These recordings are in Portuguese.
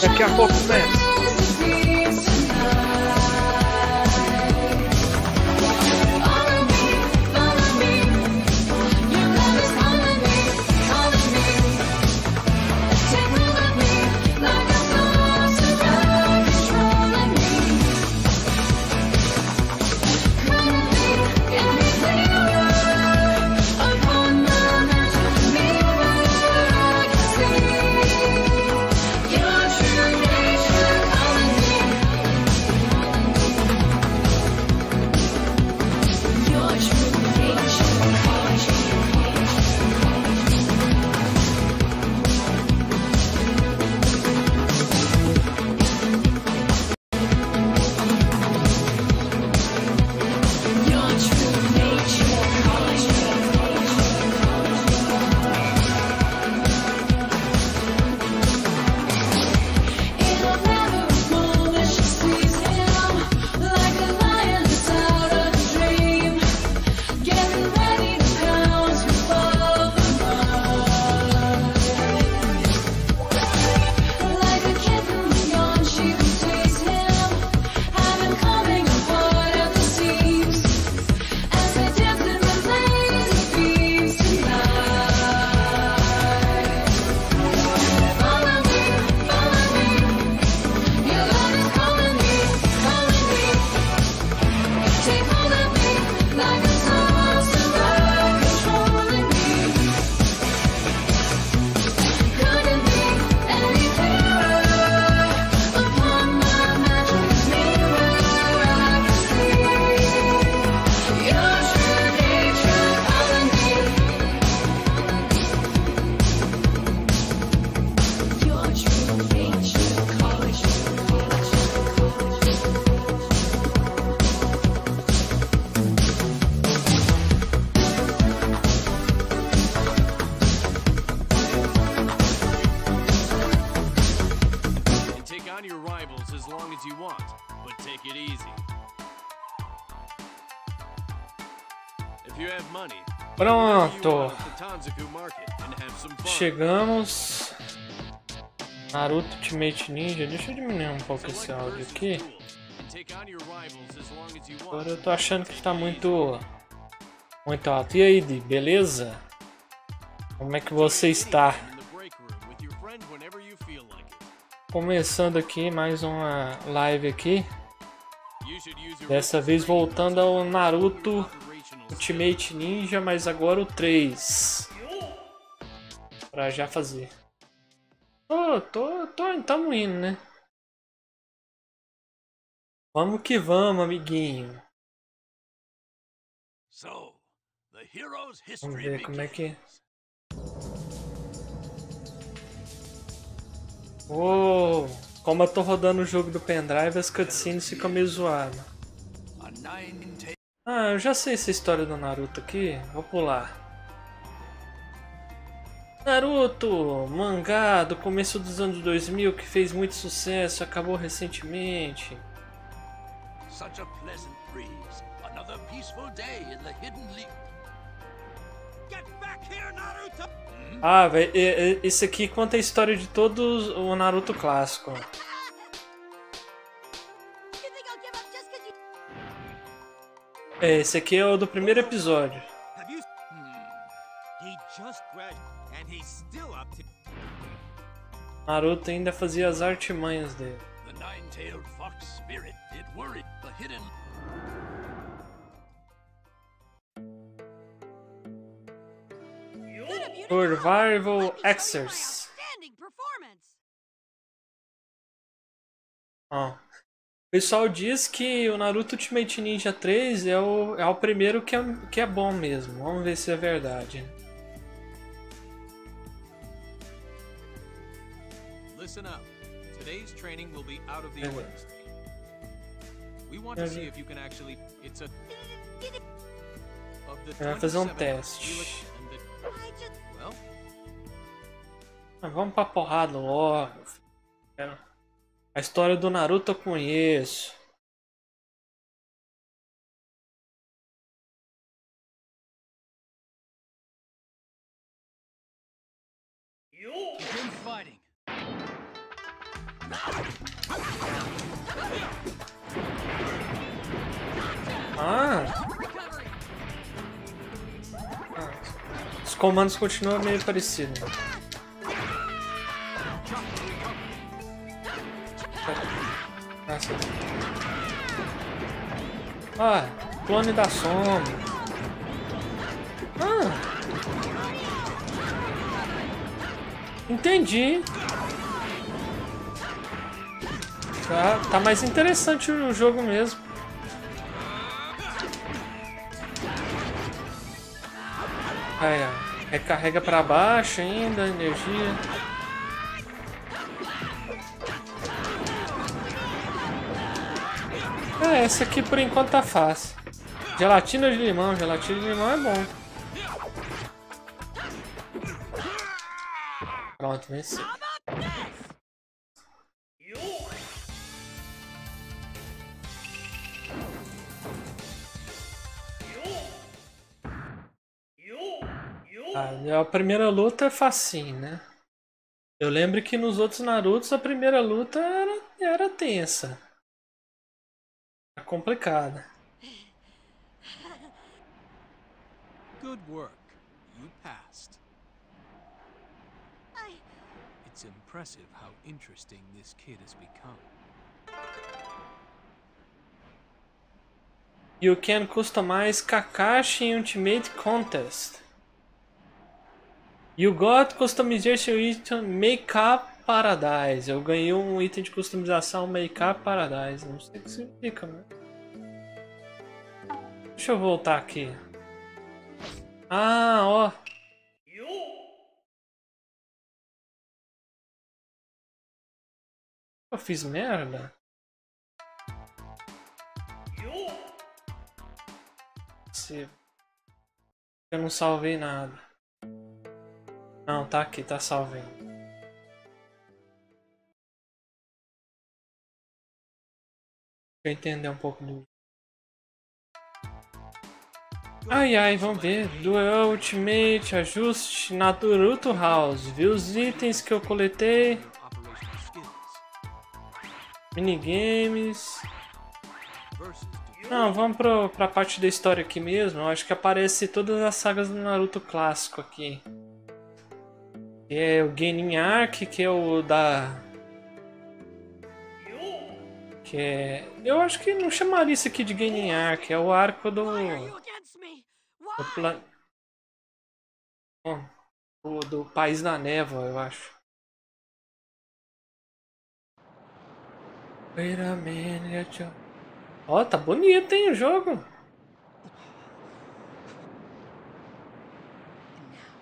Daqui a pouco começa. Chegamos. Naruto Ultimate Ninja. Deixa eu diminuir um pouco esse áudio aqui. Agora eu tô achando que tá muito. Muito alto. E aí, Di, beleza? Como é que você está? Começando aqui mais uma live aqui. Dessa vez voltando ao Naruto Ultimate Ninja, mas agora o 3. Pra já fazer. Tô, tô, tô, tamo indo, né? Vamos que vamos, amiguinho. Vamos ver como é que. Uou! Como eu tô rodando o jogo do pendrive, as cutscenes ficam meio zoadas. Ah, eu já sei essa história do Naruto aqui. Vou pular. Naruto, mangá do começo dos anos 2000 que fez muito sucesso, acabou recentemente. Such a pleasant breeze. Another peaceful day in the hidden leaf. Get back here, Naruto! Ah, velho, esse aqui conta a história de todos o Naruto clássico. É, esse aqui é o do primeiro episódio. Naruto ainda fazia as artimanhas dele. The nine-tailed fox spirit. It worried the hidden. Survival Exers. Ó. O pessoal diz que o Naruto Ultimate Ninja 3 é o, é o primeiro que é, que é bom mesmo. Vamos ver se é verdade. Out of the Okay. ordinary. We want to see if you can actually. It's a. Of the Vai fazer um 27 teste. Well, Mas vamos pra porrada logo. A história do Naruto eu conheço. Begin fighting. Ah. Ah, Os comandos continuam meio parecidos. Nossa. Ah, clone da sombra. Ah. Entendi. Tá, tá mais interessante o jogo mesmo. Aí, ó. Recarrega pra baixo ainda, energia. É, essa aqui por enquanto tá fácil. Gelatina de limão, gelatina de limão é bom. Pronto, venci. A primeira luta é facinho, né? Eu lembro que nos outros Narutos a primeira luta era, era tensa. Era complicada. Good work. You passed. I. It's impressive how interesting this kid has become. You can customize Kakashi in Ultimate Contest. You got customization item Makeup Paradise. Eu ganhei um item de customização Makeup Paradise. Não sei o que significa, né? Deixa eu voltar aqui. Ah, ó. Eu fiz merda? Eu não salvei nada. Não, tá aqui, tá salvei. Deixa eu entender um pouco do. Ai ai, vamos ver. Duel Ultimate, ajuste, Naruto House. Viu os itens que eu coletei. Minigames. Não, vamos pro, pra parte da história aqui mesmo. Eu acho que aparece todas as sagas do Naruto clássico aqui. É o Genin Arc, que é o da. Que é. Eu acho que não chamaria isso aqui de Genin Arc, é o arco do. Do, Why? pla... Bom, do, do País da Névoa, eu acho. Ó, tá bonito, hein, o jogo. And now,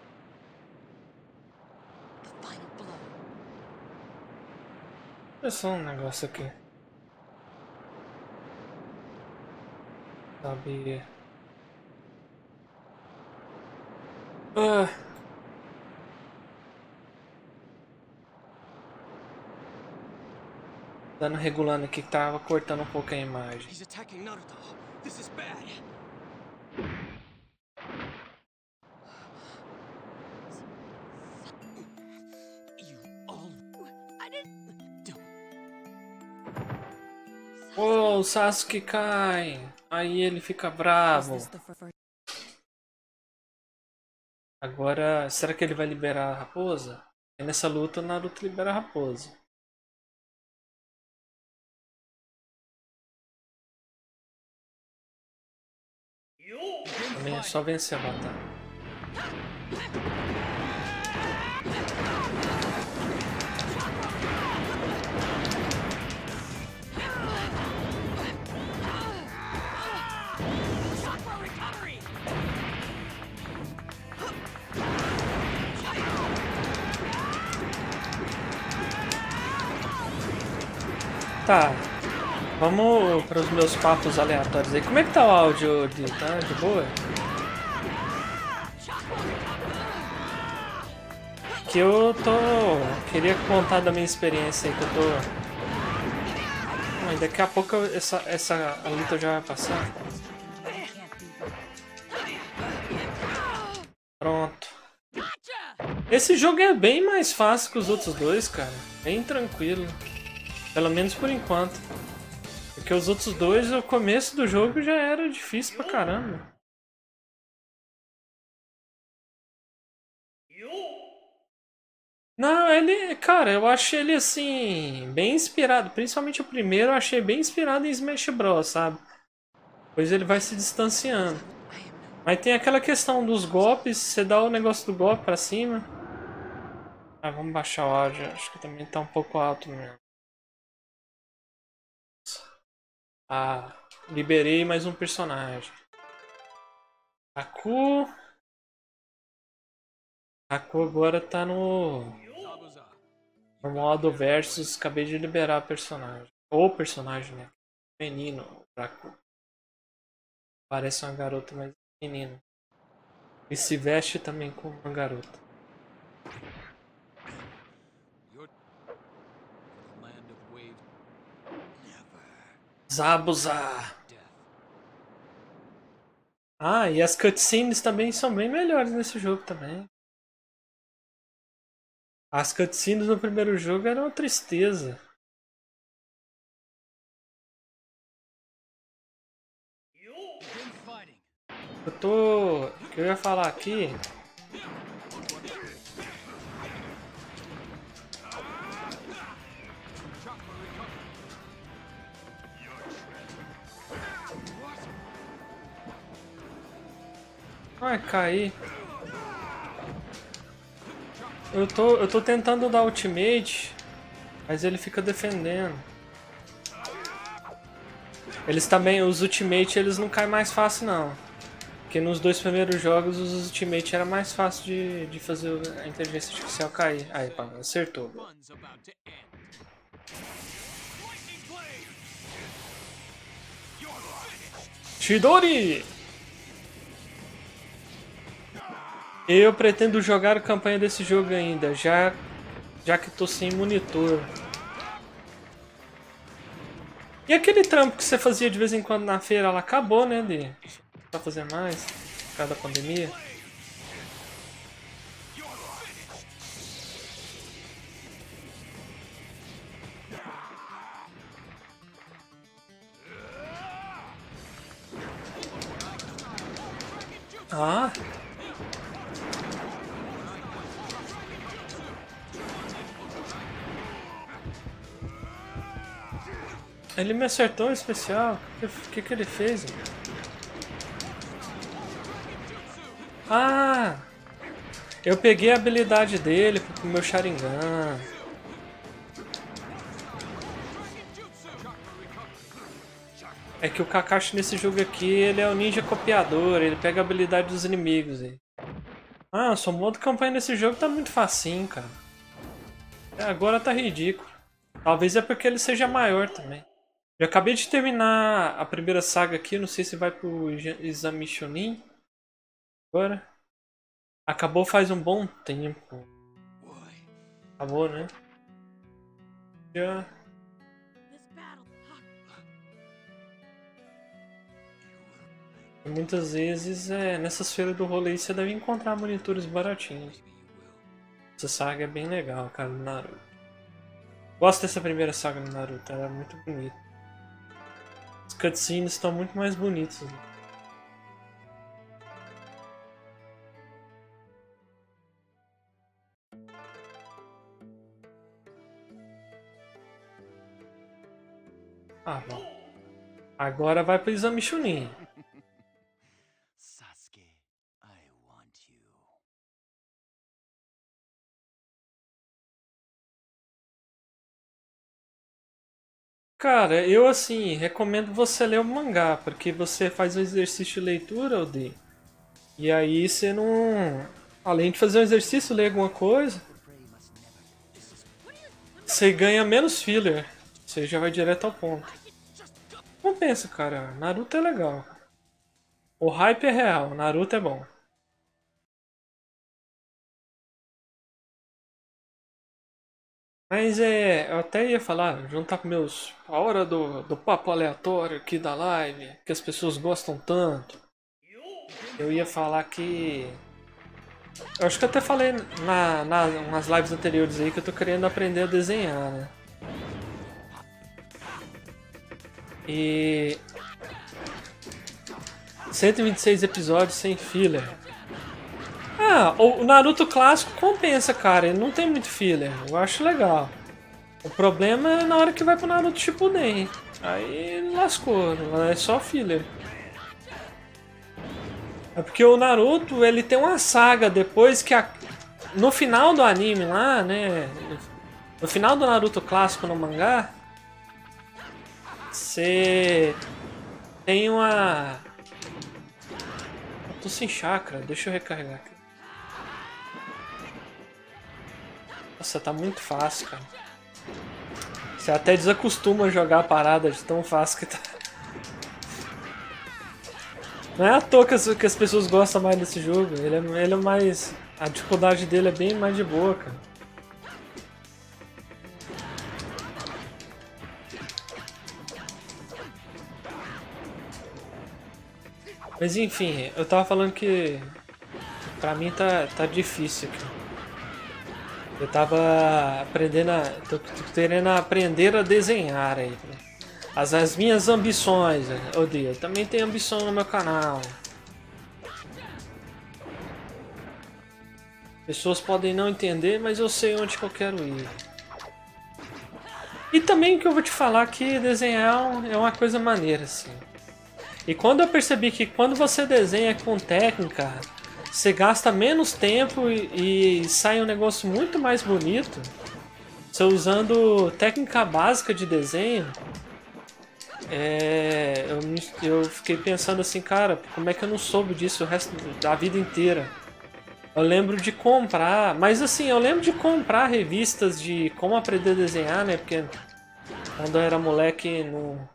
the final blow. Olha só um negócio aqui. Sabe. Ah. Dando regulando aqui tava cortando um pouco a imagem. He's attacking Naruto. This is bad. Oh, o Sasuke cai. Aí ele fica bravo. Agora, será que ele vai liberar a raposa? E nessa luta o Naruto libera a raposa. Também é só vencer a batalha. Tá. Vamos para os meus papos aleatórios aí. Como é que tá o áudio de tá de boa? Que eu tô queria contar da minha experiência aí que eu tô Mas daqui a pouco essa essa luta já vai passar. Pronto. Esse jogo é bem mais fácil que os outros dois, cara. Bem tranquilo. Pelo menos por enquanto. Porque os outros dois, o começo do jogo já era difícil pra caramba. Não, ele, cara, eu achei ele assim, bem inspirado. Principalmente o primeiro, eu achei bem inspirado em Smash Bros, sabe? Pois ele vai se distanciando. Mas tem aquela questão dos golpes, você dá o negócio do golpe pra cima. Ah, vamos baixar o áudio, acho que também tá um pouco alto mesmo. Ah, liberei mais um personagem. Aku. Aku agora tá no, no modo versus. Acabei de liberar personagem. O personagem, né? Menino, Aku. Parece uma garota, mas é menino. E se veste também como uma garota. You're for the land of wave Zabuza! Ah, e as cutscenes também são bem melhores nesse jogo também. As cutscenes no primeiro jogo eram uma tristeza. Eu tô. Eu ia falar aqui. Vai cair. Eu tô, eu tô tentando dar ultimate, mas ele fica defendendo. Eles também, os ultimate, eles não caem mais fácil não. Porque nos dois primeiros jogos os ultimate era mais fácil de, de fazer a inteligência artificial cair. Aí, pá, acertou. Run's Eu pretendo jogar a campanha desse jogo ainda, já, já que tô sem monitor. E aquele trampo que você fazia de vez em quando na feira, ela acabou, né, de pra fazer mais, por causa da pandemia. Ah, ele me acertou em especial. O que, que, que ele fez? Ah! Eu peguei a habilidade dele pro meu Sharingan. É que o Kakashi nesse jogo aqui, ele é o ninja copiador, ele pega a habilidade dos inimigos. Ah, o seu modo campanha nesse jogo tá muito facinho, cara. É, Agora tá ridículo. Talvez é porque ele seja maior também. Eu acabei de terminar a primeira saga aqui, não sei se vai pro Exame Chunin. Agora. Acabou faz um bom tempo. Acabou, né? Já. Muitas vezes, é, nessas feiras do rolê, você deve encontrar monitores baratinhos. Essa saga é bem legal, cara, do Naruto. Gosto dessa primeira saga do Naruto, ela é muito bonita. Os cutscenes estão muito mais bonitos. né? Ah, bom. Agora vai pro exame Chunin. Cara, eu assim, recomendo você ler o mangá, porque você faz um exercício de leitura, Odi. E aí você não. Além de fazer um exercício, ler alguma coisa. Você ganha menos filler. Você já vai direto ao ponto. Compensa, cara. Naruto é legal. O hype é real, Naruto é bom. Mas é, eu até ia falar, juntar com meus. A hora do, do papo aleatório aqui da live, que as pessoas gostam tanto. Eu ia falar que. Eu acho que até falei na, na, nas lives anteriores aí que eu tô querendo aprender a desenhar, né? E 126 episódios sem filler. Ah, o Naruto clássico compensa, cara. Ele não tem muito filler. Eu acho legal. O problema é na hora que vai pro Naruto Shippuden. Aí lascou, é só filler. É porque o Naruto, ele tem uma saga depois que a... no final do anime lá, né, no final do Naruto clássico no mangá, você tem uma Eu tô sem chakra, deixa eu recarregar aqui. Nossa, tá muito fácil, cara. Você até desacostuma jogar a parada de tão fácil que tá. Não é à toa que as, que as pessoas gostam mais desse jogo. Ele é, ele é mais. A dificuldade dele é bem mais de boa, cara. Mas enfim, eu tava falando que pra mim tá, tá difícil aqui. Eu tava aprendendo a. tô, tô querendo aprender a desenhar aí. As, as minhas ambições, ô dia. Também tem ambição no meu canal. Pessoas podem não entender, mas eu sei onde que eu quero ir. E também que eu vou te falar que desenhar é é uma coisa maneira, assim. E quando eu percebi que quando você desenha com técnica, você gasta menos tempo e, e sai um negócio muito mais bonito. Você usando técnica básica de desenho, é, eu, eu fiquei pensando assim, cara, como é que eu não soube disso o resto da vida inteira? Eu lembro de comprar, mas assim, eu lembro de comprar revistas de como aprender a desenhar, né? Porque quando eu era moleque não,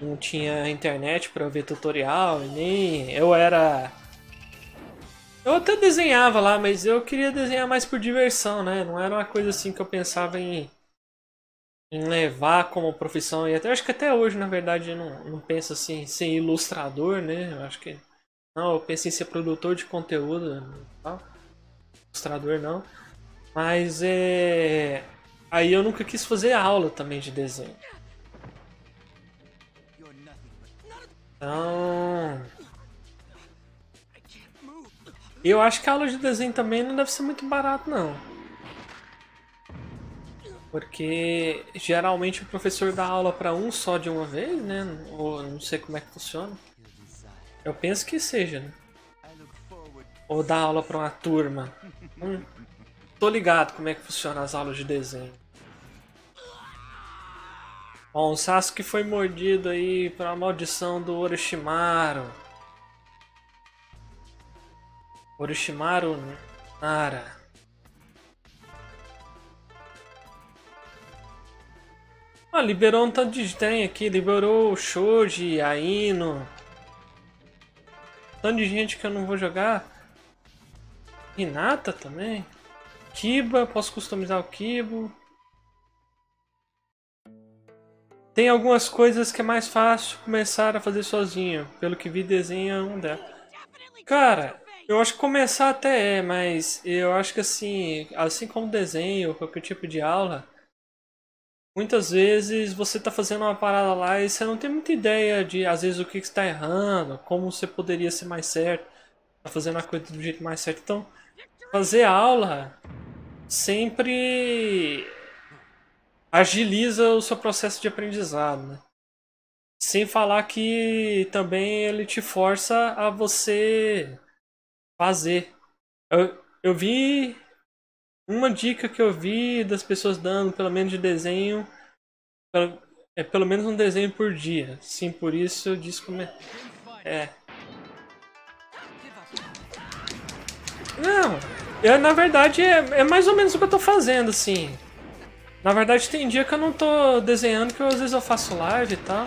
não tinha internet eu ver tutorial, nem eu era. Eu até desenhava lá, mas eu queria desenhar mais por diversão, né? Não era uma coisa assim que eu pensava em, em levar como profissão. E até acho que até hoje, na verdade, eu não, não penso assim em ser ilustrador, né? Eu acho que. Não, eu penso em ser produtor de conteúdo e tal. Ilustrador não. Mas é. Aí eu nunca quis fazer aula também de desenho. Então. Eu acho que a aula de desenho também não deve ser muito barato, não. Porque geralmente o professor dá aula para um só de uma vez, né? Ou não sei como é que funciona. Eu penso que seja, né? Ou dá aula para uma turma. Hum, tô ligado como é que funciona as aulas de desenho. Bom, o Sasuke foi mordido aí pela maldição do Orochimaru. Orochimaru Nara. Ah, liberou um tanto de trem aqui. Liberou o Shoji, a Ino. Tanto de gente que eu não vou jogar. Hinata também. Kiba, posso customizar o Kibo. Tem algumas coisas que é mais fácil começar a fazer sozinho. Pelo que vi, desenho é um delas. Cara, eu acho que começar até é, mas eu acho que assim, assim como desenho, qualquer tipo de aula, muitas vezes você tá fazendo uma parada lá e você não tem muita ideia de, às vezes, o que que está errando, como você poderia ser mais certo, tá fazendo a coisa do jeito mais certo. Então, fazer aula sempre agiliza o seu processo de aprendizado, né? Sem falar que também ele te força a você fazer. Eu, eu vi uma dica que eu vi das pessoas dando, pelo menos de desenho, pelo- é pelo menos um desenho por dia. Sim, por isso eu disse como é. É. Não, eu, na verdade é, é mais ou menos o que eu tô fazendo, assim. Na verdade tem dia que eu não tô desenhando, que eu, às vezes eu faço live e tal.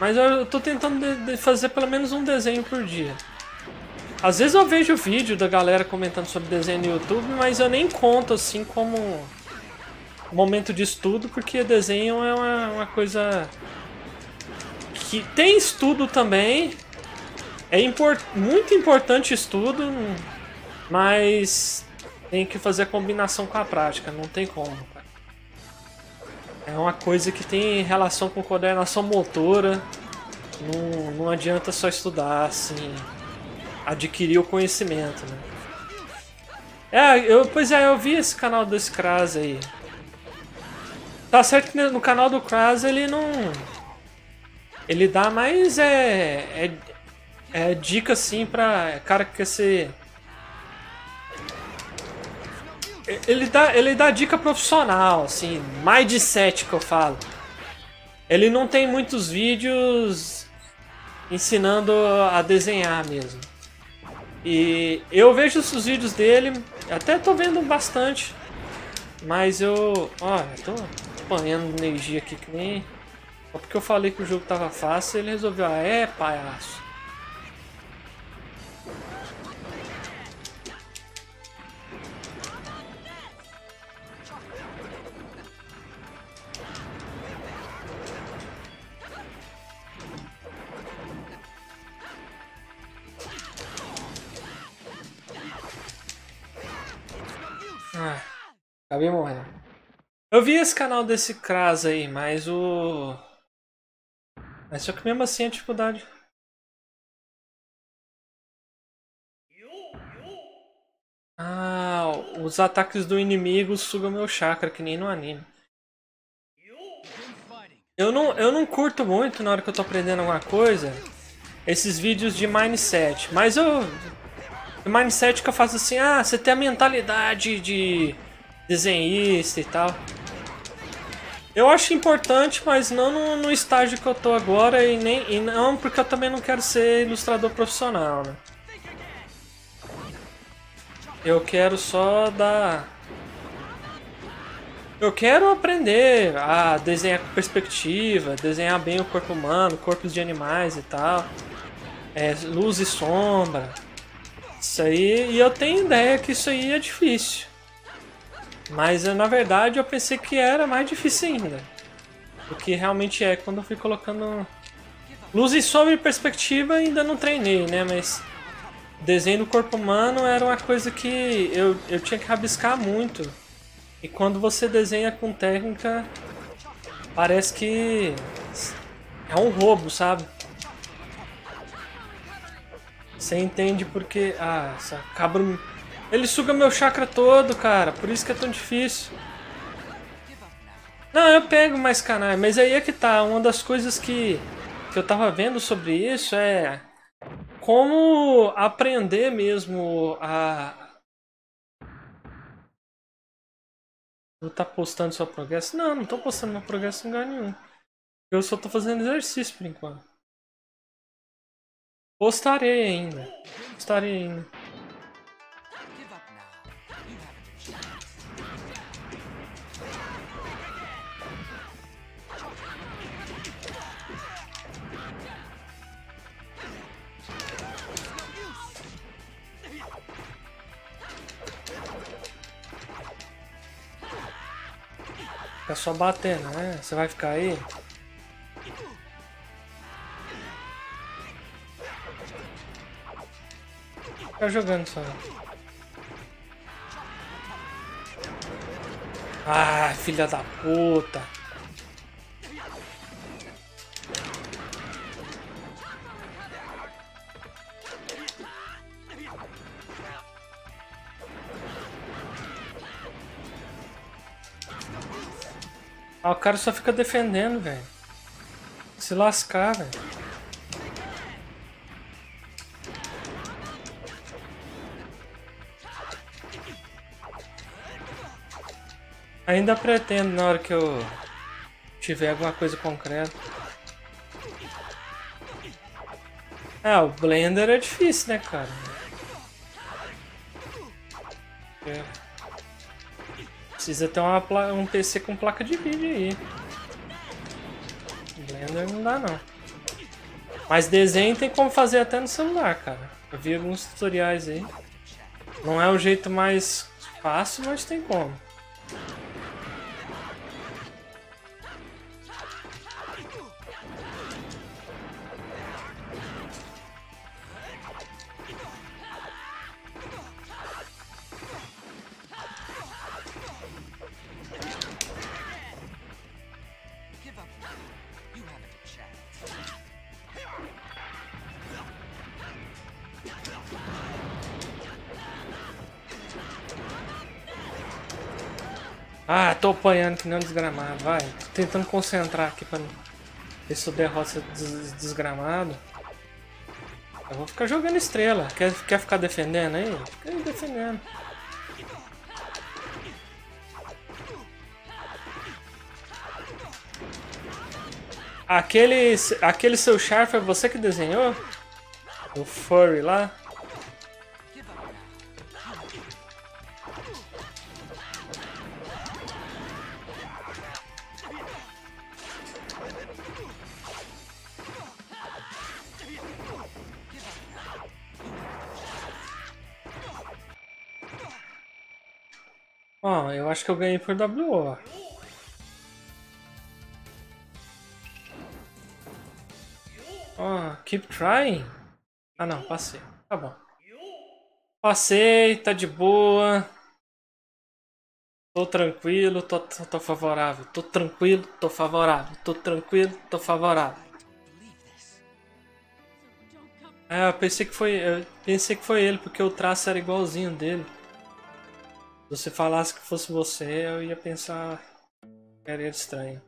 Mas eu tô tentando de- de fazer pelo menos um desenho por dia. Às vezes eu vejo vídeo da galera comentando sobre desenho no YouTube, mas eu nem conto assim como momento de estudo, porque desenho é uma, uma coisa que tem estudo também. É impor- muito importante estudo, mas tem que fazer a combinação com a prática, não tem como. É uma coisa que tem relação com coordenação motora. Não, não adianta só estudar, assim, adquirir o conhecimento, né? É, eu, pois é, eu vi esse canal desse Kraz aí. Tá certo que no canal do Kraz ele não. Ele dá mais é, é, é dica assim pra cara que quer ser. Ele dá, ele dá dica profissional, assim, mais de sete que eu falo. Ele não tem muitos vídeos ensinando a desenhar mesmo. E eu vejo os vídeos dele, até tô vendo bastante. Mas eu. Ó, eu tô apanhando energia aqui que nem. Só porque eu falei que o jogo tava fácil, ele resolveu. Ah, é, palhaço. Ah, acabei morrendo. Eu vi esse canal desse Kraz aí, mas o. Mas só que mesmo assim a dificuldade. Ah, os ataques do inimigo sugam meu chakra, que nem no anime. Eu não, eu não curto muito na hora que eu tô aprendendo alguma coisa esses vídeos de mindset, mas eu. Mindset que eu faço assim, ah, você tem a mentalidade de desenhista e tal. Eu acho importante, mas não no, no estágio que eu tô agora e nem e não porque eu também não quero ser ilustrador profissional, né? Eu quero só dar Eu quero aprender a desenhar com perspectiva, desenhar bem o corpo humano, corpos de animais e tal. É, luz e sombra. Isso aí, e eu tenho ideia que isso aí é difícil. Mas na verdade eu pensei que era mais difícil ainda. O que realmente é quando eu fui colocando. Luz e sombra e perspectiva ainda não treinei, né? Mas desenho do corpo humano era uma coisa que eu, eu tinha que rabiscar muito. E quando você desenha com técnica, parece que é um roubo, sabe? Você entende porque. Ah, essa cabra. Ele suga meu chakra todo, cara. Por isso que é tão difícil. Não, eu pego mais canais, mas aí é que tá. Uma das coisas que, que eu tava vendo sobre isso é como aprender mesmo a. Eu tá postando seu progresso? Não, não tô postando meu progresso em lugar nenhum. Eu só tô fazendo exercício por enquanto. Postarei ainda. Postarei ainda. Fica só batendo, né? Você vai ficar aí? Fica jogando só. Ah, filha da puta. Ah, o cara só fica defendendo, velho. Se lascar, velho. Ainda pretendo na hora que eu tiver alguma coisa concreta. Ah, o Blender é difícil, né, cara? É. Precisa ter uma um PC com placa de vídeo aí. Blender não dá não. Mas desenho tem como fazer até no celular, cara. Eu vi alguns tutoriais aí. Não é o jeito mais fácil, mas tem como. Ah, tô apanhando que não desgramado, vai. Tô tentando concentrar aqui pra ver se eu derroto desgramado. Eu vou ficar jogando estrela. Quer, quer ficar defendendo aí? Fica aí defendendo. Aquele, aquele seu Sharp é você que desenhou? O Furry lá? Acho que eu ganhei por WO. Ó, keep trying? Ah não, passei. Tá bom. Passei, tá de boa. Tô tranquilo, tô, tô, tô favorável. Tô tranquilo, tô favorável. Tô tranquilo, tô favorável. É, eu pensei que foi. Eu pensei que foi ele, porque o traço era igualzinho dele. Você falasse que fosse você, eu ia pensar era estranho.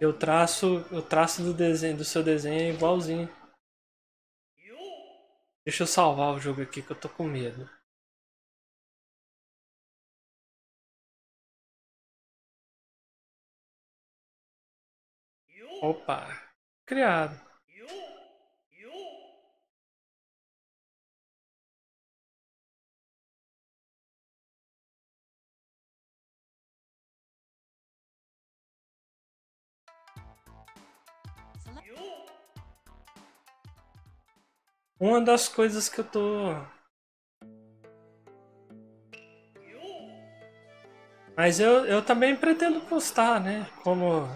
E o traço, o traço do desenho, do seu desenho é igualzinho. Deixa eu salvar o jogo aqui que eu tô com medo. Opa, criado. Uma das coisas que eu tô. Mas eu, eu também pretendo postar, né? Como.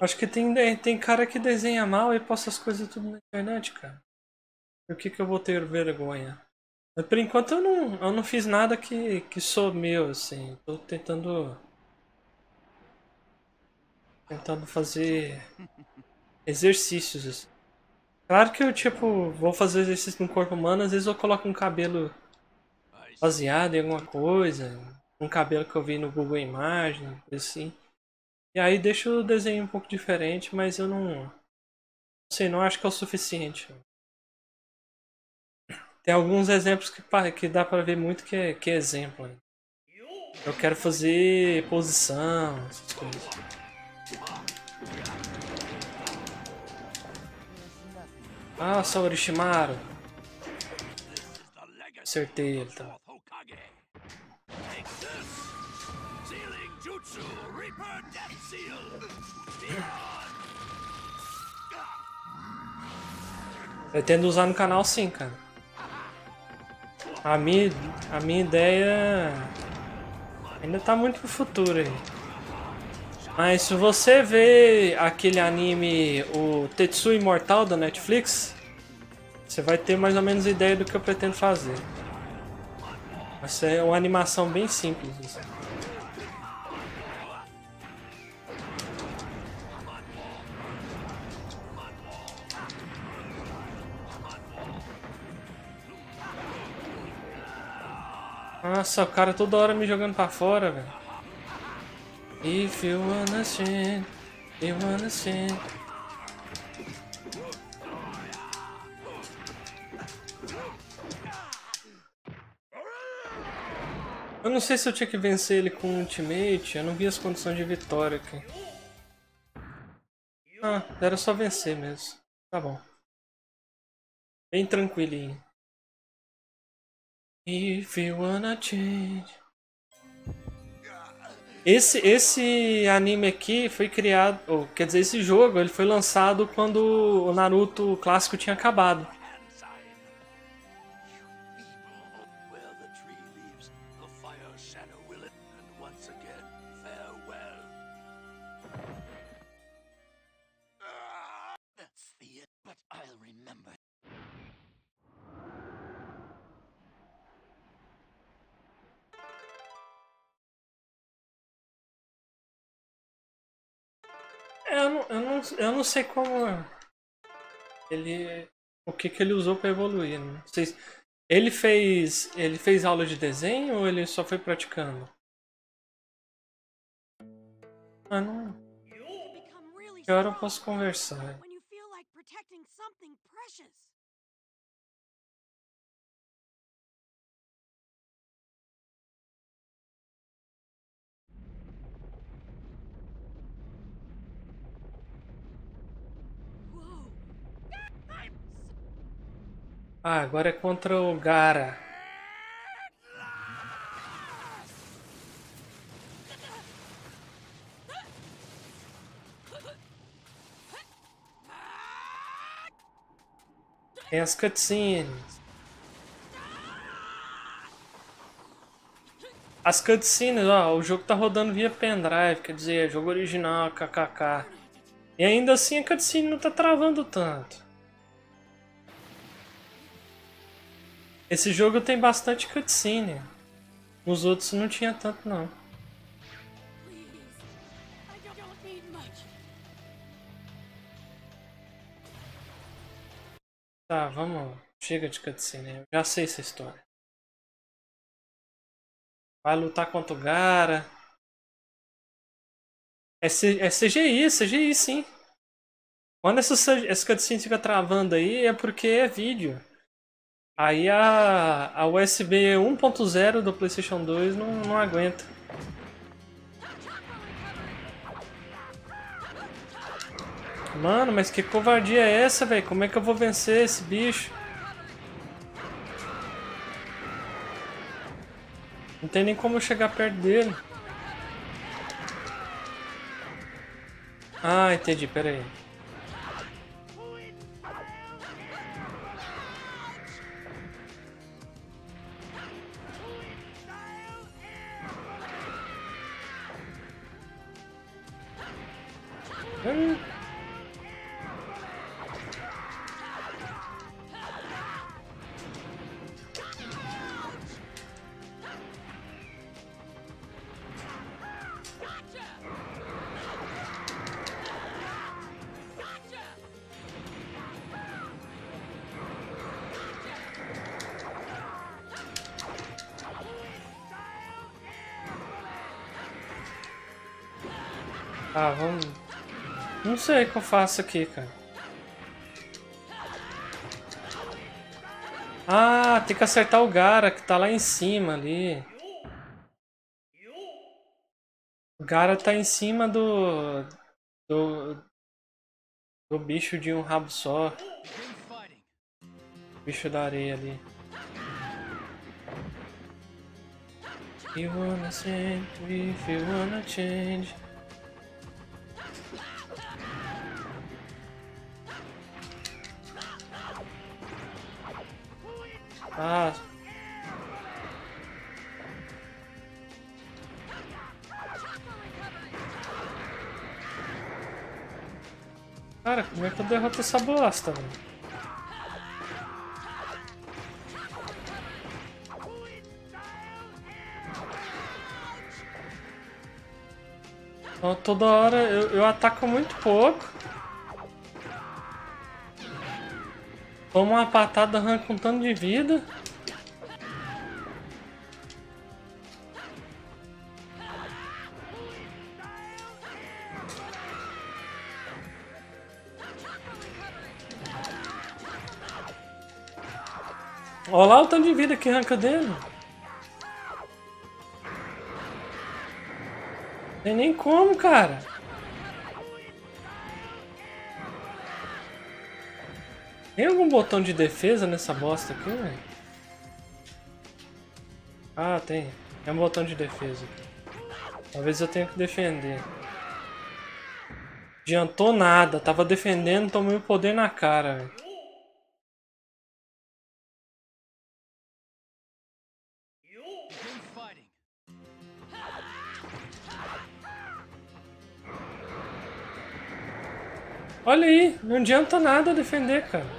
Acho que tem, tem cara que desenha mal e posta as coisas tudo na internet, cara. Por que, que eu vou ter vergonha? Mas por enquanto eu não, eu não fiz nada que, que sou meu, assim. Tô tentando. Tentando fazer exercícios. assim. Claro que eu, tipo, vou fazer exercício no corpo humano, às vezes eu coloco um cabelo baseado em alguma coisa, um cabelo que eu vi no Google Imagem, coisa assim. E aí deixo o desenho um pouco diferente, mas eu não. Não sei, não acho que é o suficiente. Tem alguns exemplos que, que dá pra ver muito que é, que é exemplo. né? Eu quero fazer posição, essas coisas. Ah, só Orochimaru. Acertei ele, tá. Pretendo usar no canal sim, cara. A minha, a minha ideia ainda tá muito pro futuro aí. Mas se você vê aquele anime, o Tetsu Imortal da Netflix, você vai ter mais ou menos ideia do que eu pretendo fazer. Vai ser uma animação bem simples. assim. Nossa, o cara toda hora me jogando pra fora, velho. If you wanna sin, you wanna sin. Eu não sei se eu tinha que vencer ele com ultimate, eu não vi as condições de vitória aqui. Ah, era só vencer mesmo. Tá bom. Bem tranquilinho. If you wanna change. Esse, esse anime aqui foi criado, ou, quer dizer, esse jogo ele foi lançado quando o Naruto clássico tinha acabado. eu não sei como ele o que que ele usou para evoluir. Né? Não sei se, ele fez ele fez aula de desenho ou ele só foi praticando? Ah, não. agora eu posso conversar? Ah, agora é contra o Gara. Tem as cutscenes. As cutscenes, ó, o jogo tá rodando via pendrive, quer dizer, é jogo original, kkk. E ainda assim a cutscene não tá travando tanto. Esse jogo tem bastante cutscene. Os outros não tinha tanto não. Tá, vamos. Chega de cutscene. Eu já sei essa história. Vai lutar contra o Gara. É, C- é CGI, CGI sim. Quando essa, essa cutscene fica travando aí é porque é vídeo. Aí a, a USB 1.0 do PlayStation 2 não, não aguenta. Mano, mas que covardia é essa, velho? Como é que eu vou vencer esse bicho? Não tem nem como eu chegar perto dele. Ah, entendi, pera aí. Hum. Sei o que eu faço aqui, cara. Ah, tem que acertar o Gara que tá lá em cima ali. O Gara tá em cima do. do. do bicho de um rabo só. Fighting. Bicho da areia ali. You wanna change, if you wanna change. Ah. Cara, como é que eu derroto essa bosta, velho? Então, toda hora eu, eu ataco muito pouco. Tomo uma patada, arranco um tanto de vida. Olha lá o tanto de vida que arranca dele. Tem nem como, cara. Tem algum botão de defesa nessa bosta aqui, velho? Ah, tem. É um botão de defesa. Talvez eu tenha que defender. Adiantou nada. Tava defendendo, tomei o poder na cara, velho. Olha aí, não adianta nada defender, cara.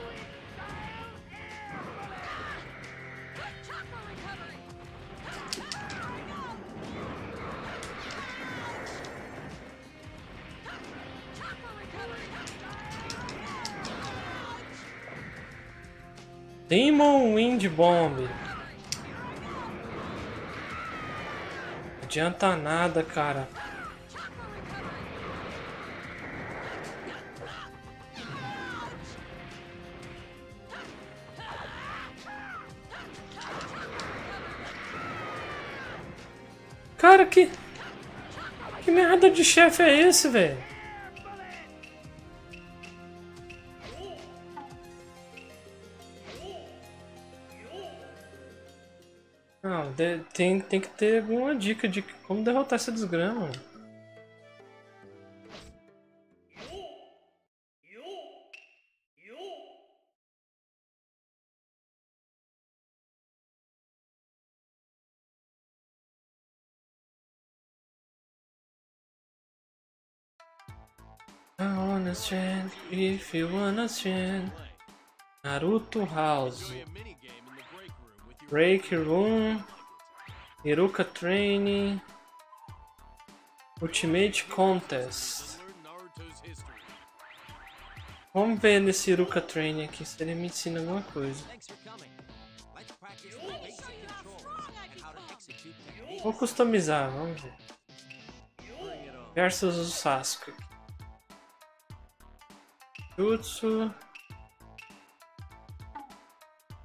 Demon Wind Bomb. Adianta nada, cara. Cara, que... Que merda de chefe é esse, velho? De- tem, tem que ter alguma dica de como derrotar essa desgrama. if you wanna. Naruto House. Break room Iruka Training, Ultimate Contest. Vamos ver nesse Iruka Training aqui se ele me ensina alguma coisa. Vou customizar, vamos ver. Versus o Sasuke. Jutsu.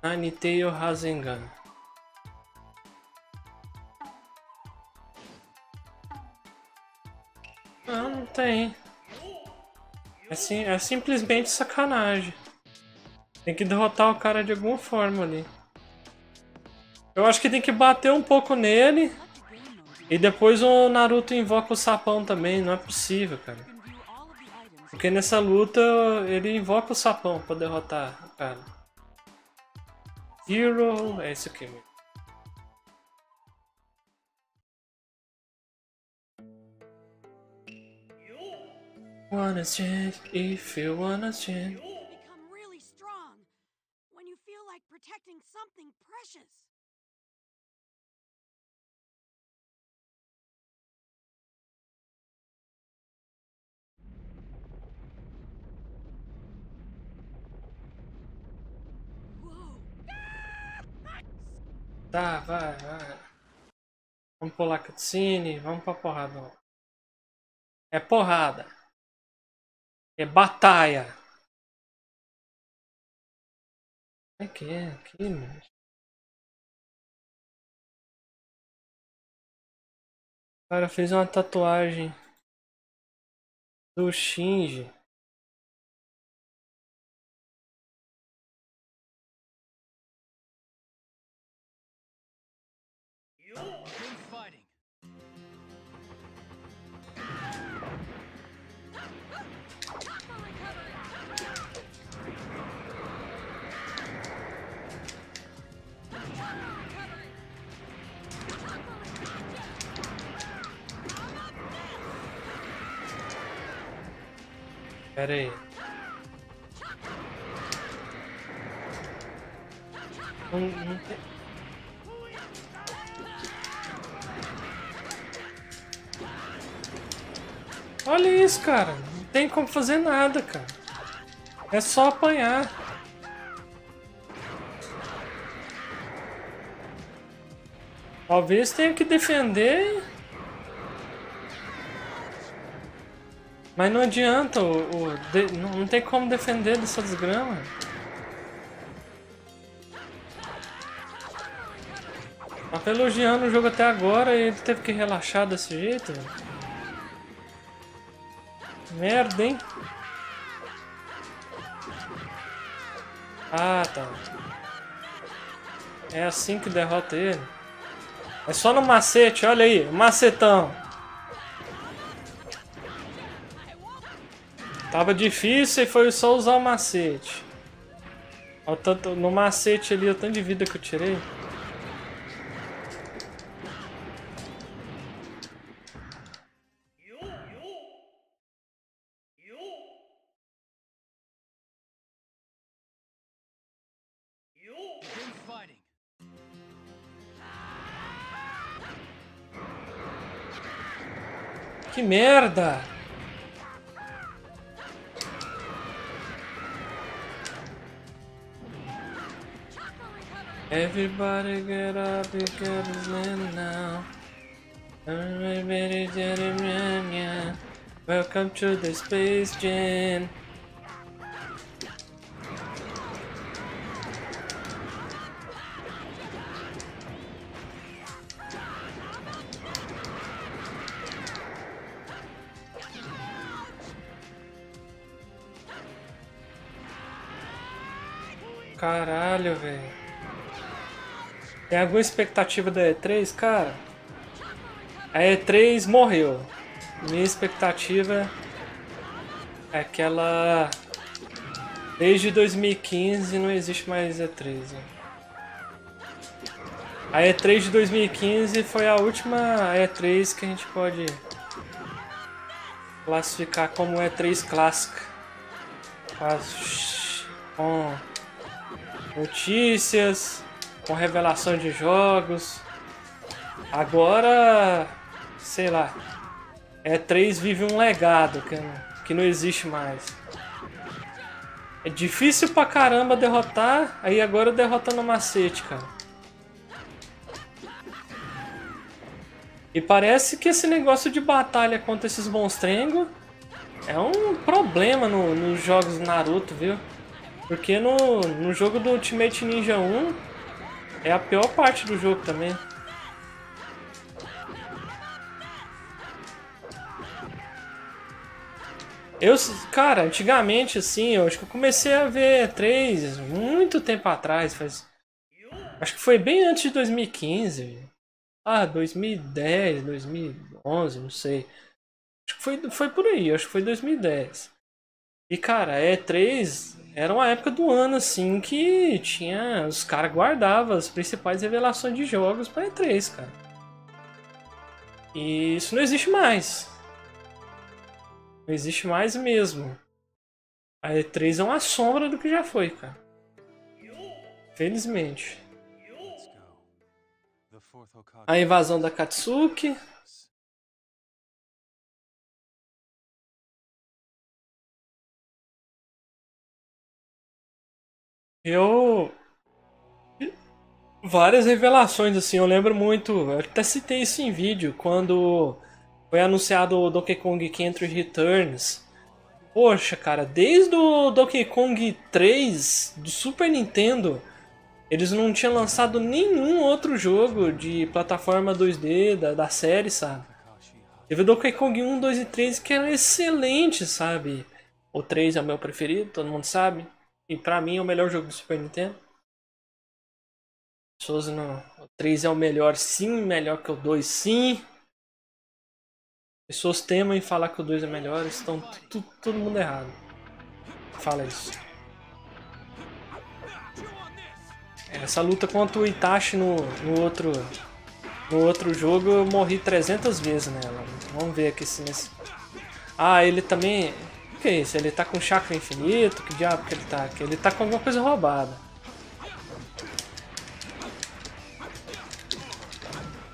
Naniteo Rasengan. Tem. É, sim, é simplesmente sacanagem. Tem que derrotar o cara de alguma forma ali. Eu acho que tem que bater um pouco nele. E depois o Naruto invoca o sapão também, não é possível, cara. Porque nessa luta ele invoca o sapão pra derrotar o cara. Hero. É isso aqui mesmo. Wanna change if you wanna change. become really strong when you feel like protecting something precious. Tá, vai, vai. Vamos pular cutscene, vamos pra porrada. É porrada. É batalha. É que é aqui, mano. O cara fez uma tatuagem do Shinji. Pera aí. Não, não tem... Olha isso, cara. Não tem como fazer nada, cara. É só apanhar. Talvez tenha que defender. Mas não adianta, o, o- de- não, tem como defender dessa desgrama. Mas tá elogiando o jogo até agora e ele teve que relaxar desse jeito. Merda, hein? Ah, tá. É assim que derrota ele. É só no macete, olha aí, macetão. Tava difícil e foi só usar o macete. Olha tanto, no macete ali, o tanto de vida que eu tirei. Que merda! Everybody get up because it's in now. Everybody get around, yeah. Welcome to the Space Jam. Caralho, velho. Tem alguma expectativa da E3, cara? A E3 morreu. Minha expectativa é que ela. Desde 2015 não existe mais E3. né? A E3 de 2015 foi a última E3 que a gente pode classificar como E3 clássica. Com notícias, com revelação de jogos. Agora, sei lá, E3 vive um legado que que não existe mais. É difícil pra caramba derrotar, aí agora derrotando o macete, cara. E parece que esse negócio de batalha contra esses monstrengos é um problema no- nos jogos Naruto, viu? Porque no, no jogo do Ultimate Ninja 1 é a pior parte do jogo também. Eu, cara, antigamente, assim, eu acho que eu comecei a ver 3 muito tempo atrás, faz. Acho que foi bem antes de 2015. Ah, 2010, 2011, não sei. Acho que foi, foi por aí, acho que foi 2010. E cara, E3 era uma época do ano assim que tinha. Os caras guardavam as principais revelações de jogos pra E3, cara. E isso não existe mais. Não existe mais mesmo. A E3 é uma sombra do que já foi, cara. Felizmente. A invasão da Katsuki. Eu. Várias revelações, assim, eu lembro muito. Eu até citei isso em vídeo, quando foi anunciado o Donkey Kong Country Returns. Poxa, cara, desde o Donkey Kong 3 do Super Nintendo, eles não tinham lançado nenhum outro jogo de plataforma 2D da, da série, sabe? Teve o Donkey Kong 1, 2 e 3 que eram excelentes, sabe? O 3 é o meu preferido, todo mundo sabe. E pra mim é o melhor jogo do Super Nintendo. Pessoas não. O 3 é o melhor, sim, melhor que o 2, sim. Pessoas temem falar que o 2 é melhor, estão todo mundo errado. Fala isso. Essa luta contra o Itachi no, no outro no outro jogo eu morri 300 vezes nela. Vamos ver aqui se nesse. Ah, ele também. Que é isso? Ele tá com chakra infinito? Que diabo que ele tá aqui? Ele tá com alguma coisa roubada.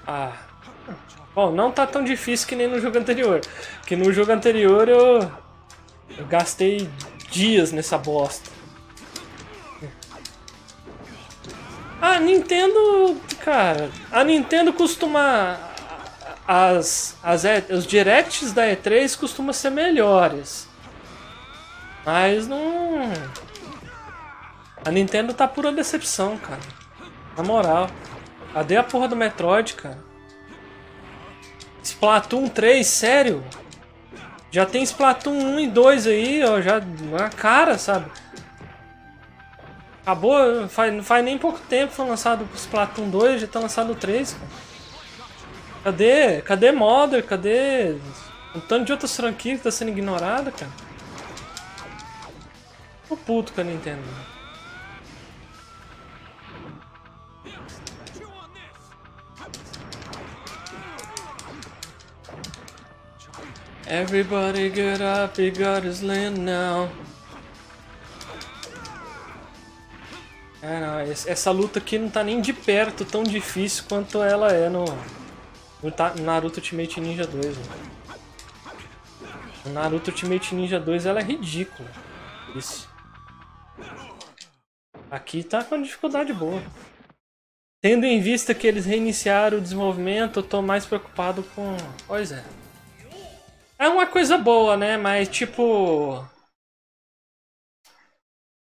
Ah. Bom, não tá tão difícil que nem no jogo anterior. Que no jogo anterior eu. Eu gastei dias nessa bosta. A Nintendo, cara, a Nintendo costuma as, as os directs da E3 costumam ser melhores. Mas não A Nintendo tá pura decepção, cara. Na moral. Cadê a porra do Metroid, cara? Splatoon 3, sério? Já tem Splatoon 1 e 2 aí, ó, já na cara, sabe? Acabou, faz, não faz nem pouco tempo foi lançado o Splatoon 2, já tá lançado o 3, cara. Cadê? Cadê Modder? Cadê um tanto de outras franquias que tá sendo ignorada, cara? Tô puto com a Nintendo. Everybody get up, he got his land now. É, não, essa luta aqui não tá nem de perto tão difícil quanto ela é no, no Naruto Ultimate Ninja 2. né? No Naruto Ultimate Ninja 2 ela é ridícula. Isso. Aqui tá com dificuldade boa. Tendo em vista que eles reiniciaram o desenvolvimento, eu tô mais preocupado com. Pois é. É uma coisa boa, né? Mas tipo.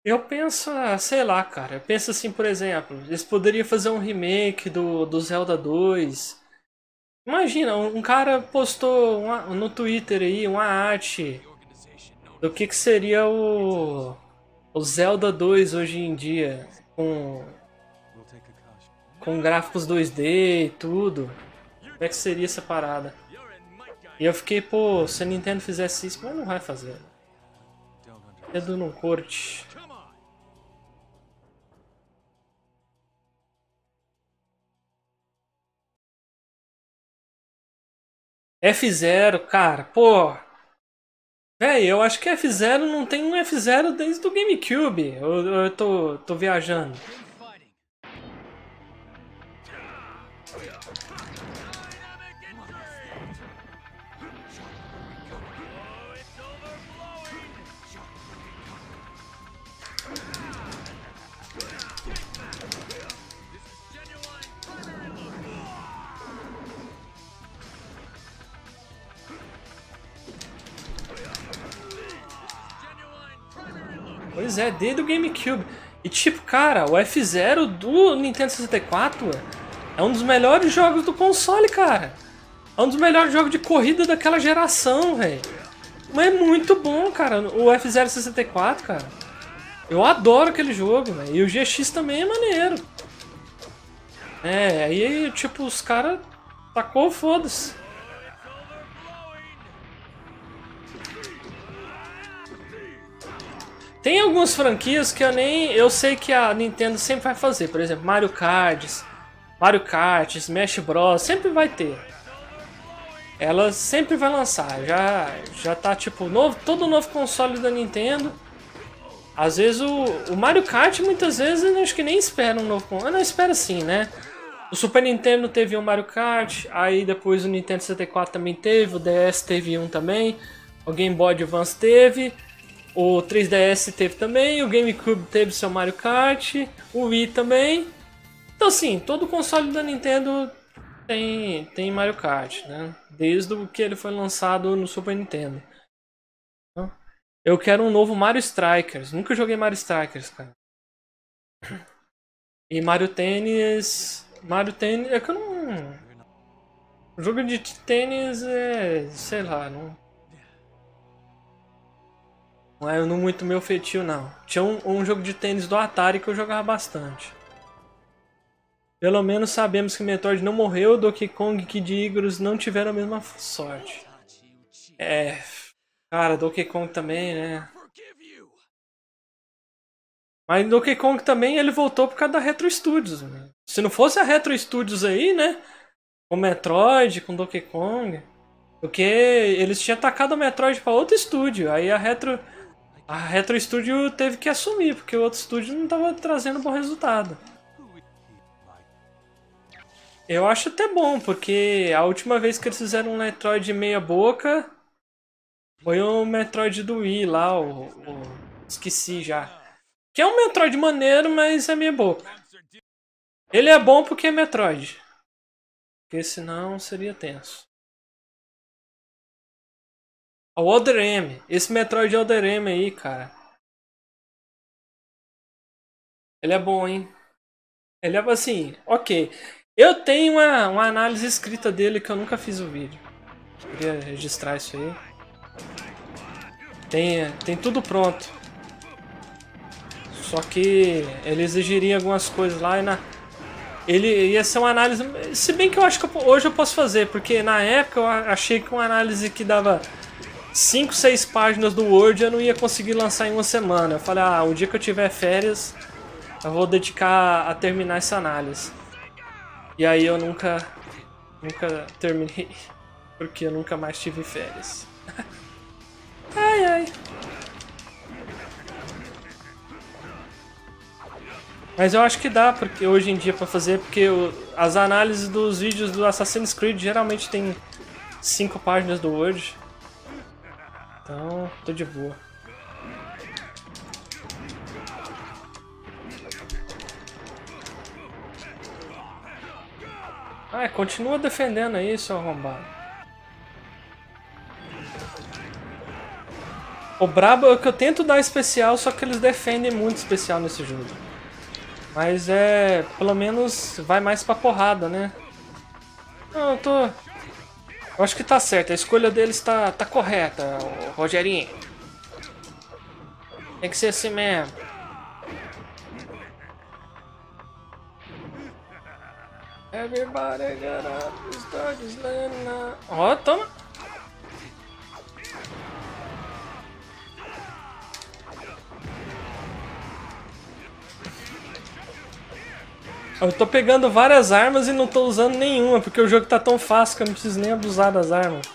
Eu penso, ah, sei lá, cara. Eu penso assim, por exemplo, eles poderiam fazer um remake do, do Zelda 2. Imagina, um cara postou uma- no Twitter aí uma arte do que, que seria o, o Zelda 2 hoje em dia, com, com gráficos 2D e tudo, como é que seria essa parada? E eu fiquei, pô, se a Nintendo fizesse isso, mas não vai fazer. Nintendo não curte. F0, cara, pô. Véi, eu acho que F0 não tem um F0 desde o GameCube. Eu, eu tô, tô viajando. Pois é, desde o GameCube. E tipo, cara, o F0 do Nintendo 64 é um dos melhores jogos do console, cara. É um dos melhores jogos de corrida daquela geração, velho. Mas é muito bom, cara. O F0 64, cara. Eu adoro aquele jogo, velho. E o GX também é maneiro. É, aí, tipo, os caras tacou foda-se. Tem algumas franquias que eu nem. Eu sei que a Nintendo sempre vai fazer. Por exemplo, Mario Kart, Mario Kart, Smash Bros. Sempre vai ter. Ela sempre vai lançar. Já, já tá tipo novo, todo novo console da Nintendo. Às vezes o, o Mario Kart muitas vezes eu acho que nem espera um novo console. Não espera sim, né? O Super Nintendo teve um Mario Kart, aí depois o Nintendo 64 também teve, o DS teve um também, o Game Boy Advance teve. O 3DS teve também, o GameCube teve seu Mario Kart, o Wii também. Então assim, todo console da Nintendo tem, tem Mario Kart, né? Desde o que ele foi lançado no Super Nintendo. Então, Eu quero um novo Mario Strikers. Nunca joguei Mario Strikers, cara. E Mario Tênis. Mario Tênis. É que eu não. O jogo de tênis é. sei lá, não. Não é muito meu feitio, não. Tinha um, um jogo de tênis do Atari que eu jogava bastante. Pelo menos sabemos que Metroid não morreu, Donkey Kong e Kid Icarus não tiveram a mesma sorte. É. Cara, Donkey Kong também, né? Mas Donkey Kong também ele voltou por causa da Retro Studios. né? Se não fosse a Retro Studios aí, né? Com Metroid, com Donkey Kong. Porque eles tinham atacado o Metroid para outro estúdio. Aí a Retro. A Retro Studio teve que assumir, porque o outro estúdio não estava trazendo bom resultado. Eu acho até bom, porque a última vez que eles fizeram um Metroid meia boca foi o Metroid do Wii lá, o, o- esqueci já. Que é um Metroid maneiro, mas é meia boca. Ele é bom porque é Metroid. Porque senão seria tenso. O Other M. Esse Metroid Other M aí, cara. Ele é bom, hein? Ele é assim, ok. Eu tenho uma, uma análise escrita dele que eu nunca fiz o vídeo. Queria registrar isso aí. Tem, tem tudo pronto. Só que ele exigiria algumas coisas lá e na. Ele ia ser uma análise. Se bem que eu acho que eu- hoje eu posso fazer, porque na época eu achei que uma análise que dava 5, 6 páginas do Word eu não ia conseguir lançar em uma semana. Eu falei, ah, o dia que eu tiver férias, eu vou dedicar a terminar essa análise. E aí eu nunca. Nunca terminei. Porque eu nunca mais tive férias. ai ai. Mas eu acho que dá porque hoje em dia pra fazer, porque as análises dos vídeos do Assassin's Creed geralmente tem 5 páginas do Word. Então, tô de boa. Ah, continua defendendo aí, seu arrombado. O brabo é que eu tento dar especial, só que eles defendem muito especial nesse jogo. Mas é. Pelo menos vai mais pra porrada, né? Não, eu tô. Eu acho que tá certo, a escolha deles tá, tá correta, Rogerinho. Tem que ser assim mesmo. Everybody got up. Ó, toma. Eu tô pegando várias armas e não tô usando nenhuma, porque o jogo tá tão fácil que eu não preciso nem abusar das armas.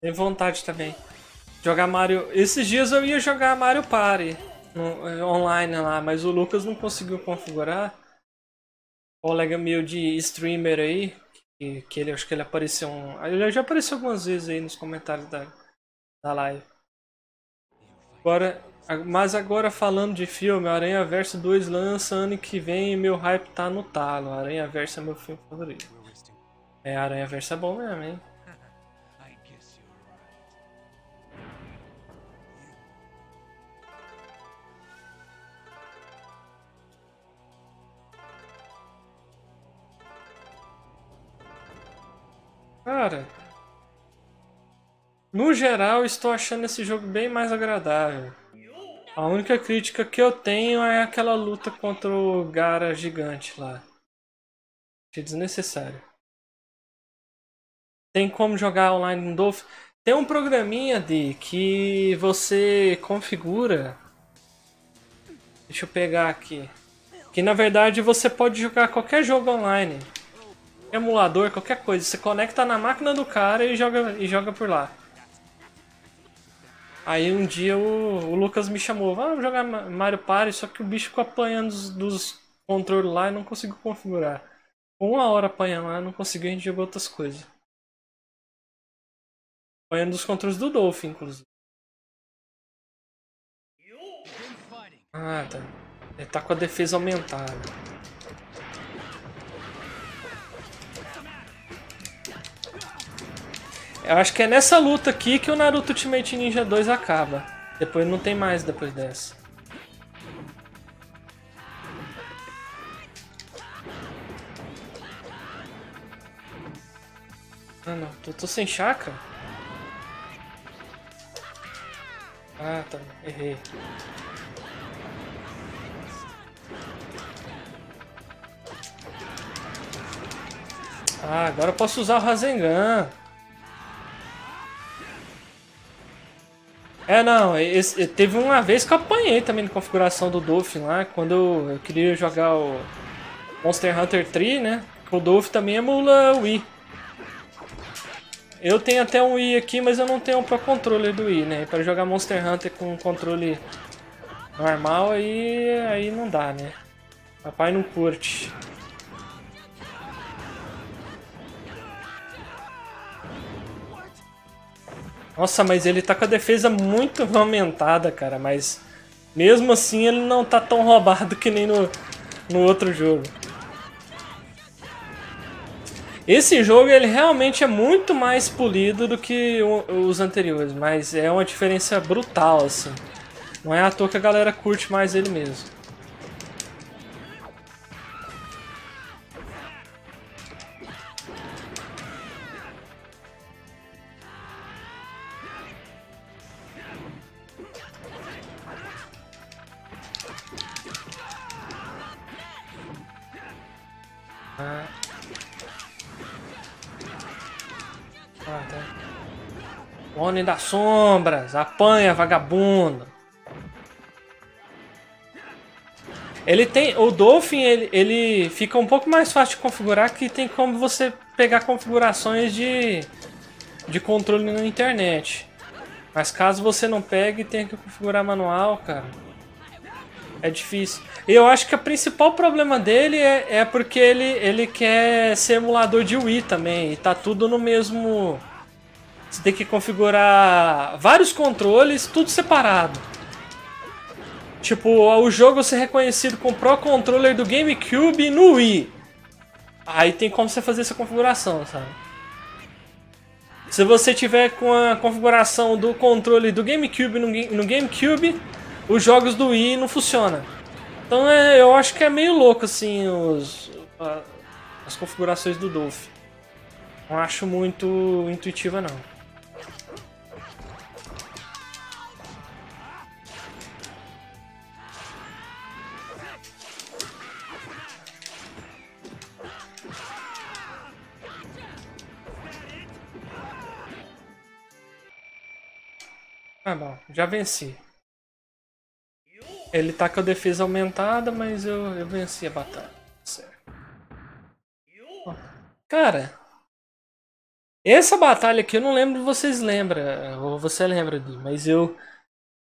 Tem vontade também. Jogar Mario. Esses dias eu ia jogar Mario Party no- eh, online lá, mas o Lucas não conseguiu configurar. O colega meu de streamer aí, que, que ele acho que ele apareceu. Um, ele já apareceu algumas vezes aí nos comentários da, da live. Agora, mas agora falando de filme, Aranha Verso 2 lança ano que vem e meu hype tá no talo. Aranha Verso é meu filme favorito. É, Aranha Verso é bom mesmo, hein? Cara, no geral estou achando esse jogo bem mais agradável. A única crítica que eu tenho é aquela luta contra o Gara gigante lá. Achei desnecessário. Tem como jogar online no Dolphin? Tem um programinha de que você configura. Deixa eu pegar aqui. Que na verdade você pode jogar qualquer jogo online emulador, qualquer coisa. Você conecta na máquina do cara e joga, e joga por lá. Aí um dia o, o Lucas me chamou, vamos jogar Ma- Mario Party, só que o bicho ficou apanhando dos, dos controles lá e não conseguiu configurar. Uma hora apanhando lá, não conseguiu, a gente jogou outras coisas. Apanhando dos controles do Dolphin, inclusive. Ah, tá. Ele tá com a defesa aumentada. Eu acho que é nessa luta aqui que o Naruto Ultimate Ninja 2 acaba. Depois não tem mais depois dessa. Ah não, tô, tô sem chakra. Ah tá, errei. Ah, agora eu posso usar o Rasengan. É, não, esse- teve uma vez que eu apanhei também na configuração do Dolphin lá, quando eu, eu queria jogar o Monster Hunter 3, né? O Dolphin também emula o Wii. Eu tenho até um Wii aqui, mas eu não tenho um Pro Controller do Wii, né? Para jogar Monster Hunter com controle normal, aí, aí não dá, né? Papai não curte. Nossa, mas ele tá com a defesa muito aumentada, cara. Mas mesmo assim ele não tá tão roubado que nem no, no outro jogo. Esse jogo ele realmente é muito mais polido do que os anteriores, mas é uma diferença brutal assim. Não é à toa que a galera curte mais ele mesmo. Homem das sombras, apanha vagabundo. Ele tem. O Dolphin ele, ele fica um pouco mais fácil de configurar que tem como você pegar configurações de, de controle na internet. Mas caso você não pegue e tenha que configurar manual, cara. É difícil. Eu acho que o principal problema dele é, é porque ele, ele quer ser emulador de Wii também. E tá tudo no mesmo. Você tem que configurar vários controles, tudo separado. Tipo, o jogo ser reconhecido com o Pro Controller do GameCube no Wii. Aí tem como você fazer essa configuração, sabe? Se você tiver com a configuração do controle do GameCube no, no GameCube, os jogos do Wii não funcionam. Então é, eu acho que é meio louco assim os, as configurações do Dolphin. Não acho muito intuitiva não. Ah, bom, já venci. Ele tá com a defesa aumentada, mas eu, eu venci a batalha. Certo. Ó, Cara, essa batalha aqui eu não lembro se vocês lembram, ou você lembra de, mas eu.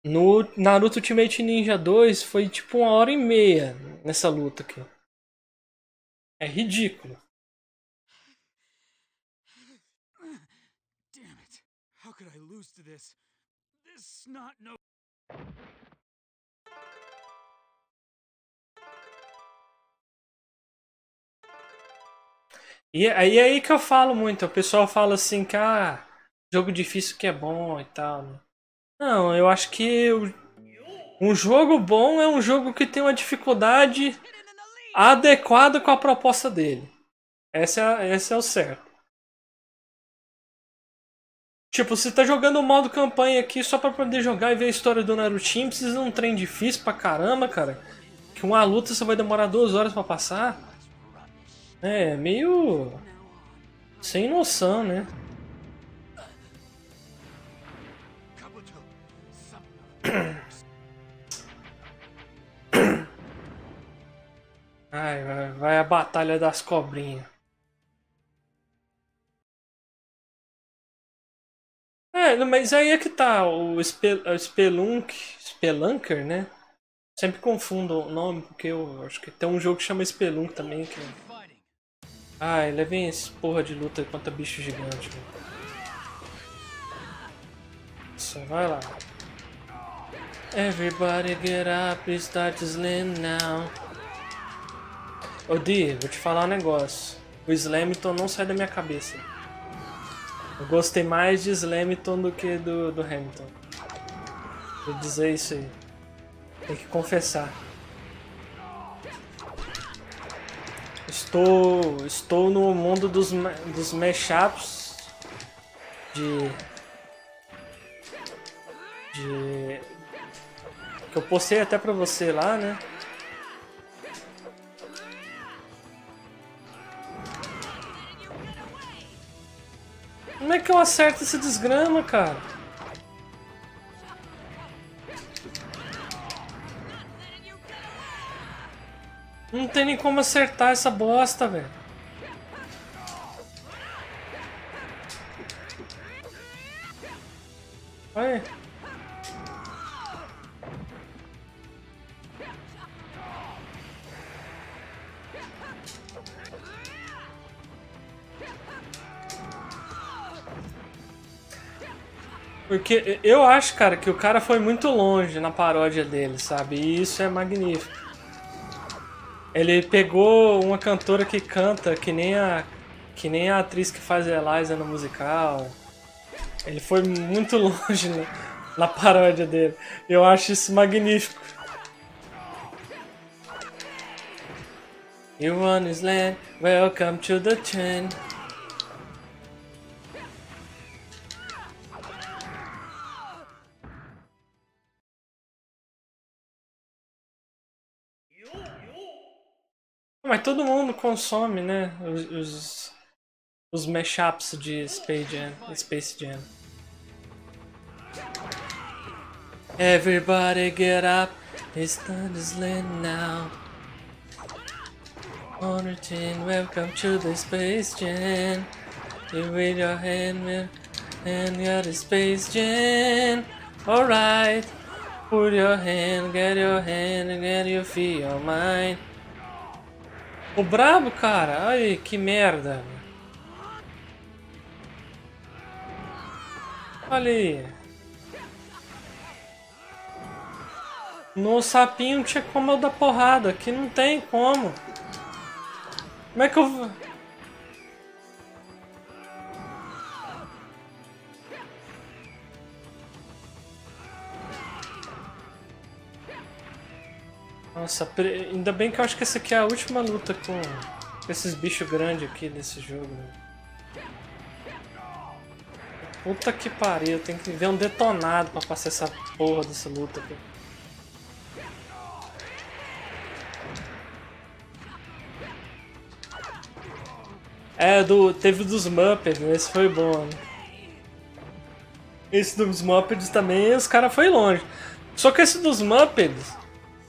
No Naruto Ultimate Ninja 2 foi tipo uma hora e meia nessa luta aqui. É ridículo. Damn it. How could I lose to this? No. E aí é aí que eu falo muito. O pessoal fala assim que ah, jogo difícil que é bom e tal. né? Não, eu acho que um jogo bom é um jogo que tem uma dificuldade adequada com a proposta dele. Essa é, esse é o certo. Tipo, você tá jogando o modo campanha aqui só pra poder jogar e ver a história do Narutinho, precisa de um trem difícil pra caramba, cara. Que uma luta você vai demorar duas horas pra passar. É, meio. sem noção, né? Ai, vai a batalha das cobrinhas. É, mas aí é que tá, o, Spel, o Spelunk, Spelunker, né? Sempre confundo o nome, porque eu acho que tem um jogo que chama Spelunk também. Que... Ai, levem esse porra de luta contra bicho gigante. velho. Nossa, vai lá. Everybody get up, start to slam now. Ô Di, vou te falar um negócio. O Slamton não sai da minha cabeça. Eu gostei mais de Slamton do que do, do Hamilton. Vou dizer isso aí. Tem que confessar. Estou, estou no mundo dos, dos mashups de. de. que eu postei até pra você lá, né? Como é que eu acerto esse desgrama, cara? Não tem nem como acertar essa bosta, velho. Olha. aí. Porque eu acho, cara, que o cara foi muito longe na paródia dele, sabe? E isso é magnífico. Ele pegou uma cantora que canta que nem a que nem a atriz que faz Eliza no musical. Ele foi muito longe na, na paródia dele. Eu acho isso magnífico. You want his land, welcome to the chain. Mas todo mundo consome, né? Os, os, os mashups de Space Jam. Space Jam. Everybody get up, it's slam now. Origin, welcome to the Space Jam. You with your hand, with- and you're the Space Jam. Alright, put your hand, get your hand, and get your feet on mine. O brabo, cara, ai que merda. Olha aí. No sapinho tinha como eu dar porrada, aqui não tem como. Como é que eu. Nossa, ainda bem que eu acho que essa aqui é a última luta com esses bichos grandes aqui desse jogo. né? Puta que pariu, tem que ver um detonado pra passar essa porra dessa luta aqui. É, do, teve dos Muppets, né? esse foi bom. Né? esse dos Muppets também, os caras foi longe. Só que esse dos Muppets,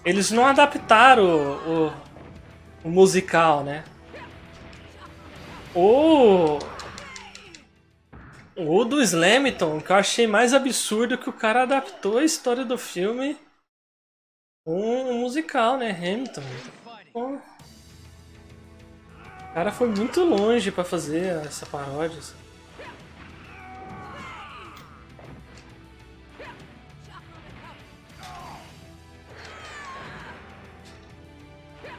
eles não adaptaram o, o, o musical, né? O. O do Slamton, que eu achei mais absurdo que o cara adaptou a história do filme um musical, né? Hamilton. O cara foi muito longe pra fazer essa paródia.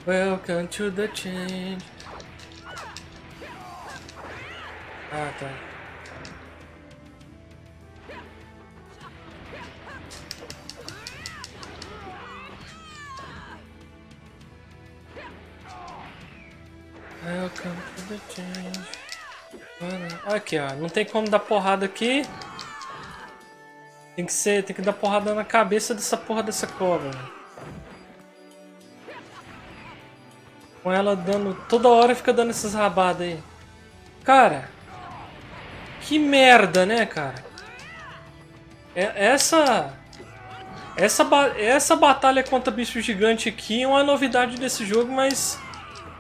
Welcome to the change. Ah, tá. Welcome to the change. Aqui, ó. Não tem como dar porrada aqui. Tem que ser, tem que dar porrada na cabeça dessa porra dessa cobra. Com ela dando. Toda hora fica dando essas rabadas aí. Cara. Que merda, né, cara? É- Essa. Essa, ba- essa batalha contra bicho gigante aqui é uma novidade desse jogo, mas.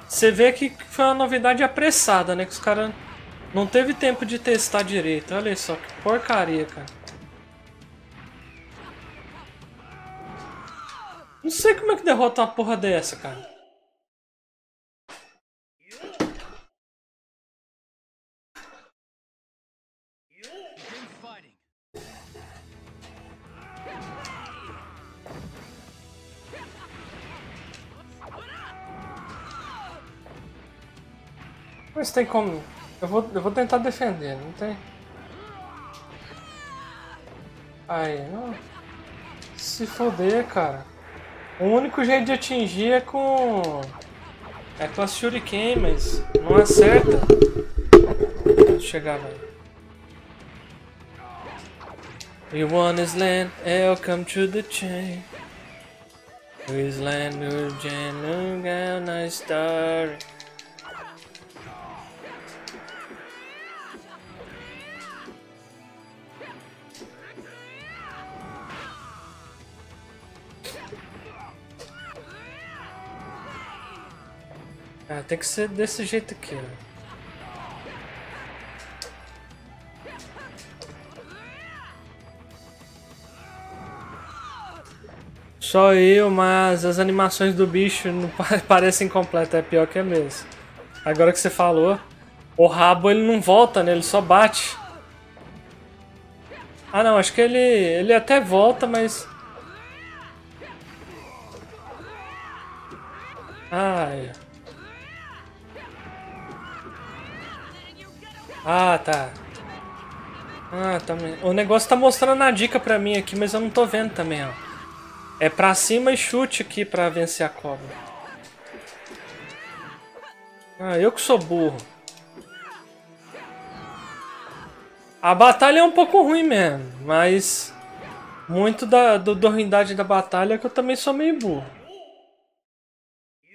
Você vê que foi uma novidade apressada, né? Que os caras não teve tempo de testar direito. Olha só que porcaria, cara. Não sei como é que derrota uma porra dessa, cara. Tem como. Eu vou, eu vou tentar defender, não tem? Aí, não. Se foder, cara. O único jeito de atingir é com. É com a Shuriken, mas não acerta. Chegar, velho. We want is land, welcome to the chain. With land, Urjan, Ugana, Star. Ah, tem que ser desse jeito aqui, ó. Só eu, mas as animações do bicho não pa- parecem completas, é pior que é mesmo. Agora que você falou, o rabo ele não volta, né? Ele só bate. Ah não, acho que ele, ele até volta, mas... Ai... Ah, tá. Ah, também. O negócio tá mostrando a dica pra mim aqui, mas eu não tô vendo também, ó. É pra cima e chute aqui pra vencer a cobra. Ah, eu que sou burro. A batalha é um pouco ruim mesmo, mas muito da, do, da ruindade da batalha é que eu também sou meio burro.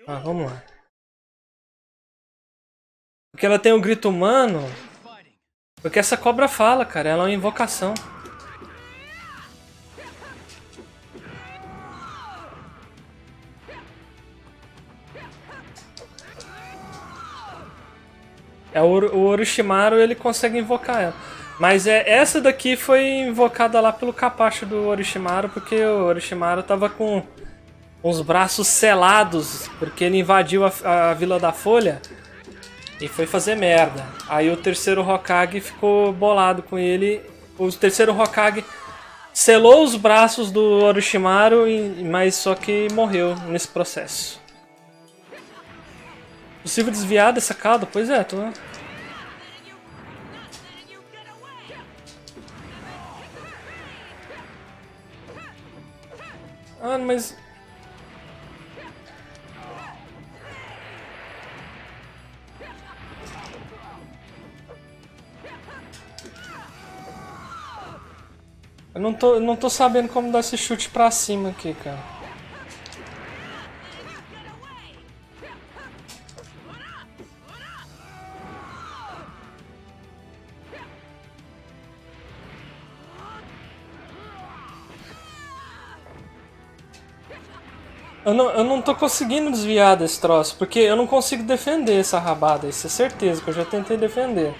Ah, vamos lá. Porque ela tem o grito humano. Porque essa cobra fala, cara, ela é uma invocação. É o Orochimaru, ele consegue invocar ela. Mas é essa daqui foi invocada lá pelo capacho do Orochimaru, porque o Orochimaru tava com os braços selados, porque ele invadiu a, a Vila da Folha e foi fazer merda. Aí o terceiro Hokage ficou bolado com ele. O terceiro Hokage selou os braços do Orochimaru, mas só que morreu nesse processo. Possível desviar dessa cauda? Pois é, tô... Ah, mas... Eu não tô, não tô sabendo como dar esse chute pra cima aqui, cara. Eu não, eu não tô conseguindo desviar desse troço, porque eu não consigo defender essa rabada, isso é certeza, que eu já tentei defender.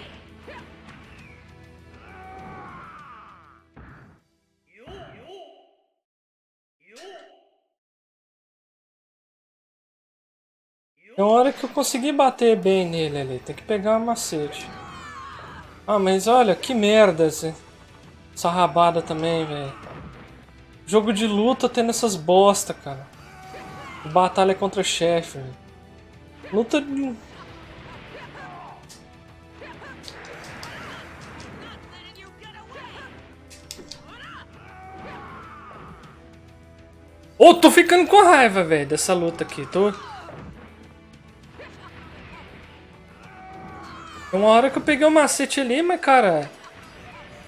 Tem uma hora que eu consegui bater bem nele ali, tem que pegar uma macete. Ah, mas olha, que merda esse, essa rabada também, velho. Jogo de luta tendo essas bosta, cara. Batalha contra chefe, velho. Luta. Ô, tô ficando com raiva, velho, dessa luta aqui. Tô... uma hora que eu peguei o macete ali, mas, cara...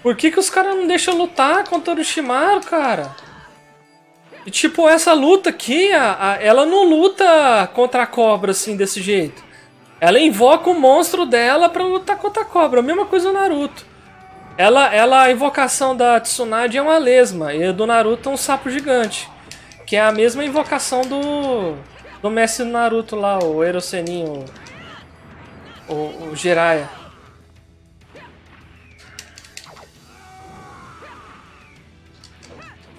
Por que que os caras não deixam lutar contra o Orochimaru, cara? E, tipo, essa luta aqui, a, a- ela não luta contra a cobra, assim, desse jeito. Ela invoca o monstro dela pra lutar contra a cobra. A mesma coisa do Naruto. Ela, ela, a invocação da Tsunade é uma lesma. E a do Naruto é um sapo gigante. Que é a mesma invocação do... Do mestre Naruto lá, o Erosenin, o, o, Jiraiya.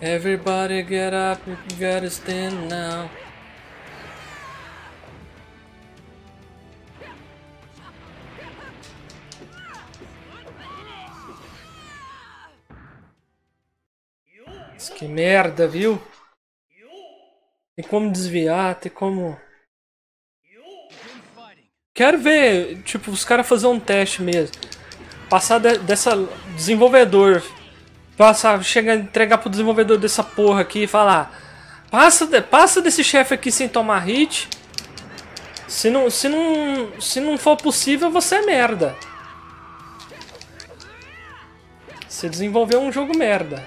Everybody get up, you gotta stand now. Que merda, viu? Tem como desviar, tem como. Quero ver, tipo, os caras fazer um teste mesmo. Passar de- dessa desenvolvedor. Passar, chegar, entregar pro desenvolvedor dessa porra aqui e falar. Passa, passa desse chefe aqui sem tomar hit. Se não, se não, se não for possível, você é merda. Você desenvolveu um jogo merda.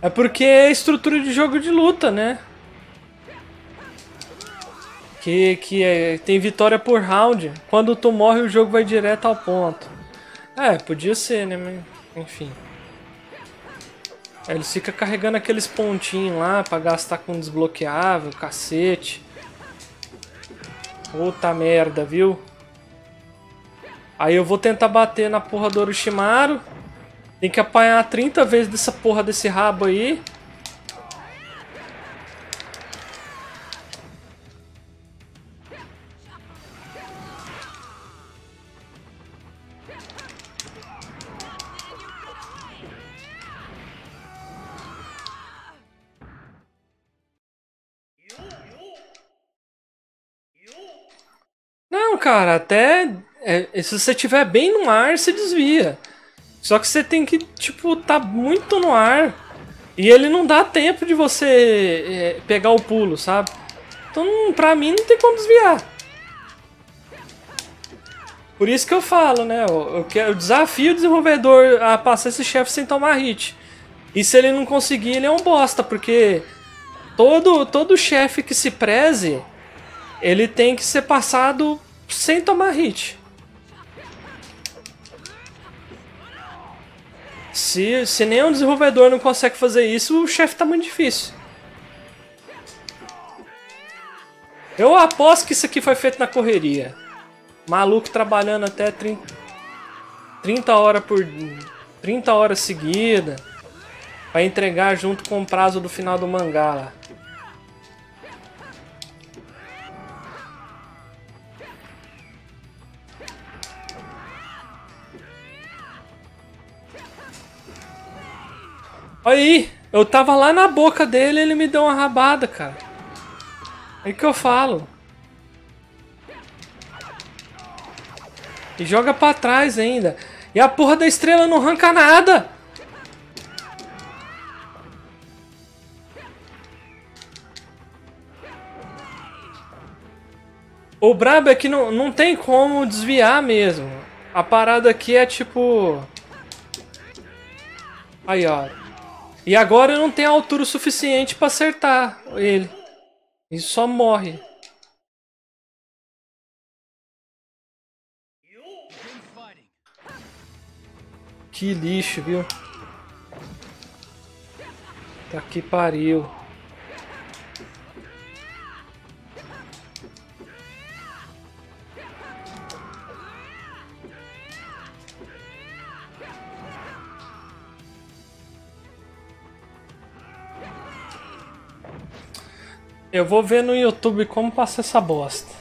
É porque é estrutura de jogo de luta, né? Que, que é- tem vitória por round. Quando tu morre, o jogo vai direto ao ponto. É, podia ser, né? Mas, enfim. Aí eles ficam carregando aqueles pontinhos lá pra gastar com desbloqueável, cacete. Puta merda, viu? Aí eu vou tentar bater na porra do Orochimaru. Tem que apanhar 30 vezes dessa porra desse rabo aí. Não, cara, até. é, se você estiver bem no ar, você desvia. Só que você tem que, tipo, tá muito no ar. E ele não dá tempo de você é, pegar o pulo, sabe? Então, pra mim, não tem como desviar. Por isso que eu falo, né? Eu, eu desafio o desenvolvedor a passar esse chefe sem tomar hit. E se ele não conseguir, ele é um bosta, porque todo, todo chefe que se preze, ele tem que ser passado sem tomar hit. Se, se nenhum desenvolvedor não consegue fazer isso, o chefe tá muito difícil. Eu aposto que isso aqui foi feito na correria. Maluco trabalhando até 30, 30 horas por 30 horas seguidas para entregar junto com o prazo do final do mangá Aí, eu tava lá na boca dele ele me deu uma rabada, cara. É que eu falo. E joga pra trás ainda. E a porra da estrela não arranca nada. O brabo é que não, não tem como desviar mesmo. A parada aqui é tipo. Aí, ó. E agora eu não tenho altura suficiente para acertar ele. E só morre. Que lixo, viu? Tá que pariu. Eu vou ver no YouTube como passar essa bosta.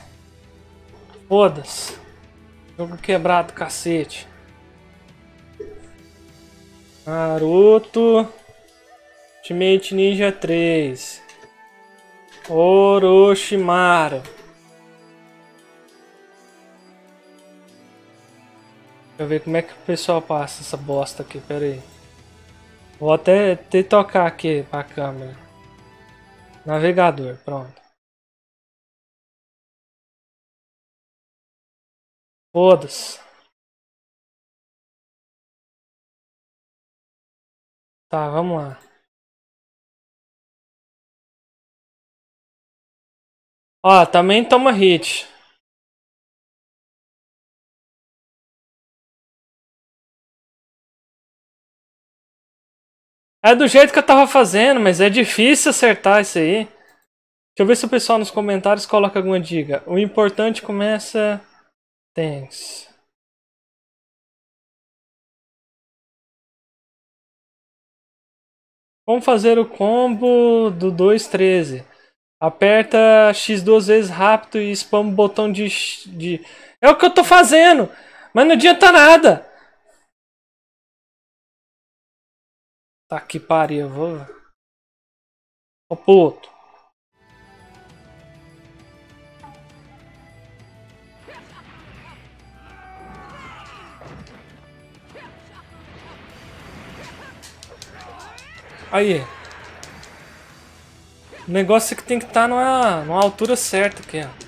Foda-se. Jogo quebrado, cacete. Naruto. Ultimate Ninja 3. Orochimaru. Deixa eu ver como é que o pessoal passa essa bosta aqui, pera aí. Vou até, até tocar aqui pra câmera. Navegador, pronto. Foda-se. Tá, vamos lá. Ó, também toma hit. É do jeito que eu tava fazendo, mas é difícil acertar isso aí. Deixa eu ver se o pessoal nos comentários coloca alguma dica. O importante começa. Thanks. Vamos fazer o combo do 213. Aperta X duas vezes rápido e spama o botão de, de. É o que eu tô fazendo! Mas não adianta nada! Tá que pariu, vou. Ô puto. Aí. O negócio é que tem que estar numa, numa altura certa aqui, ó.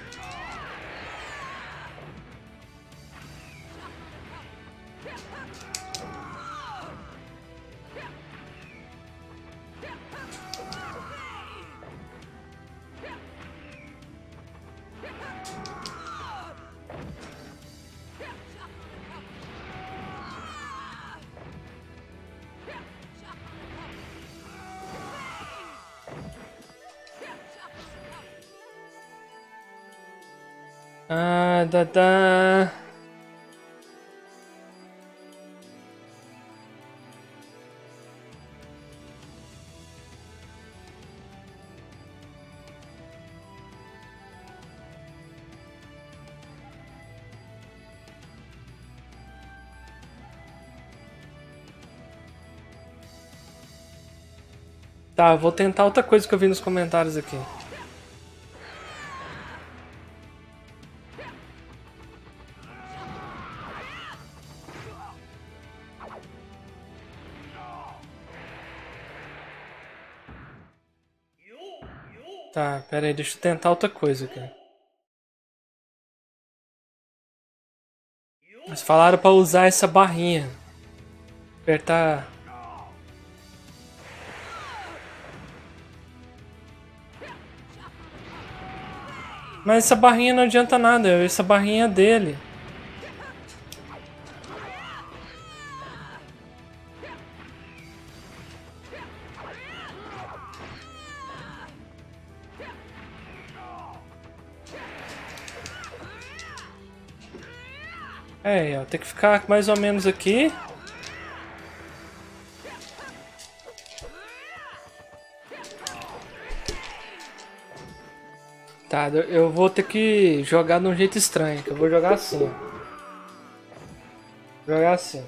Ah, da, da. Tá, vou tentar outra coisa que eu vi nos comentários aqui. Pera aí, deixa eu tentar outra coisa aqui. Mas falaram pra usar essa barrinha. Apertar. Mas essa barrinha não adianta nada, essa barrinha é dele. É, tem que ficar mais ou menos aqui. Tá, eu vou ter que jogar de um jeito estranho, que eu vou jogar assim. Jogar assim.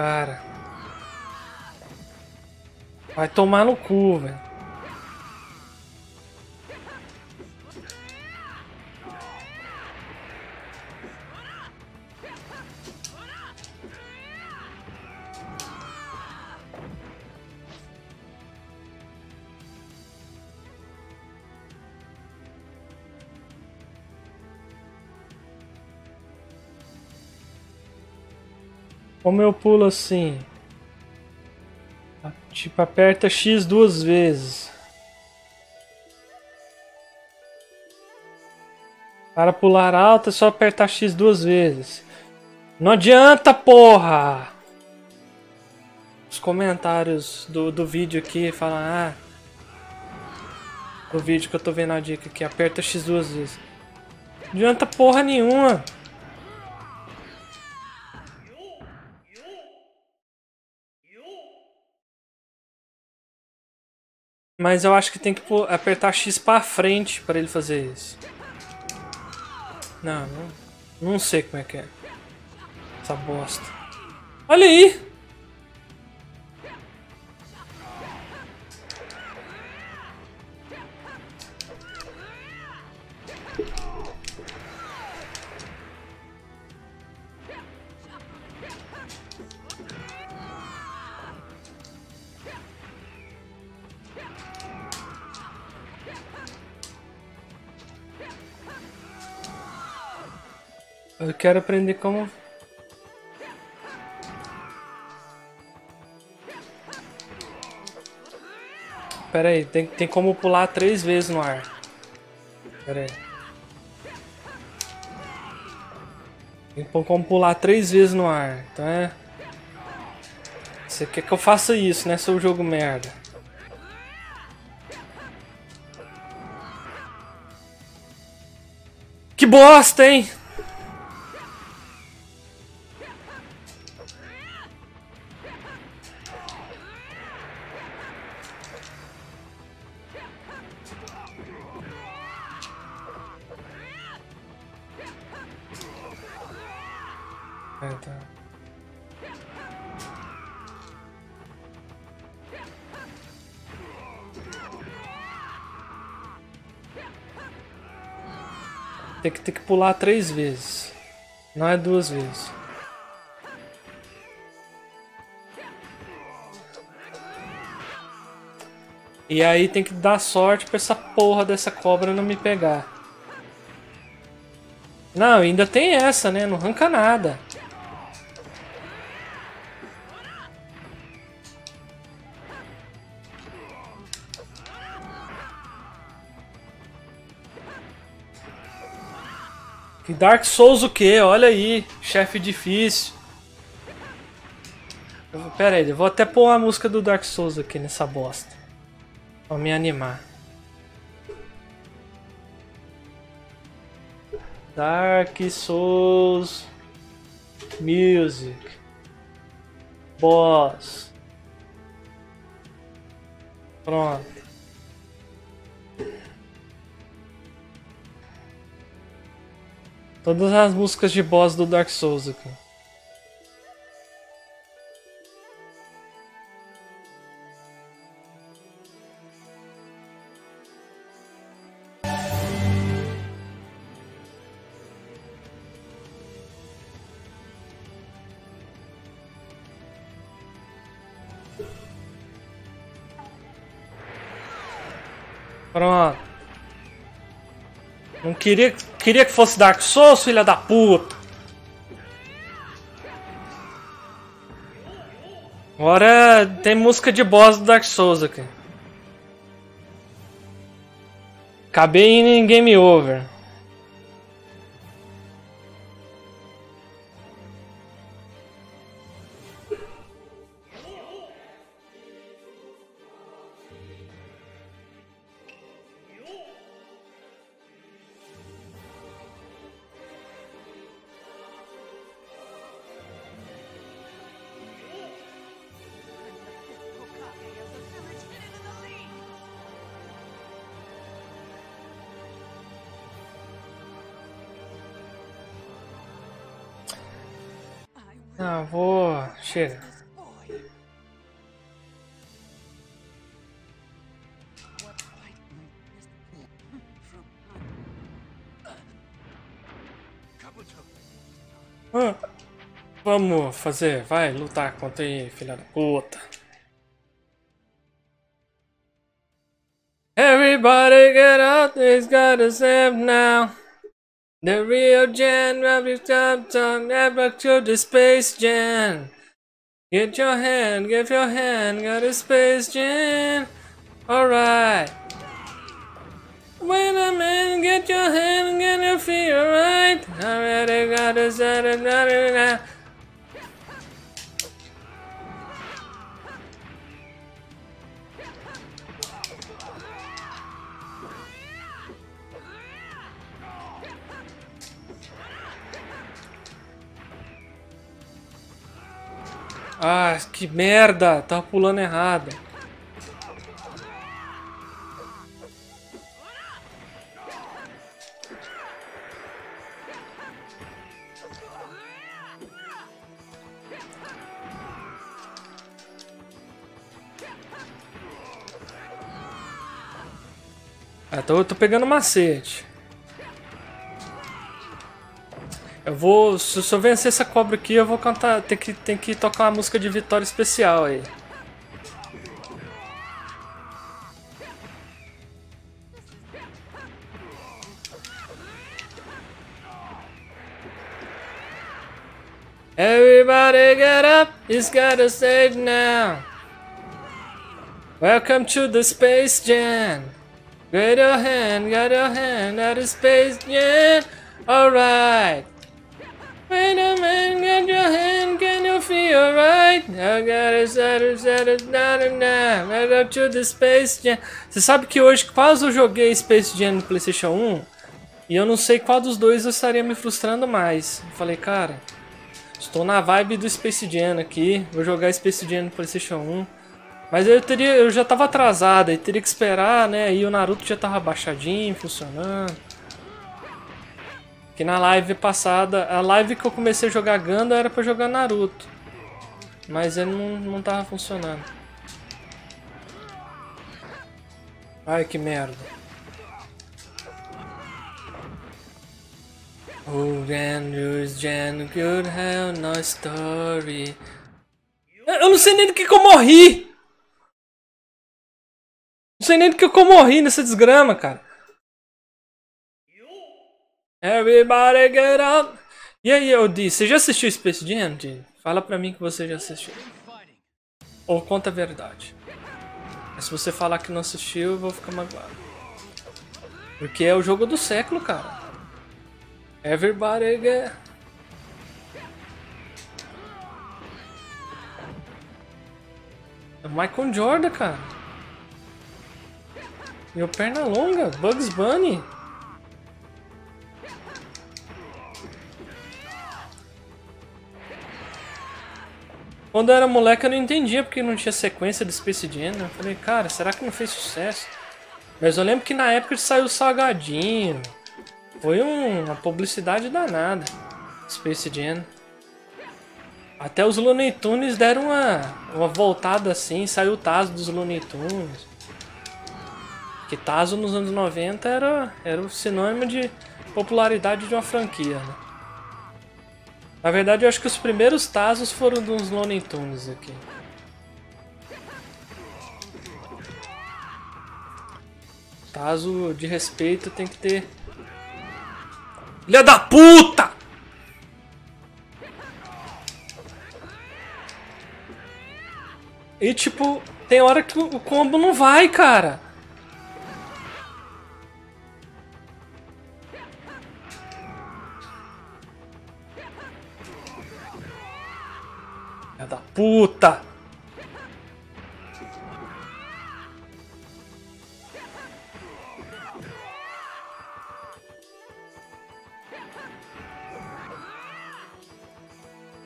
Cara. Vai tomar no cu, velho. Como eu pulo assim? Tipo, aperta X duas vezes. Para pular alto é só apertar X duas vezes. Não adianta, porra! Os comentários do, do vídeo aqui falam, ah... Do vídeo que eu tô vendo a dica aqui, aperta X duas vezes. Não adianta porra nenhuma! Mas eu acho que tem que apertar X pra frente pra ele fazer isso. Não, não, não sei como é que é. Essa bosta. Olha aí! Quero aprender como. Pera aí, tem, tem como pular três vezes no ar. Pera aí. Tem como pular três vezes no ar. Então é. Você quer que eu faça isso, né, seu jogo merda? Que bosta, hein? Pular três vezes. Não é duas vezes. E aí tem que dar sorte pra essa porra dessa cobra não me pegar. Não, ainda tem essa, né? Não arranca nada. Dark Souls o quê? Olha aí, chefe difícil. Pera aí, eu vou até pôr a música do Dark Souls aqui nessa bosta. Pra me animar. Dark Souls Music Boss Pronto. Todas as músicas de boss do Dark Souls aqui. Queria, queria que fosse Dark Souls, filha da puta. Agora tem música de boss do Dark Souls aqui. Acabei indo em Game Over. Vamos fazer, vai lutar contra ele, filha da puta. Everybody get up, there's gotta save now. The real Gen, Rabbit Top Top, never to the Space Gen. Get your hand, give your hand, got a Space Gen. Alright. When a man get your hand, get your feet right. I already got a set of Ah, que merda! Tava pulando errado. Ah, tô, tô pegando macete. Eu vou. Se, eu vencer essa cobra aqui, eu vou cantar. Tem que, tem que tocar uma música de vitória especial aí. Everybody get up, it's got a stage now. Welcome to the Space Jam. Get your hand, get your hand at the Space Jam. Alright. A your hand, can you feel right? I got it, set it, set it, na na na. Welcome to the Space Jam. Você sabe que hoje quase eu joguei Space Jam no PlayStation 1 e eu não sei qual dos dois eu estaria me frustrando mais. Eu falei, cara, estou na vibe do Space Jam aqui, vou jogar Space Jam no PlayStation 1. Mas eu teria, eu já tava atrasado, e teria que esperar, né? E o Naruto já tava baixadinho, funcionando. Que na live passada, a live que eu comecei a jogar Ganda era pra jogar Naruto. Mas ele não, não tava funcionando. Ai que merda. Oh, Andrews, Jan, good hell, no story. Eu eu não sei nem do que, que eu morri! Não sei nem do que que eu morri nessa desgrama, cara. Everybody get up! E aí, Odi, você já assistiu Space Jam, Di? Fala pra mim que você já assistiu. Ou conta a verdade. Mas se você falar que não assistiu, eu vou ficar magoado. Porque é o jogo do século, cara. Everybody get... É Michael Jordan, cara. Meu perna longa, Bugs Bunny. Quando eu era moleque eu não entendia porque não tinha sequência do Space Jam. Eu falei, cara, será que não fez sucesso? Mas eu lembro que na época saiu salgadinho. Foi um- uma publicidade danada. Space Jam. Até os Looney Tunes deram uma, uma voltada assim, saiu o Tazo dos Looney Tunes. Que Tazo nos anos 90 era, era o sinônimo de popularidade de uma franquia, né? Na verdade, eu acho que os primeiros Tazos foram dos Looney Tunes aqui. Tazo de respeito tem que ter. Filha da puta! E tipo, tem hora que o o combo não vai, cara. Puta!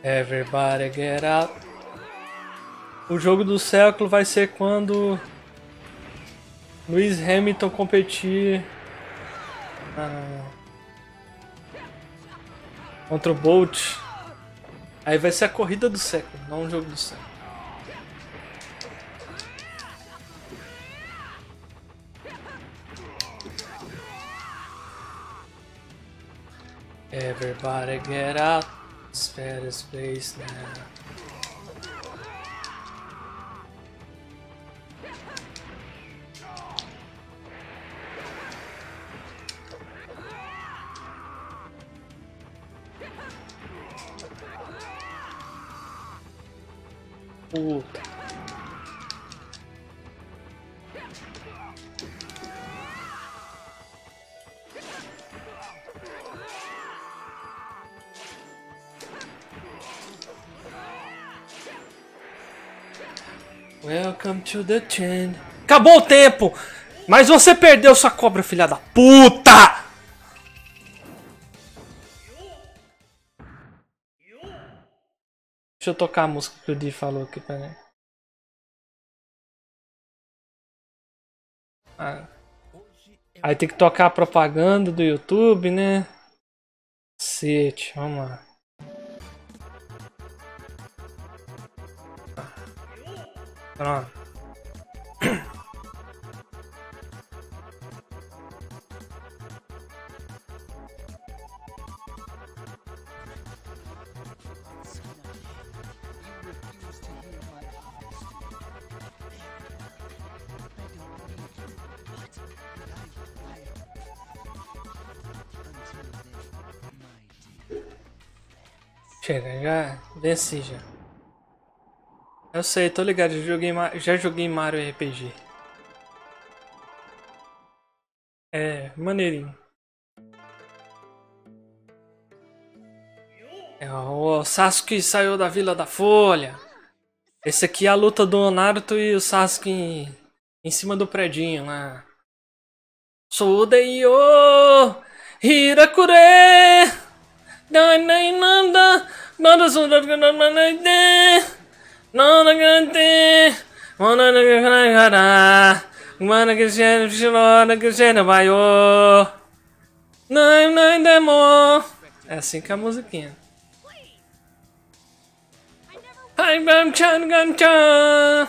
Everybody get out. O jogo do século vai ser quando Lewis Hamilton competir ah, contra o Bolt. Aí vai ser a corrida do século, não um jogo do século. Everybody get out. Spare space now. puta. Welcome to the chain. Acabou o tempo! Mas você perdeu sua cobra, filha da puta! Deixa eu tocar a música que o Di falou aqui, peraí. Ah. Aí tem que tocar a propaganda do YouTube, né? Cacete, vamos lá. Pronto. Chega, já venci já. Eu sei, tô ligado, já joguei, já joguei Mario RPG. É, maneirinho. É, o Sasuke saiu da Vila da Folha. Esse aqui é a luta do Naruto e o Sasuke em, em cima do predinho lá. Sudeyo Hirakure Nanainanda Nada Mana que nada, chilona que gênio, vaiô. Não, não, demo. É assim que é a musiquinha. Ai, bam, chan, gan, chan.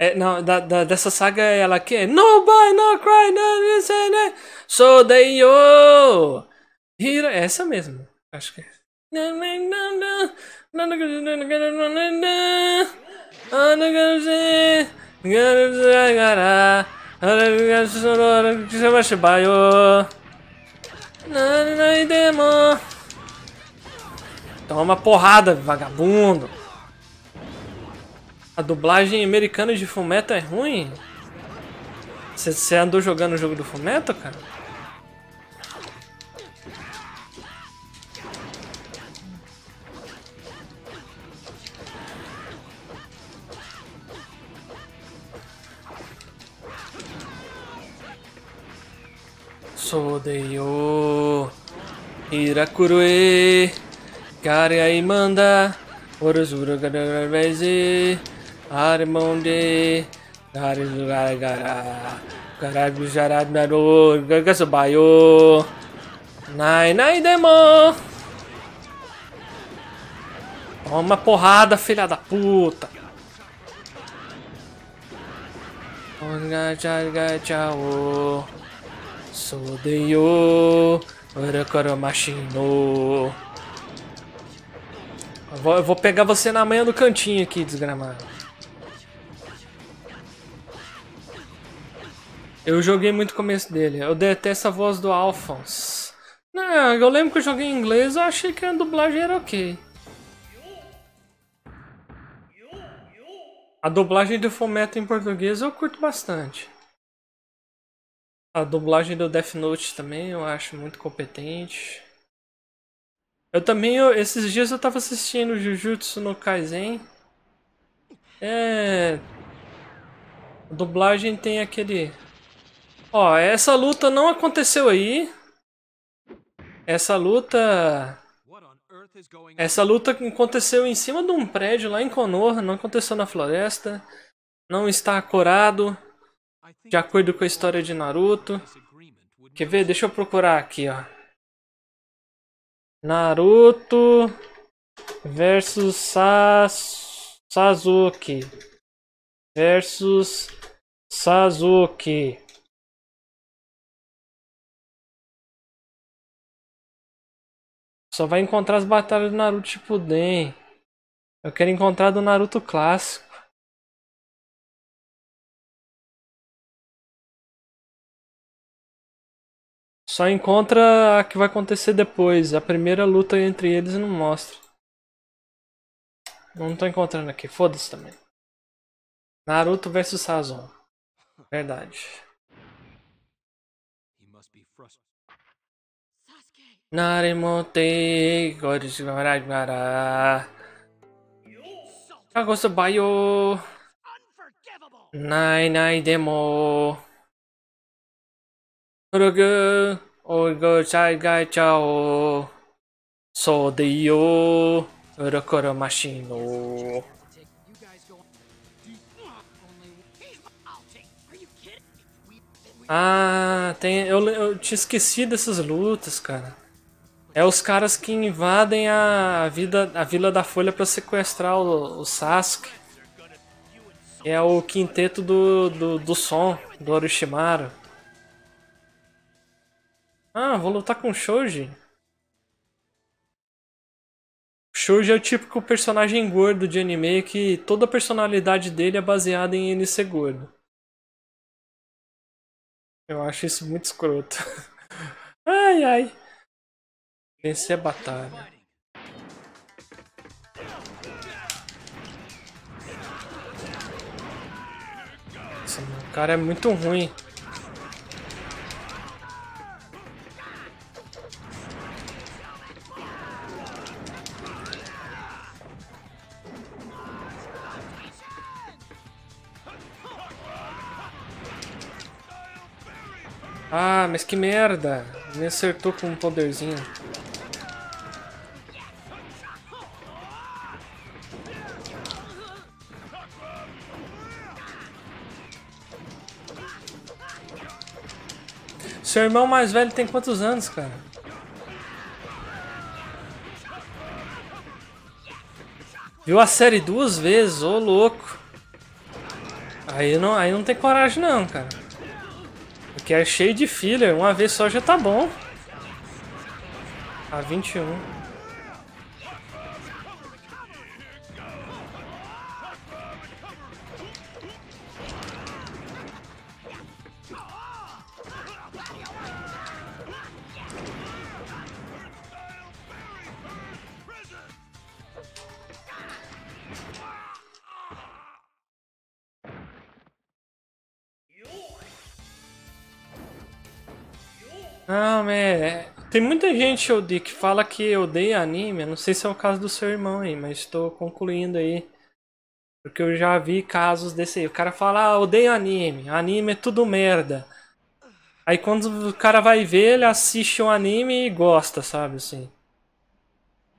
É, não, da, da, dessa saga ela que No buy, no cry, no listen, no, so they yo. Hero, é essa mesmo, acho que é. Toma porrada, vagabundo. A dublagem americana de Fumeto é ruim? Você andou jogando o jogo do Fumeto, cara? Sodeyo Hirakurue Kare aí manda Orozura Garabeze Arimonde Garizugara Gara Garagujarad Naro Gagasabayo Nai Nai Demo. Toma porrada, filha da puta. Onga Jarga Chao Sodeyo Urakoro Machino. Eu vou, eu vou pegar você na manhã do cantinho aqui, desgramado. Eu joguei muito o começo dele. Eu detesto a voz do Alphonse. Não, eu lembro que eu joguei em inglês, eu achei que a dublagem era ok. A dublagem do Fumeto em português eu curto bastante. A dublagem do Death Note também eu acho muito competente. Eu também, eu- esses dias eu tava assistindo Jujutsu no Kaisen. É. A dublagem tem aquele. Ó, essa luta não aconteceu aí. Essa luta. Essa luta aconteceu em cima de um prédio lá em Konoha, não aconteceu na floresta. Não está acorado, de acordo com a história de Naruto. Quer ver? Deixa eu procurar aqui, ó. Naruto versus Sas... Sasuke versus Sasuke. Só vai encontrar as batalhas do Naruto Shippuden. Eu quero encontrar do Naruto clássico. Só encontra a que vai acontecer depois. A primeira luta entre eles não mostra. Não tô encontrando aqui. Foda-se também. Naruto versus Sazon. Verdade. Narimote Gorisgaragara Kagosu Bayo! Nai Nai Demo Furugu Oigo Chai Gai Chao So de yo Urokoro Machino Ah, tem. Eu, eu tinha esquecido dessas lutas, cara. É os caras que invadem a, vida, a Vila da Folha pra sequestrar o, o Sasuke. É o quinteto do, do, do som, do Orochimaru. Ah, vou lutar com o Shoji. Shoji é o típico personagem gordo de anime que toda a personalidade dele é baseada em ele ser gordo. Eu acho isso muito escroto. Ai ai. Vencer a batalha. Nossa, o cara é muito ruim. Ah, mas que merda! Me acertou com um poderzinho. Seu irmão mais velho tem quantos anos, cara? Viu a série duas vezes, ô louco. Aí não, aí não tem coragem não, cara. Porque é cheio de filler, uma vez só já tá bom. A 21. Não, é... Tem muita gente, Odi, que fala que odeia anime. Não sei se é o caso do seu irmão aí, mas estou concluindo aí. Porque eu já vi casos desse aí. O cara fala, ah, odeio anime. Anime é tudo merda. Aí quando o cara vai ver, ele assiste um anime e gosta, sabe, assim.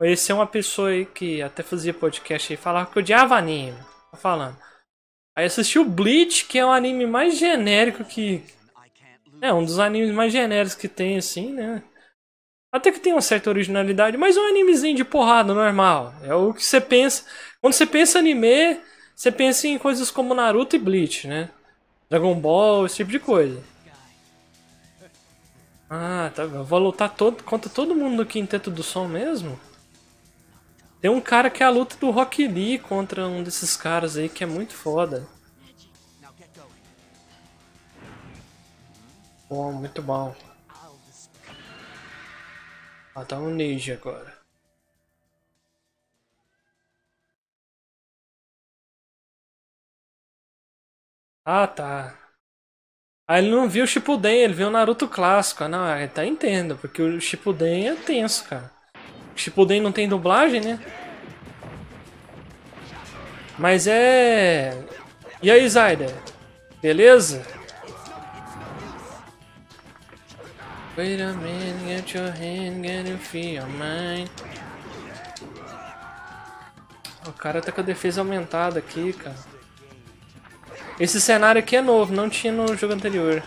Esse uma pessoa aí que até fazia podcast aí, falava que odiava anime. Tá falando. Aí assistiu Bleach, que é o anime mais genérico que, é, um dos animes mais genéricos que tem, assim, né? Até que tem uma certa originalidade, mas é um animezinho de porrada normal. É o que você pensa. Quando você pensa anime, você pensa em coisas como Naruto e Bleach, né? Dragon Ball, esse tipo de coisa. Ah, tá. Eu vou lutar todo, contra todo mundo do quinteto do som mesmo? Tem um cara que é a luta do Rock Lee contra um desses caras aí que é muito foda. Bom, muito bom. Ah, tá um ninja agora. Ah, tá. Ah, ele não viu o Shippuden, ele viu o Naruto clássico. Ah, não, é, tá entendo, porque o Shippuden é tenso, cara. O Shippuden não tem dublagem, né? Mas é... E aí, Zayder? Beleza? Wait a minute, get your hand, get your feel mine. O cara tá com a defesa aumentada aqui, cara. Esse cenário aqui é novo, não tinha no jogo anterior.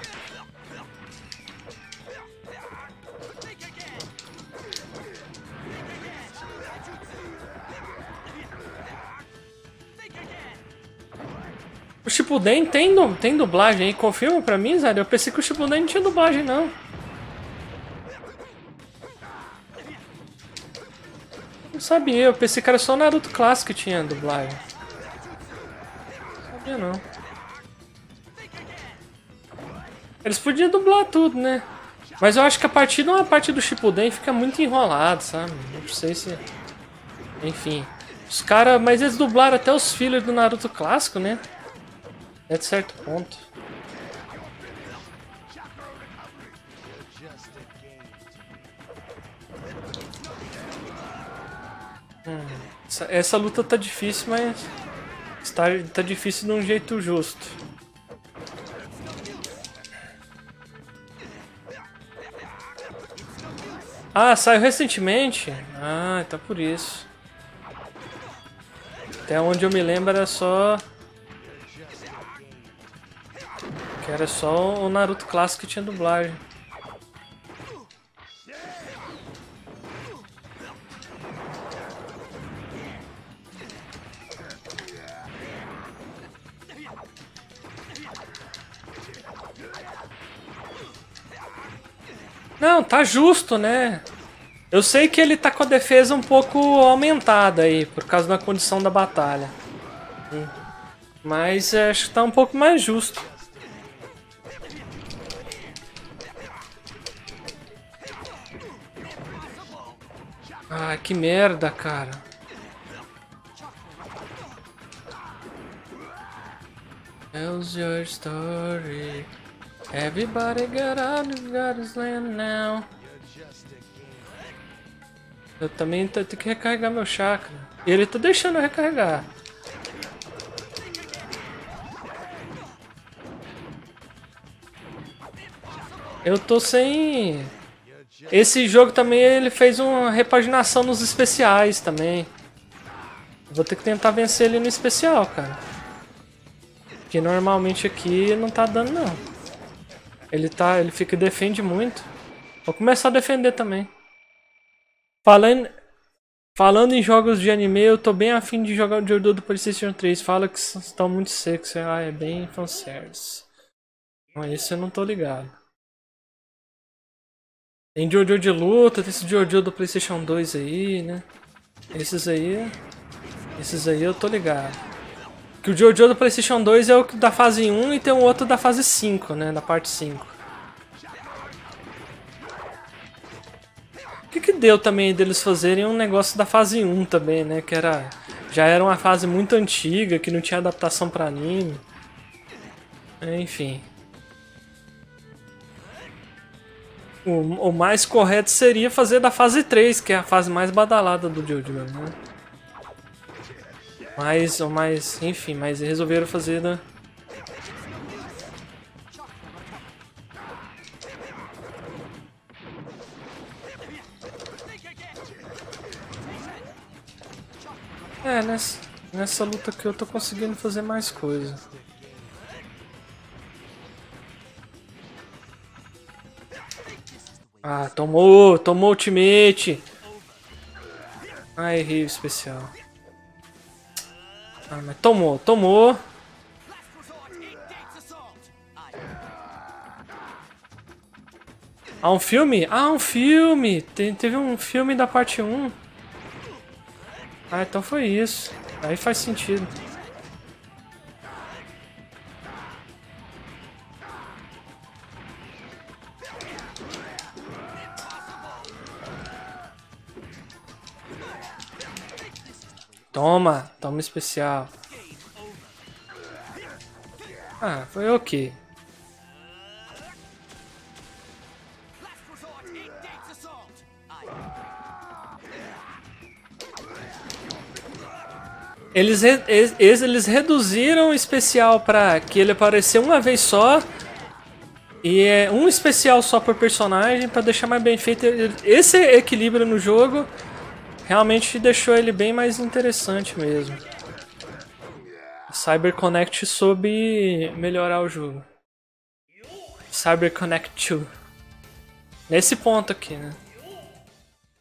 O Shippuden tem, tem dublagem aí? Confirma pra mim, Zé? Eu pensei que o Shippuden não tinha dublagem, não. Sabia, eu pensei que era só o Naruto clássico que tinha dublagem. Não sabia não. Eles podiam dublar tudo, né? Mas eu acho que a partir de uma parte do Shippuden fica muito enrolado, sabe? Não sei se... Enfim. Os caras... Mas eles dublaram até os fillers do Naruto clássico, né? É de certo ponto. Essa, essa luta tá difícil, mas está, tá difícil de um jeito justo. Ah, saiu recentemente? Ah, tá por isso. Até onde eu me lembro era só. Que era só o Naruto clássico que tinha dublagem. Não, tá justo, né? Eu sei que ele tá com a defesa um pouco aumentada aí, por causa da condição da batalha. Mas é, acho que tá um pouco mais justo. Ah, que merda, cara. Tells your story. Everybody get out of God's land now. Eu também tenho que recarregar meu chakra. E ele tá deixando eu recarregar. Eu tô sem. Esse jogo também ele fez uma repaginação nos especiais também. Vou ter que tentar vencer ele no especial, cara. Que normalmente aqui não tá dando não. Ele tá, ele fica defende muito. Vou começar a defender também. Falando Falando em jogos de anime, eu tô bem afim de jogar o Jojo do PlayStation 3. Fala que estão muito secos. Ah, é bem fanservice. Mas esse eu não tô ligado. Tem Jojo de luta, tem esse Jojo do PlayStation 2 aí, né? Esses aí. Esses aí eu tô ligado. Que o Jojo do PlayStation 2 é o da fase 1 e tem o outro da fase 5, né? Da parte 5. O que, que deu também deles fazerem um negócio da fase 1 também, né? Que era. Já era uma fase muito antiga, que não tinha adaptação pra anime. Enfim. O, o mais correto seria fazer da fase 3, que é a fase mais badalada do Jojo, né? Mas, mas, enfim, mas resolveram fazer da. É, nessa, nessa luta aqui eu tô conseguindo fazer mais coisa. Ah, tomou, tomou ultimate. Ah, errei o especial. Ah, mas tomou, tomou. Ah, um filme? Ah, um filme! Te- teve um filme da parte 1. Ah, então foi isso. Aí faz sentido. Toma, toma especial. Ah, foi ok. Eles, eles, eles reduziram o especial pra que ele apareceu uma vez só. E é um especial só por personagem pra deixar mais bem feito. Esse equilíbrio no jogo realmente deixou ele bem mais interessante mesmo. Cyber Connect soube melhorar o jogo. Cyber Connect 2. Nesse ponto aqui, né?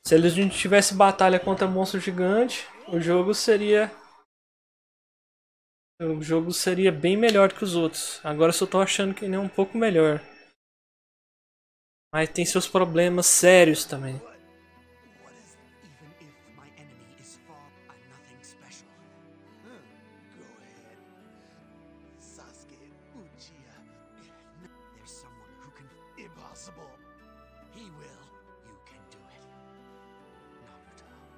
Se eles não tivesse batalha contra monstro gigante, o jogo seria o jogo seria bem melhor que os outros. Agora eu só tô achando que ele é um pouco melhor. Mas tem seus problemas sérios também.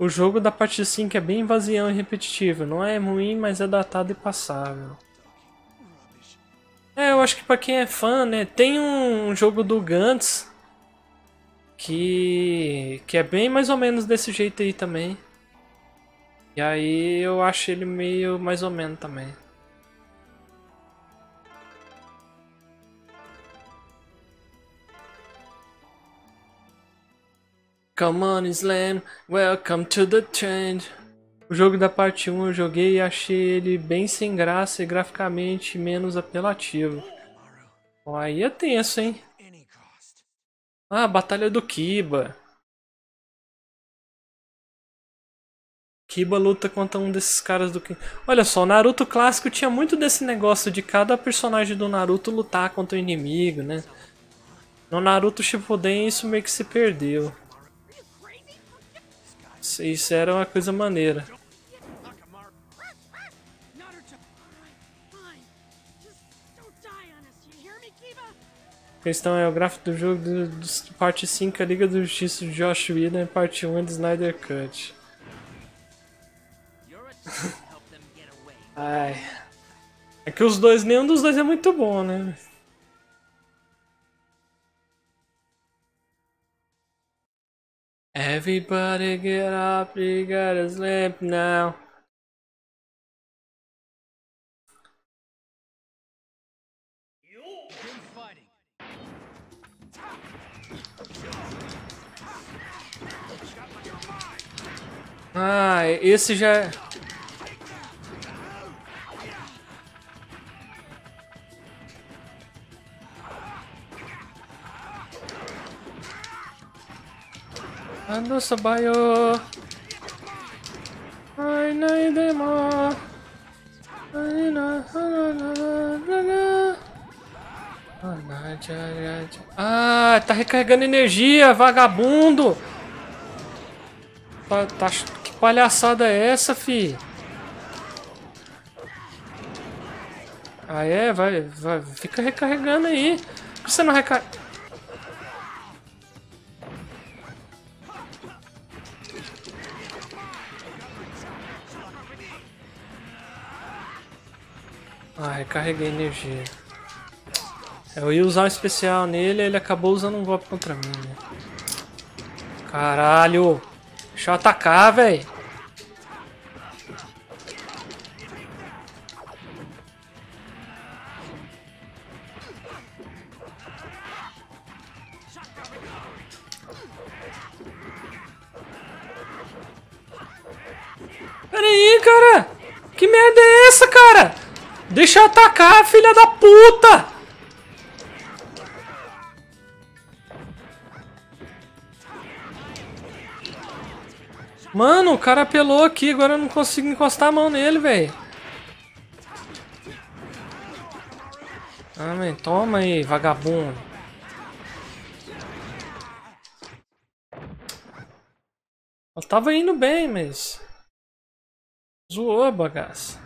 O jogo da parte 5 é bem vazião e repetitivo. Não é ruim, mas é datado e passável. É, eu acho que pra quem é fã, né? Tem um jogo do Gantz que que é bem mais ou menos desse jeito aí também. E aí eu acho ele meio mais ou menos também. Come on, Slam, welcome to the trend. O jogo da parte 1 eu joguei e achei ele bem sem graça e graficamente menos apelativo. Ó, aí é tenso, hein? Ah, Batalha do Kiba. Kiba luta contra um desses caras do Ki- Olha só, o Naruto clássico tinha muito desse negócio de cada personagem do Naruto lutar contra o inimigo, né? No Naruto Shippuden isso meio que se perdeu. Isso- era uma coisa maneira. A questão é o gráfico do jogo do, do- parte 5 a Liga da Justiça de Josh Whedon parte 1 é do Snyder Cut. Ai. É que os dois, nenhum dos dois é muito bom, né? Everybody get up, you gotta sleep now. Ah, esse já Ando sabayo. Ai, nai demo. Ai, na, na, na, na, na. Ah. Ah, tá recarregando energia, vagabundo! Tá, tá, que palhaçada é essa, fi? Ah, é? Vai, vai, fica recarregando aí. Por que você não recarrega? Ah, recarreguei energia. Eu ia usar um especial nele, ele acabou usando um golpe contra mim, né? Caralho! Deixa eu atacar, véi! Pera aí, cara! Que merda é essa, cara? Deixa eu atacar, filha da puta! Mano, o cara apelou aqui, agora eu não consigo encostar a mão nele, velho. Ah, man, toma aí, vagabundo. Eu tava indo bem, mas. Zoou a bagaça.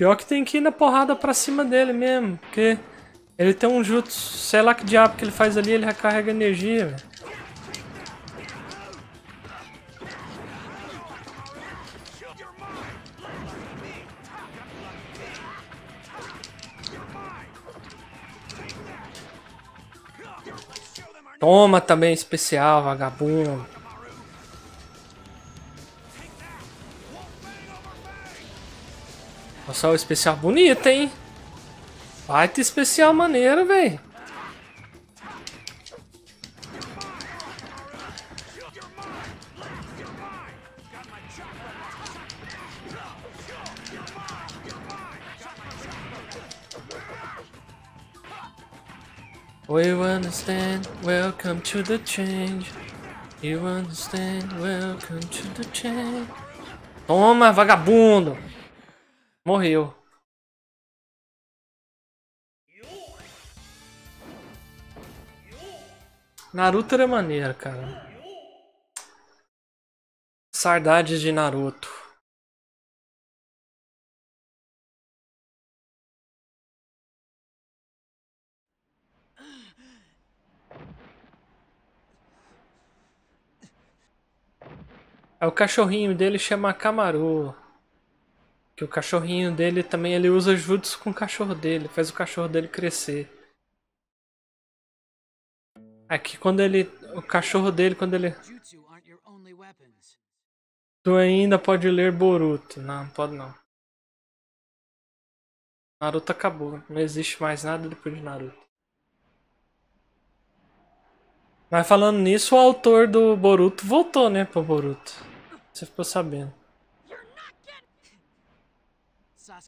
Pior que tem que ir na porrada pra cima dele mesmo, porque ele tem um jutsu, sei lá que diabo que ele faz ali, ele recarrega energia, velho. Toma também especial, vagabundo. Nossa, o especial bonito, hein? Vai ter especial maneiro, velho. We understand, welcome to the change. You understand, welcome to the change. Toma, vagabundo! Morreu. Naruto era maneiro, cara. Saudades de Naruto. Aí o cachorrinho dele chama Kamaru. Que o cachorrinho dele também ele usa jutsu com o cachorro dele, faz o cachorro dele crescer. Aqui quando ele o cachorro dele quando ele. Tu ainda pode ler Boruto. Não, pode não. Naruto acabou. Não existe mais nada depois de Naruto. Mas falando nisso, o autor do Boruto voltou, né, pro Boruto. Você ficou sabendo. You're not getting. Sasuke must be inside. We're taking Sasuke back. Let's see it. I can't let you do that.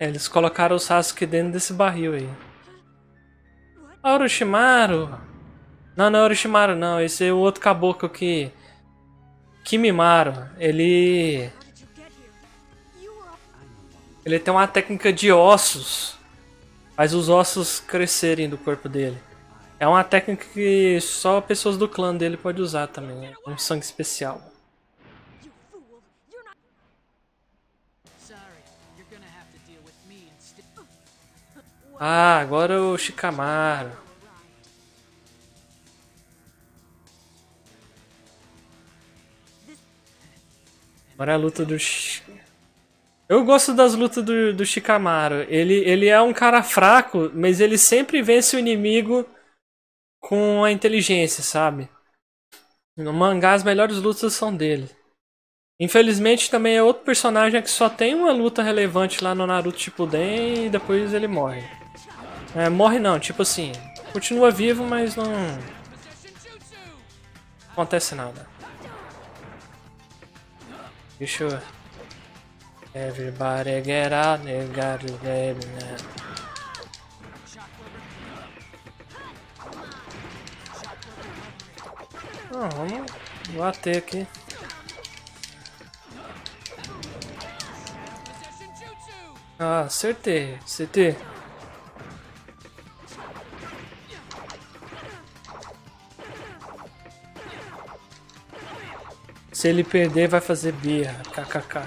É, eles colocaram o Sasuke dentro desse barril aí. Ah, Orochimaru! Não, não é Orochimaru não. Esse é o outro caboclo que... Kimimaro. Ele... Ele tem uma técnica de ossos. Faz os ossos crescerem do corpo dele. É uma técnica que só pessoas do clã dele podem usar também. É um sangue especial. Ah, agora o Shikamaru. Agora é a luta do Eu gosto das lutas do, do Shikamaru. Ele, ele é um cara fraco, mas ele sempre vence o inimigo com a inteligência, sabe? No mangá, as melhores lutas são dele. Infelizmente, também é outro personagem que só tem uma luta relevante lá no Naruto Shippuden e depois ele morre. É, morre não, tipo assim, continua vivo, mas não acontece nada. Deixa eu... Everybody get out, they got get now. Ah, vamos bater aqui. Ah, acertei, acertei. Se ele perder, vai fazer birra. KKK.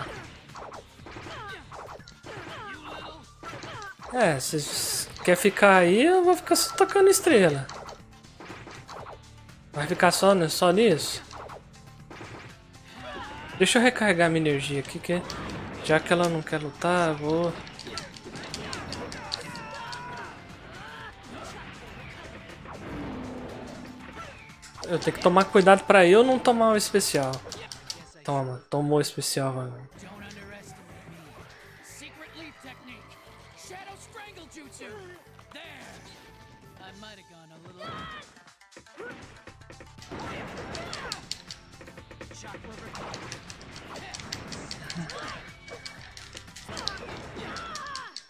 É, se quer ficar aí, eu vou ficar só tocando estrela. Vai ficar só, só nisso? Deixa eu recarregar minha energia aqui, que já que ela não quer lutar, vou. Eu tenho que tomar cuidado pra eu não tomar o especial. Toma, tomou o especial, mano.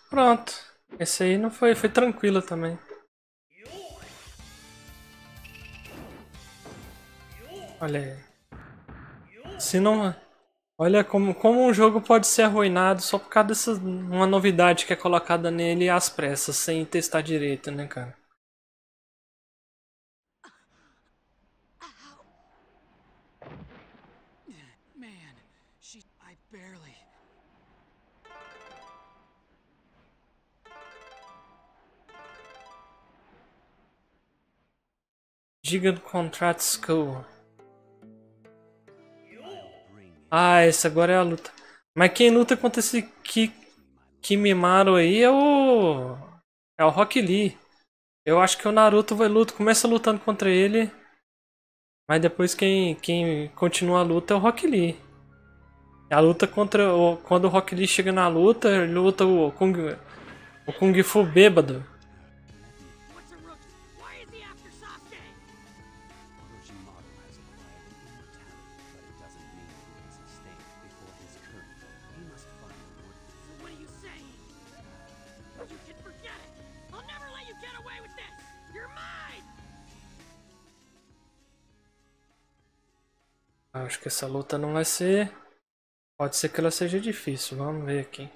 Pronto. Esse aí não foi, foi tranquilo também. Olha aí. Se não. Olha como, como um jogo pode ser arruinado só por causa dessa uma novidade que é colocada nele às pressas, sem testar direito, né, cara? Man, she. I barely. Giga Contract School. Ah, essa agora é a luta. Mas quem luta contra esse Ki, Kimimaro aí é o. É o Rock Lee. Eu acho que o Naruto vai luta, começa lutando contra ele. Mas depois quem, quem continua a luta é o Rock Lee. A luta contra. O, quando o Rock Lee chega na luta, ele luta o Kung, o Kung Fu bêbado. Acho que essa luta não vai ser. Pode ser que ela seja difícil. Vamos ver aqui.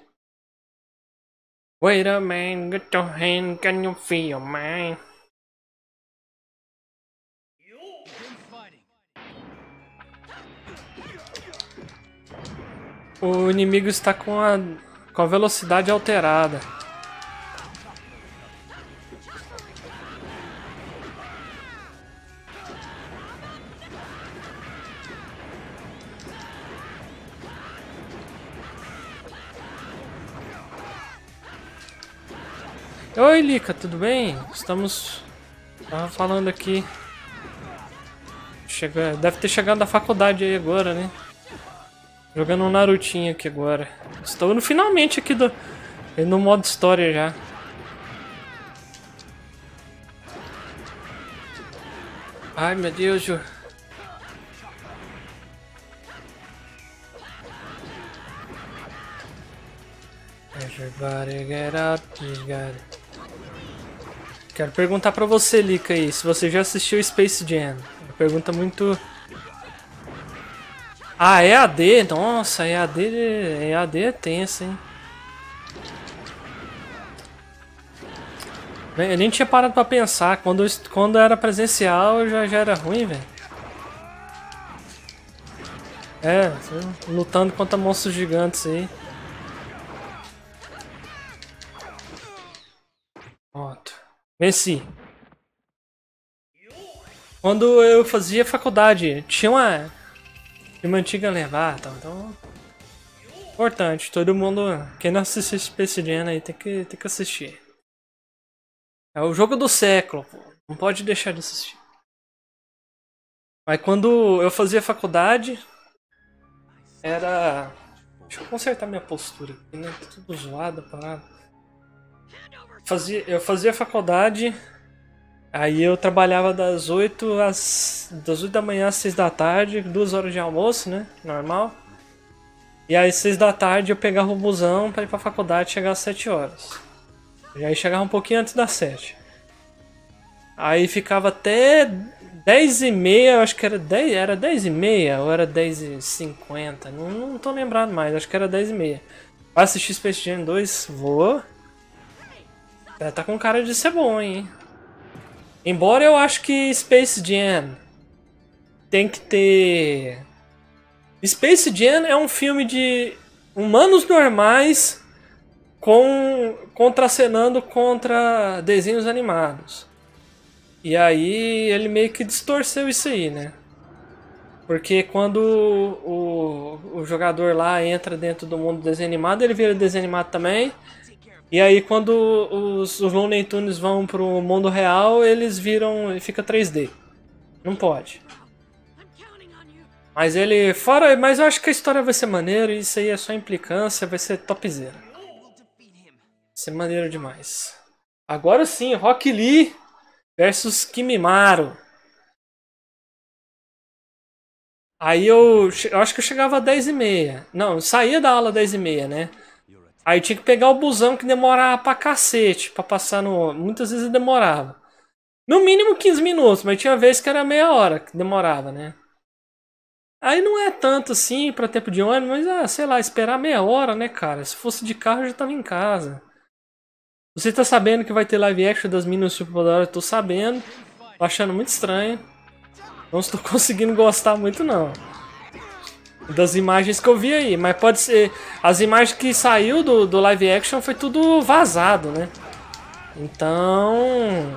Wait a man, get your hand, can you feel. O inimigo está com a, com a velocidade alterada. Oi, Lika, tudo bem? Estamos. Tava falando aqui. Chega... Deve ter chegado da faculdade aí agora, né? Jogando um Narutinho aqui agora. Estou no finalmente aqui do. No modo história já. Ai meu Deus, Ju. Everybody get out, you got it. Quero perguntar pra você, Lika, aí, se você já assistiu Space Jam. Uma pergunta muito. Ah, EAD? Nossa, EAD, EAD é tenso, hein? Bem, Eu nem tinha parado pra pensar. Quando, quando era presencial já, já era ruim, velho. É, lutando contra monstros gigantes aí. Venci. Quando eu fazia faculdade, tinha uma, tinha uma antiga levar, então, então importante. Todo mundo, quem não assistiu Space Jam aí tem que, tem que assistir. É o jogo do século, pô. Não pode deixar de assistir. Mas quando eu fazia faculdade, era. Deixa eu consertar minha postura aqui, né? Tá tudo zoado, parado. Fazia, eu fazia faculdade, aí eu trabalhava das 8 às. das 8 da manhã às 6 da tarde, duas horas de almoço, né? Normal. E aí, 6 da tarde, eu pegava o busão pra ir pra faculdade chegar às 7 horas. E aí chegava um pouquinho antes das 7. Aí ficava até 10 e meia, acho que era 10, era 10 e meia ou era 10 e 50, não, não tô lembrado mais, acho que era 10 e meia. Vai assistir Space Jam 2, vou. É, tá com cara de ser bom, hein? Embora eu acho que Space Jam tem que ter. Space Jam é um filme de humanos normais com contracenando contra desenhos animados. E aí ele meio que distorceu isso aí, né? Porque quando o, o jogador lá entra dentro do mundo do desenho animado, ele vira desenho animado também. E aí quando os, os Looney Tunes vão pro mundo real, eles viram e fica 3D. Não pode. Mas ele. Fora. Mas eu acho que a história vai ser maneira, e isso aí é só implicância, vai ser topzera. Vai ser maneiro demais. Agora sim, Rock Lee versus Kimimaro. Aí eu, eu acho que eu chegava às 10 e meia. Não, eu saía da aula às 10 e meia, né? Aí tinha que pegar o busão que demorava pra cacete, pra passar no... Muitas vezes demorava. No mínimo 15 minutos, mas tinha vez que era meia hora que demorava, né? Aí não é tanto assim pra tempo de ônibus, mas ah, sei lá, esperar meia hora, né, cara? Se fosse de carro eu já tava em casa. Você tá sabendo que vai ter live action das Minions Superpoderosas? Eu tô sabendo. Tô achando muito estranho. Não estou conseguindo gostar muito, não. Das imagens que eu vi aí. Mas pode ser... As imagens que saiu do, do live action foi tudo vazado, né? Então...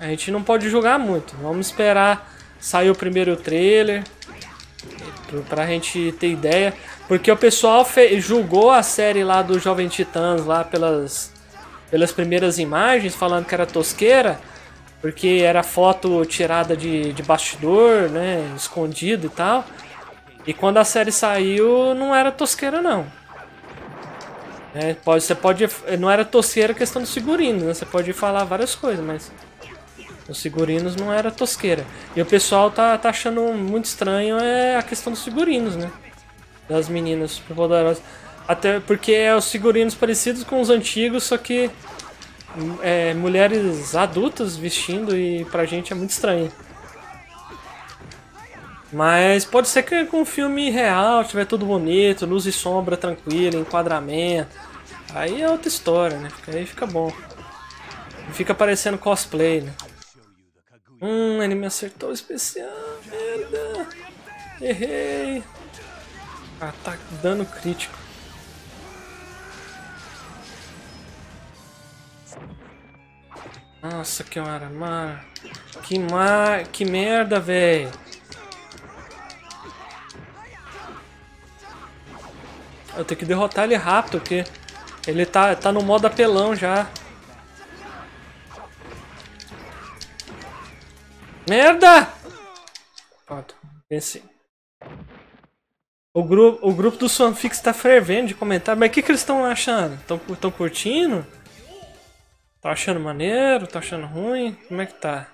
A gente não pode julgar muito. Vamos esperar sair o primeiro trailer. Pra- gente ter ideia. Porque o pessoal julgou a série lá do Jovem Titãs lá pelas, pelas primeiras imagens, falando que era tosqueira. Porque era foto tirada de, de bastidor, né? Escondido e tal. E quando a série saiu, não era tosqueira não. É, pode, você pode. Não era tosqueira a questão dos figurinos, né? Você pode falar várias coisas, mas. Os figurinos não era tosqueira. E o pessoal tá, tá achando muito estranho é a questão dos figurinos, né? Das meninas. Até porque é os figurinos parecidos com os antigos, só que hum, é, mulheres adultas vestindo e pra gente é muito estranho. Mas pode ser que com um filme real, tiver tudo bonito, luz e sombra tranquila, enquadramento. Aí é outra história, né? Aí fica bom. Fica parecendo cosplay, né? Hum, ele me acertou o especial, merda. Errei. Ataque, dano crítico. Nossa, que hora, mano. Que mar... Que merda, velho. Eu tenho que derrotar ele rápido, porque ele tá, tá no modo apelão já. Merda! Pronto, venci. O, grupo, o grupo do Swanfix tá fervendo de comentar, mas o que, que eles estão achando? Estão curtindo? Tá achando maneiro? Tá achando ruim? Como é que tá?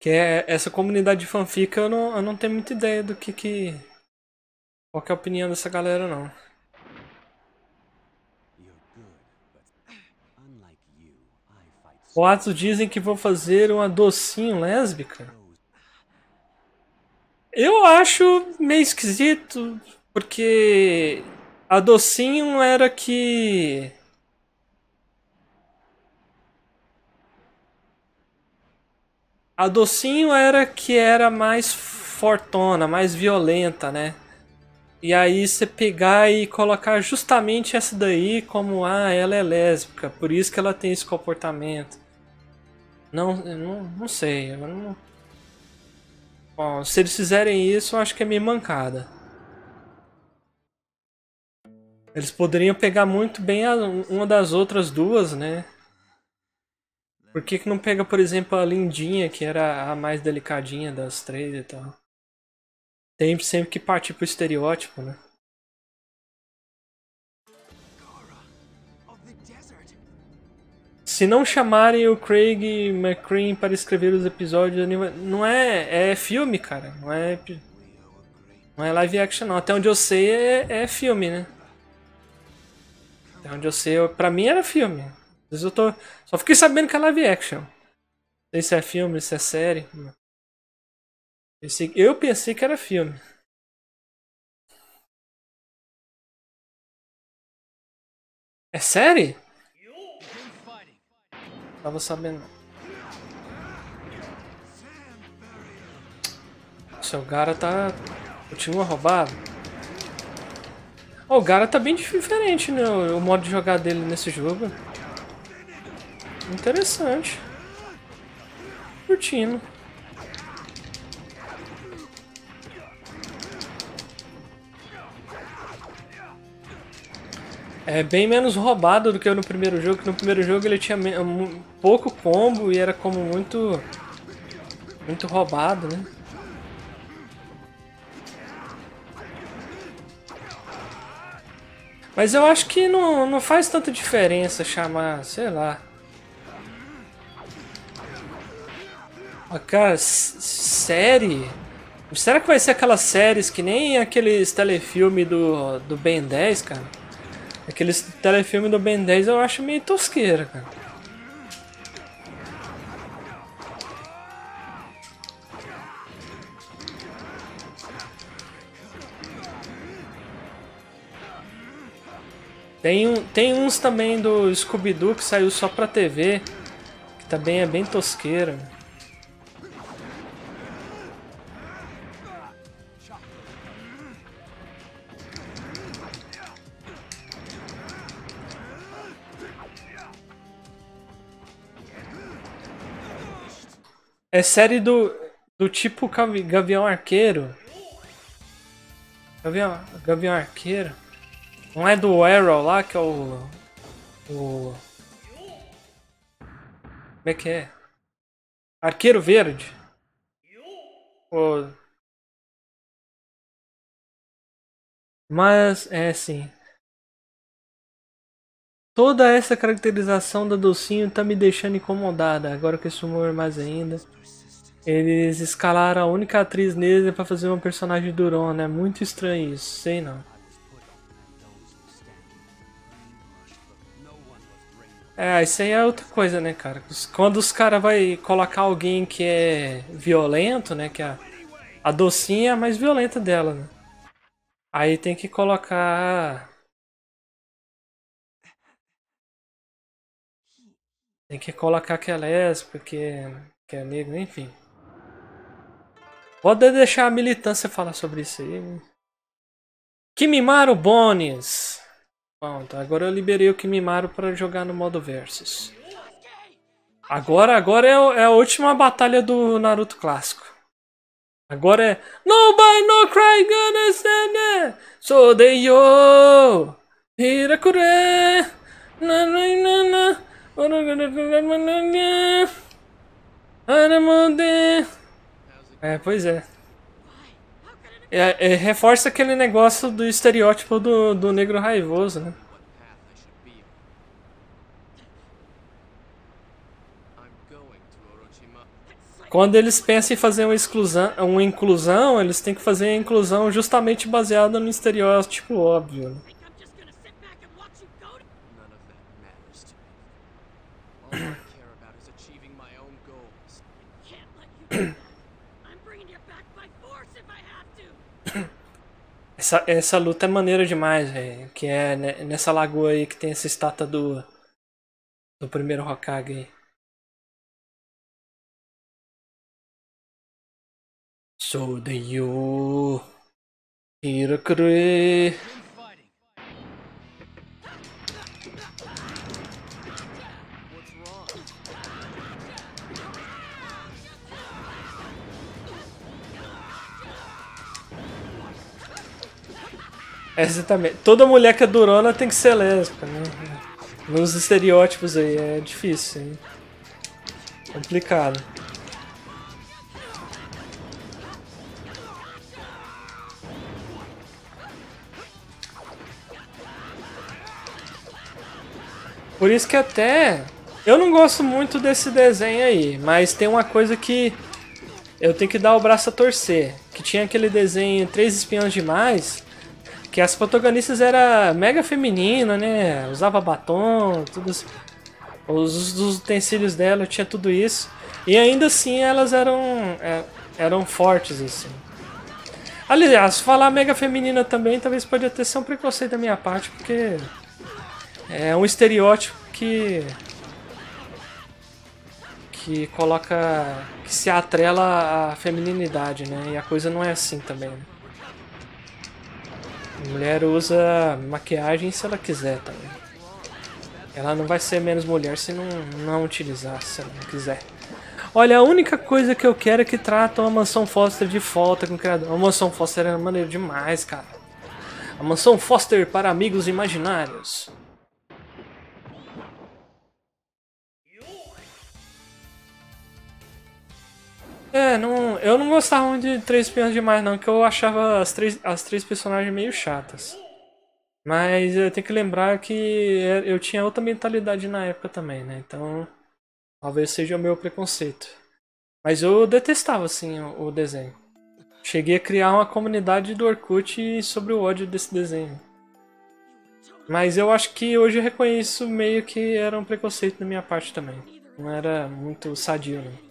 Que é, essa comunidade de fanfic eu não, eu não tenho muita ideia do que, que qual é a opinião dessa galera não. Boatos dizem que vou fazer uma docinho lésbica. Eu acho meio esquisito, porque a docinho era que. A docinho era que era mais fortona, mais violenta, né? E aí você pegar e colocar justamente essa daí como ah, ela é lésbica, por isso que ela tem esse comportamento. Não, não, não sei, não. Bom, se eles fizerem isso, eu acho que é meio mancada. Eles poderiam pegar muito bem a- uma das outras duas, né? Por que, que não pega, por exemplo, a Lindinha, que era a mais delicadinha das três e tal? Tem sempre que partir pro estereótipo, né? Se não chamarem o Craig McCrean para escrever os episódios, não é, é filme, cara. Não é, não é live action, não. Até onde eu sei é, é filme, né? Até onde eu sei, eu- pra mim era filme. Às vezes eu tô. Só fiquei sabendo que é live action. Não sei se é filme, se é série. Pensei- eu pensei que era filme. É série? Tava sabendo. Seu Gara tá. Continua roubado. Ó, o Gara tá bem diferente, né? O modo de jogar dele nesse jogo. Interessante. Curtindo. É bem menos roubado do que no primeiro jogo, que no primeiro jogo ele tinha pouco combo e era como muito muito roubado, né? Mas eu acho que não, não faz tanta diferença chamar, sei lá. Cara, série? Será que vai ser aquelas séries que nem aqueles telefilme do, do Ben 10, cara? Aqueles telefilme do Ben 10 eu acho meio tosqueira, cara. Tem, um, tem uns também do Scooby-Doo que saiu só pra TV, que também é bem tosqueira. É série do, do tipo Gavi- Gavião Arqueiro. Gavião, Gavião Arqueiro. Não é do Arrow lá, que é o. O. Como é que é? Arqueiro Verde. O... Mas, é assim. Toda essa caracterização da Docinho tá me deixando incomodada. Agora esse humor mais ainda. Eles escalaram a única atriz negra pra fazer uma personagem durona. É muito estranho isso. Sei não. É, isso aí é outra coisa, né, cara? Quando os caras vai colocar alguém que é violento, né? Que a, a docinha é mais violenta dela, né? Aí tem que colocar. Tem que colocar que é lésbica, que é, que é negra, enfim. Pode deixar a militância falar sobre isso aí. Kimimaro Bones. Pronto, agora eu liberei o Kimimaro para jogar no modo versus. Agora, agora é, é a última batalha do Naruto clássico. Agora é No by no cry gonna stand So they yo Hirakure na na na na Ora gonna. É, pois é. É, é, Reforça aquele negócio do estereótipo do, do negro raivoso, né? Quando eles pensam em fazer uma exclusão, uma inclusão, eles têm que fazer a inclusão justamente baseada no estereótipo óbvio. né? Essa, essa luta é maneira demais, velho. Que é ne- nessa lagoa aí que tem essa estátua do. Do primeiro Hokage aí. So the you. Essa também. Toda mulher que é durona tem que ser lésbica, né? Nos estereótipos aí, é difícil, hein? Complicado. Por isso que até. Eu não gosto muito desse desenho aí, mas tem uma coisa que eu tenho que dar o braço a torcer. Que tinha aquele desenho Três Espiões Demais, que as protagonistas era mega feminina, né? Usava batom, tudo assim. Os, os utensílios dela tinha tudo isso. E ainda assim elas eram é, eram fortes assim. Aliás, falar mega feminina também talvez pode até ser um preconceito da minha parte, porque é um estereótipo que que coloca que se atrela à feminilidade, né? E a coisa não é assim também. Né? Mulher usa maquiagem se ela quiser também. Ela não vai ser menos mulher se não, não utilizar, se ela não quiser. Olha, a única coisa que eu quero é que tratam a Mansão Foster de volta com o criador. A Mansão Foster era maneiro demais, cara. A Mansão Foster para amigos imaginários. É, não, eu não gostava muito de Três Espiões Demais, não, que eu achava as três, as três personagens meio chatas. Mas eu tenho que lembrar que eu tinha outra mentalidade na época também, né? Então, talvez seja o meu preconceito. Mas eu detestava, assim, o, o desenho. Cheguei a criar uma comunidade do Orkut sobre o ódio desse desenho. Mas eu acho que hoje eu reconheço meio que era um preconceito da minha parte também. Não era muito sadio, não.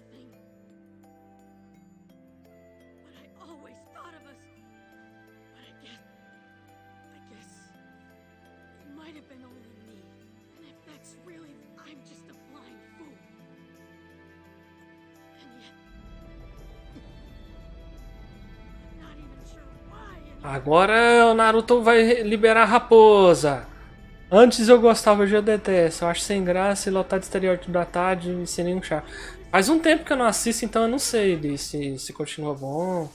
Agora o Naruto vai liberar a raposa. Antes eu gostava, hoje eu detesto. Eu acho sem graça e lotado de estereótipo da tarde sem nenhum chá. Faz um tempo que eu não assisto, então eu não sei de se, se continua bom.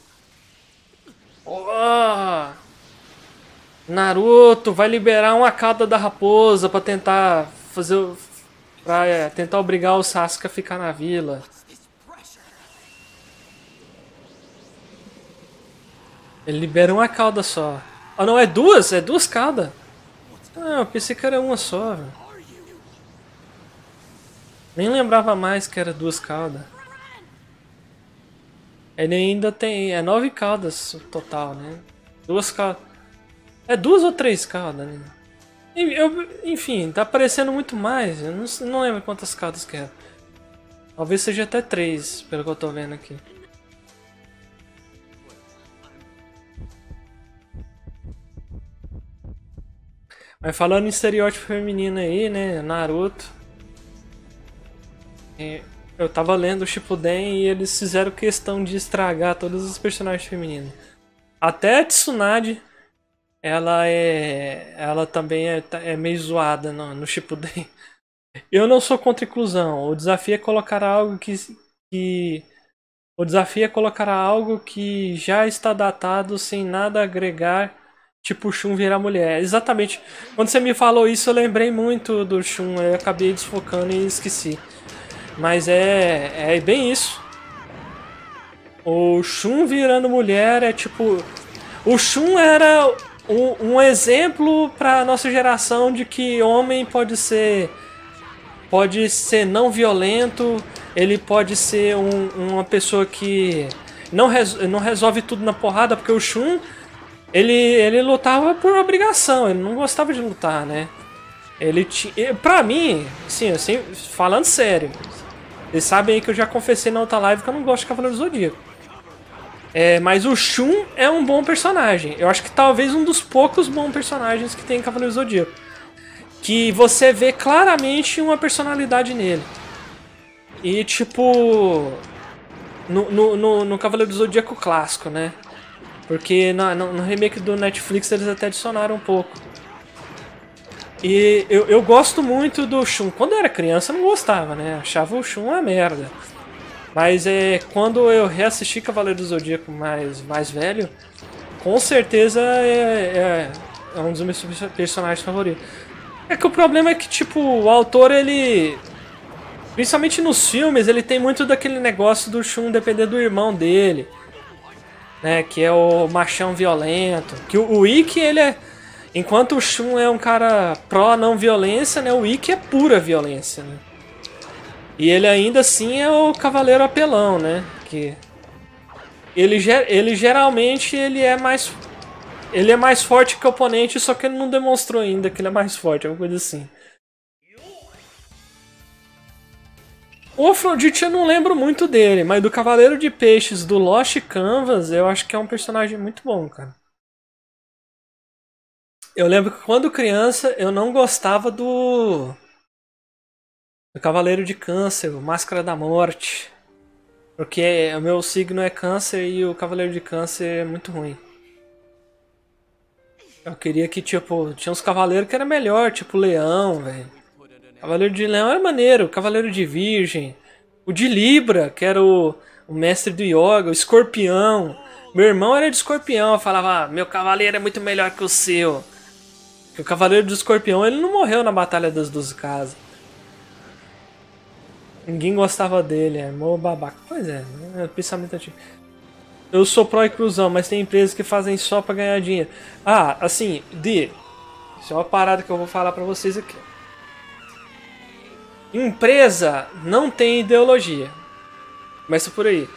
Oh! Naruto vai liberar uma cauda da raposa pra tentar fazer pra é, tentar obrigar o Sasuke a ficar na vila. Ele libera uma cauda só. Ah não, é duas? É duas caudas? Ah, eu pensei que era uma só. Nem lembrava mais que era duas caudas. Ele ainda tem. É nove caudas total, né? Duas caudas. É duas ou três caudas, né? Eu- enfim, tá aparecendo muito mais. Eu não, não lembro quantas caudas que é. Talvez seja até três, pelo que eu tô vendo aqui. Mas falando em estereótipo feminino aí, né? Naruto. Eu tava lendo o Shippuden e eles fizeram questão de estragar todos os personagens femininos. Até a Tsunade, ela é. Ela também é, tá- é meio zoada no, no Shippuden. Eu não sou contra inclusão. O desafio é colocar algo que. que o desafio é colocar algo que já está datado sem nada agregar tipo Shun virar mulher. Exatamente. Quando você me falou isso, eu lembrei muito do Shun. Eu acabei desfocando e esqueci. Mas é, é bem isso. O Shun virando mulher é tipo. O Shun era um, um exemplo pra nossa geração de que homem pode ser. Pode ser não violento, ele pode ser um- uma pessoa que não, res- não resolve tudo na porrada, porque o Shun ele, ele lutava por obrigação, ele não gostava de lutar, né? Ele tinha. Pra mim, sim, assim, falando sério, vocês sabem aí que eu já confessei na outra live que eu não gosto de Cavaleiro do Zodíaco. É, mas o Shun é um bom personagem. Eu acho que talvez um dos poucos bons personagens que tem em Cavaleiro do Zodíaco. Que você vê claramente uma personalidade nele. E tipo. No, no, no, no Cavaleiro do Zodíaco clássico, né? Porque na- no, no remake do Netflix eles até adicionaram um pouco. E eu, eu gosto muito do Shun. Quando eu era criança eu não gostava, né? Achava o Shun uma merda. Mas é quando eu reassisti Cavaleiro do Zodíaco mais, mais velho, com certeza é, é, é um dos meus personagens favoritos. É que o problema é que, tipo, o autor, ele. Principalmente nos filmes, ele tem muito daquele negócio do Shun depender do irmão dele. Né, que é o machão violento. Que o, o Ikki, ele é. Enquanto o Shun é um cara pró não violência, né? O Ikki é pura violência, né? E ele ainda assim é o cavaleiro apelão, né? Que ele, ele geralmente ele é mais ele é mais forte que o oponente, só que ele não demonstrou ainda que ele é mais forte, alguma coisa assim. O Afrodite eu não lembro muito dele, mas do Cavaleiro de Peixes do Lost Canvas eu acho que é um personagem muito bom, cara. Eu lembro que quando criança eu não gostava do o Cavaleiro de Câncer, Máscara da Morte. Porque o meu signo é câncer e o Cavaleiro de Câncer é muito ruim. Eu queria que, tipo, tinha uns cavaleiros que era melhor, tipo Leão, velho. Cavaleiro de Leão era maneiro, Cavaleiro de Virgem. O de Libra, que era o, o mestre do yoga, o escorpião. Meu irmão era de escorpião, falava, ah, meu cavaleiro é muito melhor que o seu. Porque o cavaleiro do escorpião, ele não morreu na Batalha das Doze Casas. Ninguém gostava dele, é mó babaca. Pois é, é pensamento antigo. Eu sou pró inclusão, mas tem empresas que fazem só pra ganhar dinheiro. Ah, assim, Di, isso é uma parada que eu vou falar pra vocês aqui. Empresa não tem ideologia. Começa por aí.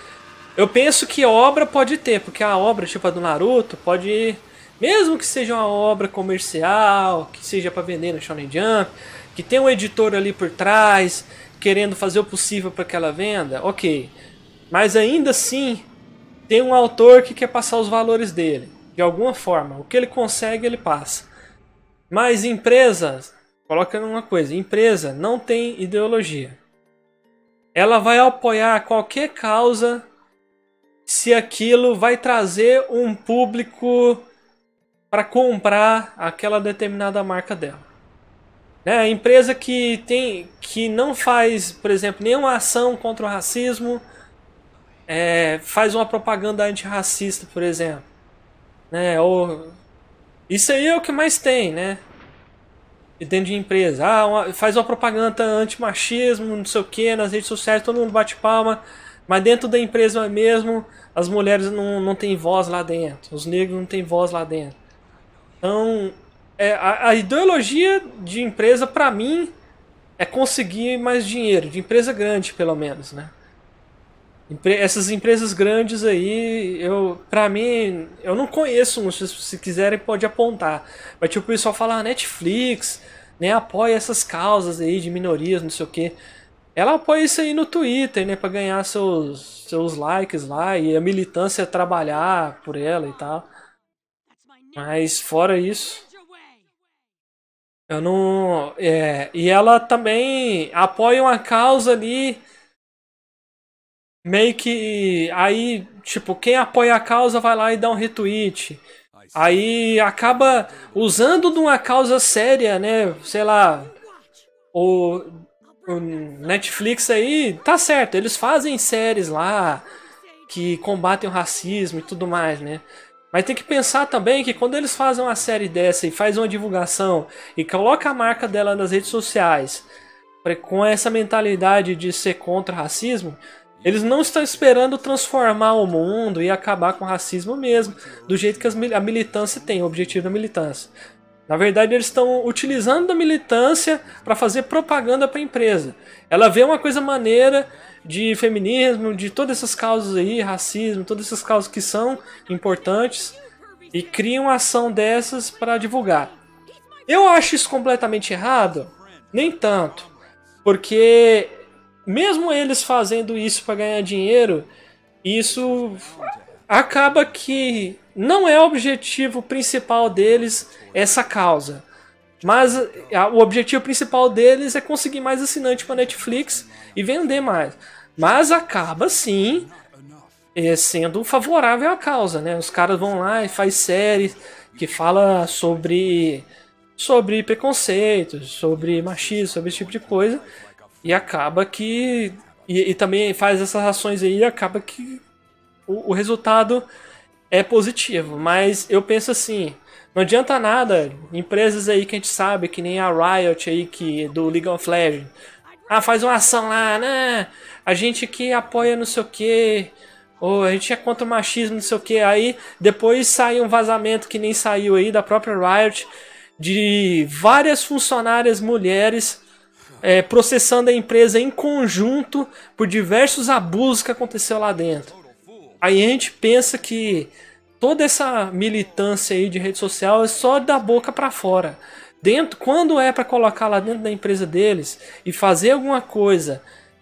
Eu penso que obra pode ter, porque a obra, tipo a do Naruto, pode. Mesmo que seja uma obra comercial, que seja pra vender no Shonen Jump, que tem um editor ali por trás, querendo fazer o possível para que ela venda, ok. Mas ainda assim, tem um autor que quer passar os valores dele, de alguma forma. O que ele consegue, ele passa. Mas empresas, coloca uma coisa, empresa não tem ideologia. Ela vai apoiar qualquer causa se aquilo vai trazer um público para comprar aquela determinada marca dela. Né? A empresa que tem que não faz, por exemplo, nenhuma ação contra o racismo, é, faz uma propaganda antirracista, por exemplo. Né? Ou, isso aí é o que mais tem, né? Dentro de empresa. Ah, uma- faz uma propaganda antimachismo, não sei o que, nas redes sociais, todo mundo bate palma. Mas dentro da empresa mesmo, as mulheres não, não têm voz lá dentro. Os negros não têm voz lá dentro. Então, é, a, a ideologia de empresa, pra mim, é conseguir mais dinheiro. De empresa grande, pelo menos, né? Essas empresas grandes aí, eu, pra mim, eu não conheço, se, se quiserem pode apontar. Mas tipo, o pessoal fala, ah, Netflix, né, apoia essas causas aí de minorias, não sei o que. Ela apoia isso aí no Twitter, né, pra ganhar seus, seus likes lá e a militância trabalhar por ela e tal. Mas fora isso, eu não. É, e ela também apoia uma causa ali. Meio que. Aí, tipo, quem apoia a causa vai lá e dá um retweet. Aí acaba usando de uma causa séria, né? Sei lá. O, o Netflix aí, tá certo, eles fazem séries lá que combatem o racismo e tudo mais, né? Mas tem que pensar também que quando eles fazem uma série dessa e faz uma divulgação e coloca a marca dela nas redes sociais, com essa mentalidade de ser contra o racismo, eles não estão esperando transformar o mundo e acabar com o racismo mesmo, do jeito que a militância tem, o objetivo da militância. Na verdade, eles estão utilizando da militância para fazer propaganda para a empresa. Ela vê uma coisa maneira de feminismo, de todas essas causas aí, racismo, todas essas causas que são importantes e cria uma ação dessas para divulgar. Eu acho isso completamente errado? Nem tanto. Porque mesmo eles fazendo isso para ganhar dinheiro, isso acaba que não é o objetivo principal deles essa causa. Mas a- o objetivo principal deles é conseguir mais assinante para Netflix e vender mais. Mas acaba sim é, sendo favorável à causa, né? Os caras vão lá e faz séries que fala sobre sobre preconceito, sobre machismo, sobre esse tipo de coisa e acaba que e, e também faz essas ações aí e acaba que o, o resultado é positivo, mas eu penso assim, não adianta nada empresas aí que a gente sabe que nem a Riot aí que do League of Legends, ah faz uma ação lá, né? A gente que apoia não sei o que, ou a gente é contra o machismo, não sei o que. Aí depois sai um vazamento que nem saiu aí da própria Riot de várias funcionárias mulheres é, processando a empresa em conjunto por diversos abusos que aconteceu lá dentro. Aí a gente pensa que toda essa militância aí de rede social é só da boca para fora. Dentro, quando é para colocar lá dentro da empresa deles e fazer alguma coisa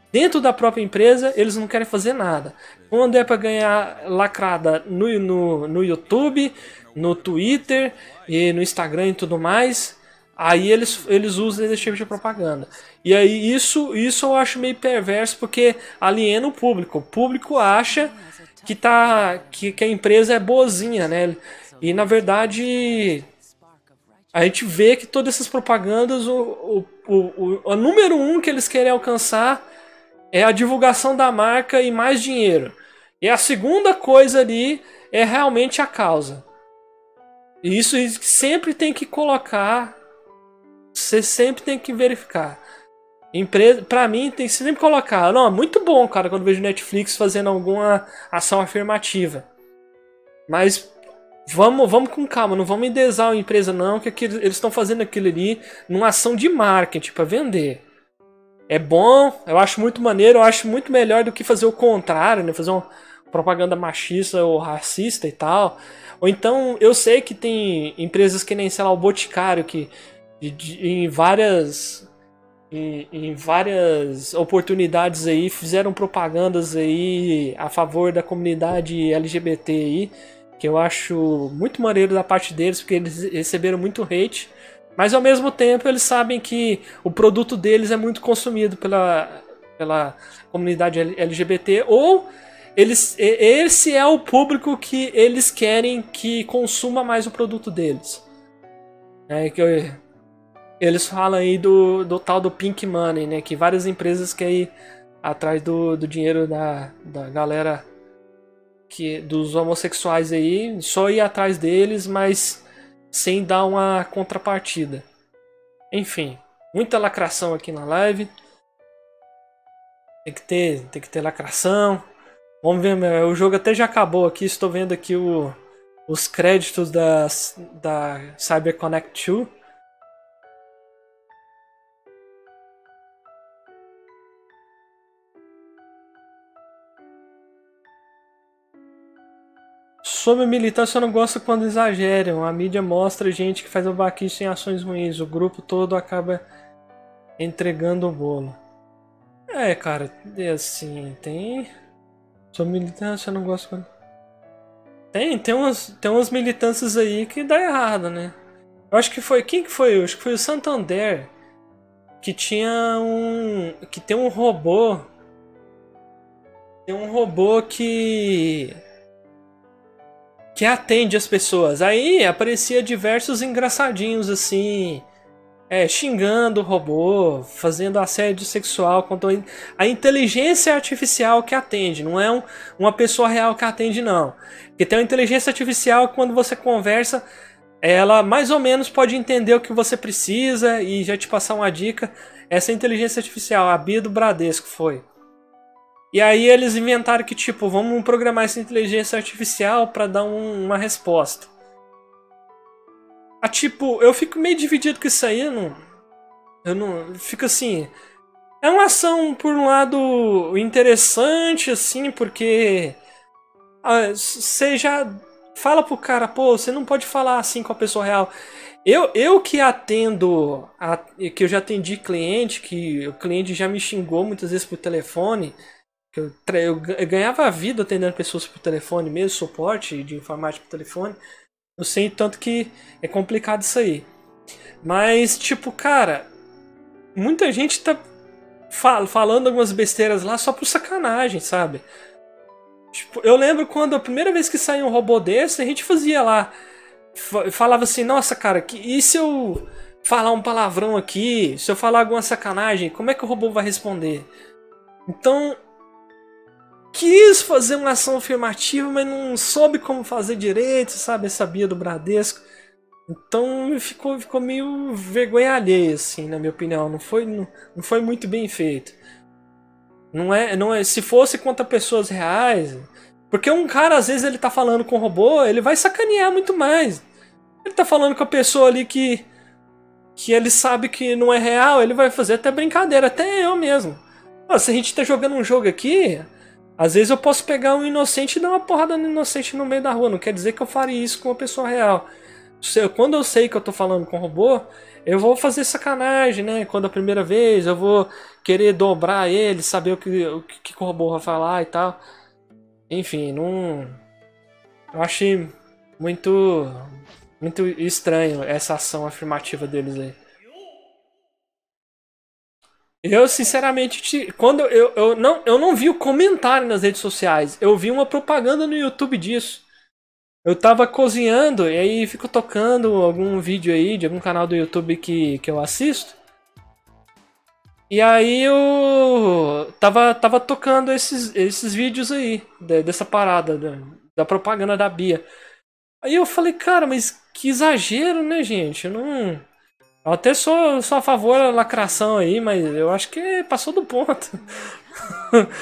dentro da própria empresa, eles não querem fazer nada. Quando é para ganhar lacrada no, no, no YouTube, no Twitter e no Instagram e tudo mais, aí eles, eles usam esse tipo de propaganda. E aí isso, isso eu acho meio perverso porque aliena o público. O público acha que, tá, que, que a empresa é boazinha, né? E na verdade a gente vê que todas essas propagandas, o, o, o, o, número um que eles querem alcançar é a divulgação da marca e mais dinheiro. E a segunda coisa ali é realmente a causa. E isso sempre tem que colocar, você sempre tem que verificar. Empresa, para mim tem que sempre colocar, não, é muito bom, cara, quando vejo Netflix fazendo alguma ação afirmativa. Mas vamos, vamos com calma, não vamos endesar a empresa não, que aquilo, eles estão fazendo aquilo ali numa ação de marketing para vender. É bom, eu acho muito maneiro, eu acho muito melhor do que fazer o contrário, né? Fazer uma propaganda machista ou racista e tal. Ou então, eu sei que tem empresas que nem, sei lá, o Boticário, que de- de- em várias em, em várias oportunidades aí fizeram propagandas aí a favor da comunidade LGBT aí, que eu acho muito maneiro da parte deles, porque eles receberam muito hate. Mas ao mesmo tempo eles sabem que o produto deles é muito consumido pela, pela comunidade LGBT ou eles, esse é o público que eles querem que consuma mais o produto deles. É que eu- eles falam aí do, do tal do Pink Money, né? Que várias empresas querem ir atrás do, do dinheiro da, da galera que dos homossexuais aí, só ir atrás deles, mas sem dar uma contrapartida. Enfim, muita lacração aqui na live. Tem que ter, tem que ter lacração. Vamos ver, meu, o jogo até já acabou aqui. Estou vendo aqui o, os créditos da, da CyberConnect 2. Sobre militância, eu não gosto quando exageram. A mídia mostra gente que faz abaquice em ações ruins. O grupo todo acaba entregando o bolo. É, cara, é assim, tem. Sobre militância, eu não gosto quando. Tem, tem umas, tem umas militâncias aí que dá errado, né? Eu acho que foi. Quem que foi? Eu acho que foi o Santander. Que tinha um. Que tem um robô. Tem um robô que que atende as pessoas. Aí aparecia diversos engraçadinhos assim, é, xingando o robô, fazendo assédio sexual contra a inteligência artificial que atende, não é um, uma pessoa real que atende não. Porque tem uma inteligência artificial que quando você conversa, ela mais ou menos pode entender o que você precisa e já te passar uma dica. Essa inteligência artificial, a Bia do Bradesco foi. E aí eles inventaram que, tipo, vamos programar essa inteligência artificial para dar um- uma resposta. Ah, tipo, eu fico meio dividido com isso aí, eu não. Eu não. Fico assim. É uma ação, por um lado, interessante, assim, porque. ah, Você já fala pro cara, pô, você não pode falar assim com a pessoa real. Eu, eu que atendo, a- que eu já atendi cliente, que o cliente já me xingou muitas vezes por telefone, que eu, eu ga- eu ganhava a vida atendendo pessoas por telefone mesmo, suporte de informática por telefone. Eu sei tanto que é complicado isso aí. Mas, tipo, cara, muita gente tá fal- falando algumas besteiras lá só por sacanagem, sabe? Tipo, eu lembro quando a primeira vez que saiu um robô desse, a gente fazia lá. fa- Falava assim, nossa, cara, que, e se eu falar um palavrão aqui? Se eu falar alguma sacanagem, como é que o robô vai responder? Então, quis fazer uma ação afirmativa, mas não soube como fazer direito, sabe? Sabia do Bradesco. Então ficou, ficou meio vergonha alheia, assim, na minha opinião. Não foi, não, não foi muito bem feito. Não é, não é, se fosse contra pessoas reais, porque um cara às vezes ele tá falando com o robô, ele vai sacanear muito mais. Ele tá falando com a pessoa ali que que ele sabe que não é real, ele vai fazer até brincadeira, até eu mesmo. Se a gente tá jogando um jogo aqui, às vezes eu posso pegar um inocente e dar uma porrada no inocente no meio da rua. Não quer dizer que eu faria isso com uma pessoa real. Quando eu sei que eu tô falando com robô, eu vou fazer sacanagem, né? Quando a primeira vez eu vou querer dobrar ele, saber o que o, que o robô vai falar e tal. Enfim, não. Eu achei muito. Muito estranho essa ação afirmativa deles aí. Eu, sinceramente, te- quando eu, eu, não, eu não vi o comentário nas redes sociais, eu vi uma propaganda no YouTube disso. Eu tava cozinhando e aí fico tocando algum vídeo aí de algum canal do YouTube que, que eu assisto. E aí eu tava, tava tocando esses, esses vídeos aí, de- dessa parada, da, da propaganda da Bia. Aí eu falei, cara, mas que exagero, né, gente? Eu não. Eu até sou, sou a favor da lacração aí, mas eu acho que passou do ponto.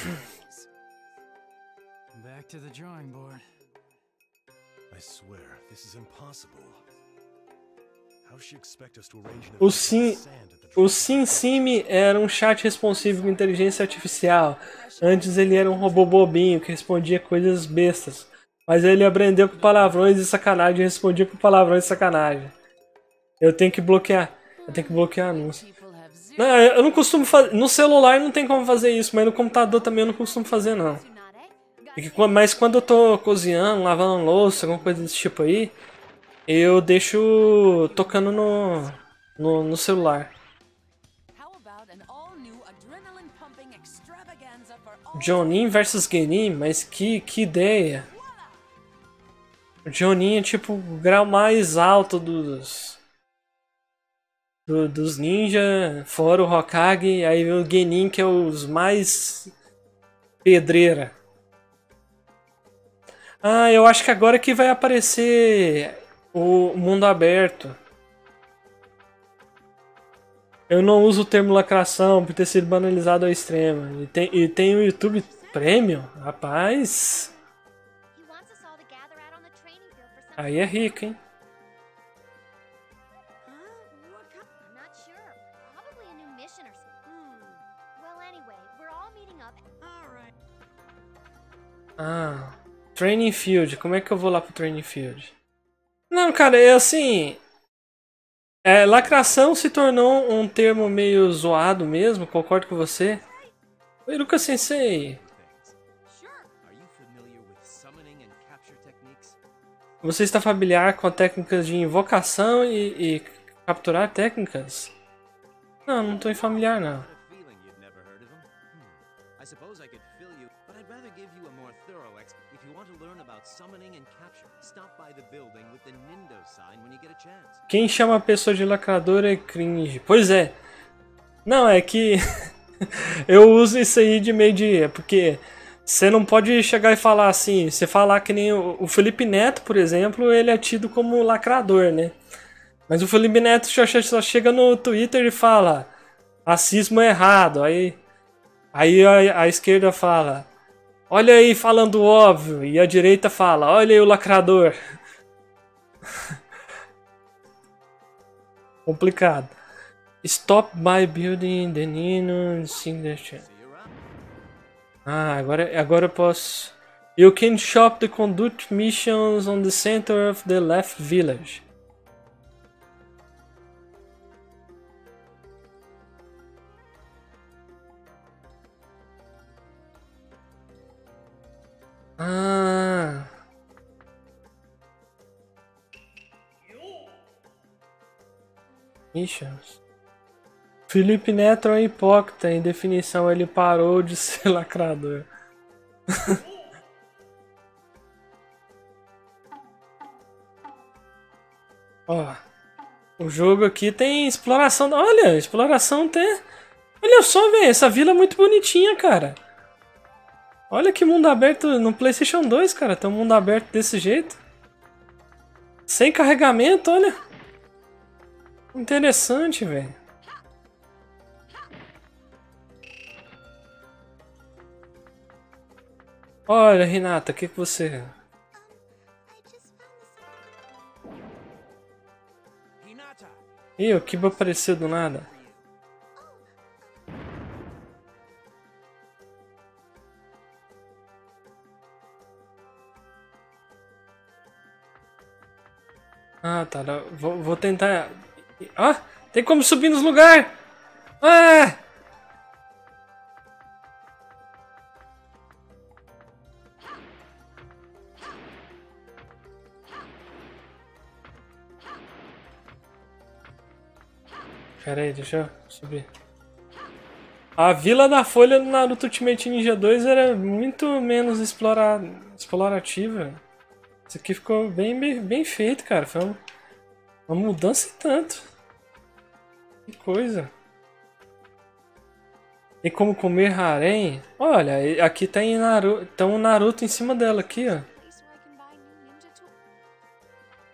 Days. Back to the drawing board. I swear, this is impossible. How does she expect us to arrange an O Sim, o drop? SimSim era um chat responsivo com inteligência artificial. Antes ele era um robô bobinho que respondia coisas bestas. Mas ele aprendeu com palavrões e sacanagem respondia com palavrões e sacanagem. Eu tenho que bloquear. Eu tenho que bloquear anúncio. Não, eu não costumo fazer. No celular não tem como fazer isso, mas no computador também eu não costumo fazer, não. Mas quando eu tô cozinhando, lavando louça, alguma coisa desse tipo aí, eu deixo tocando no, no, no celular. Jonin versus Genin, mas que, que ideia. O Jonin é tipo o grau mais alto dos. do- dos ninja, fora o Hokage, aí vem o Genin que é os mais. pedreira. Ah, eu acho que agora que vai aparecer o mundo aberto. Eu não uso o termo lacração por ter sido banalizado ao extremo. E tem, e tem o YouTube Premium? Rapaz, meeting up. All right. Ah, Training Field. Como é que eu vou lá pro Training Field? Não, cara, é assim. É, lacração se tornou um termo meio zoado mesmo, concordo com você. Iruka Sensei, você está familiar com técnicas de invocação e, e capturar técnicas? Não, não estou familiar não. Quem chama a pessoa de lacrador é cringe. Pois é. Não, é que eu uso isso aí de meio de. é Porque Você não pode chegar e falar assim, você falar que nem o Felipe Neto, por exemplo, ele é tido como lacrador, né? Mas o Felipe Neto só che- só chega no Twitter e fala racismo é errado. Aí, aí a, a esquerda fala, olha aí falando óbvio. E a direita fala, olha aí o lacrador. Complicado. Stop by building the Nino signature. Ah, agora, agora eu posso. You can shop the conduct missions on the center of the left village. Ah. Missions. Felipe Neto é um hipócrita. Em definição, ele parou de ser lacrador. Ó, o jogo aqui tem exploração. Olha, exploração tem. Olha só, velho, essa vila é muito bonitinha, cara. Olha que mundo aberto no PlayStation 2, cara. Tem um mundo aberto desse jeito. Sem carregamento, olha. Interessante, velho. Olha, Renata, o que, que você. Ih, o Kiba apareceu do nada. Ah, tá. Vou, vou tentar. Ah! Tem como subir nos lugares! Ah! Pera aí, deixa eu subir. A Vila da Folha no Naruto Ultimate Ninja 2 era muito menos explora... explorativa. Isso aqui ficou bem, bem, bem feito, cara. Foi uma, uma mudança e tanto. Que coisa. E como comer harém? Olha, aqui tem Naruto, tem um Naruto em cima dela aqui, ó.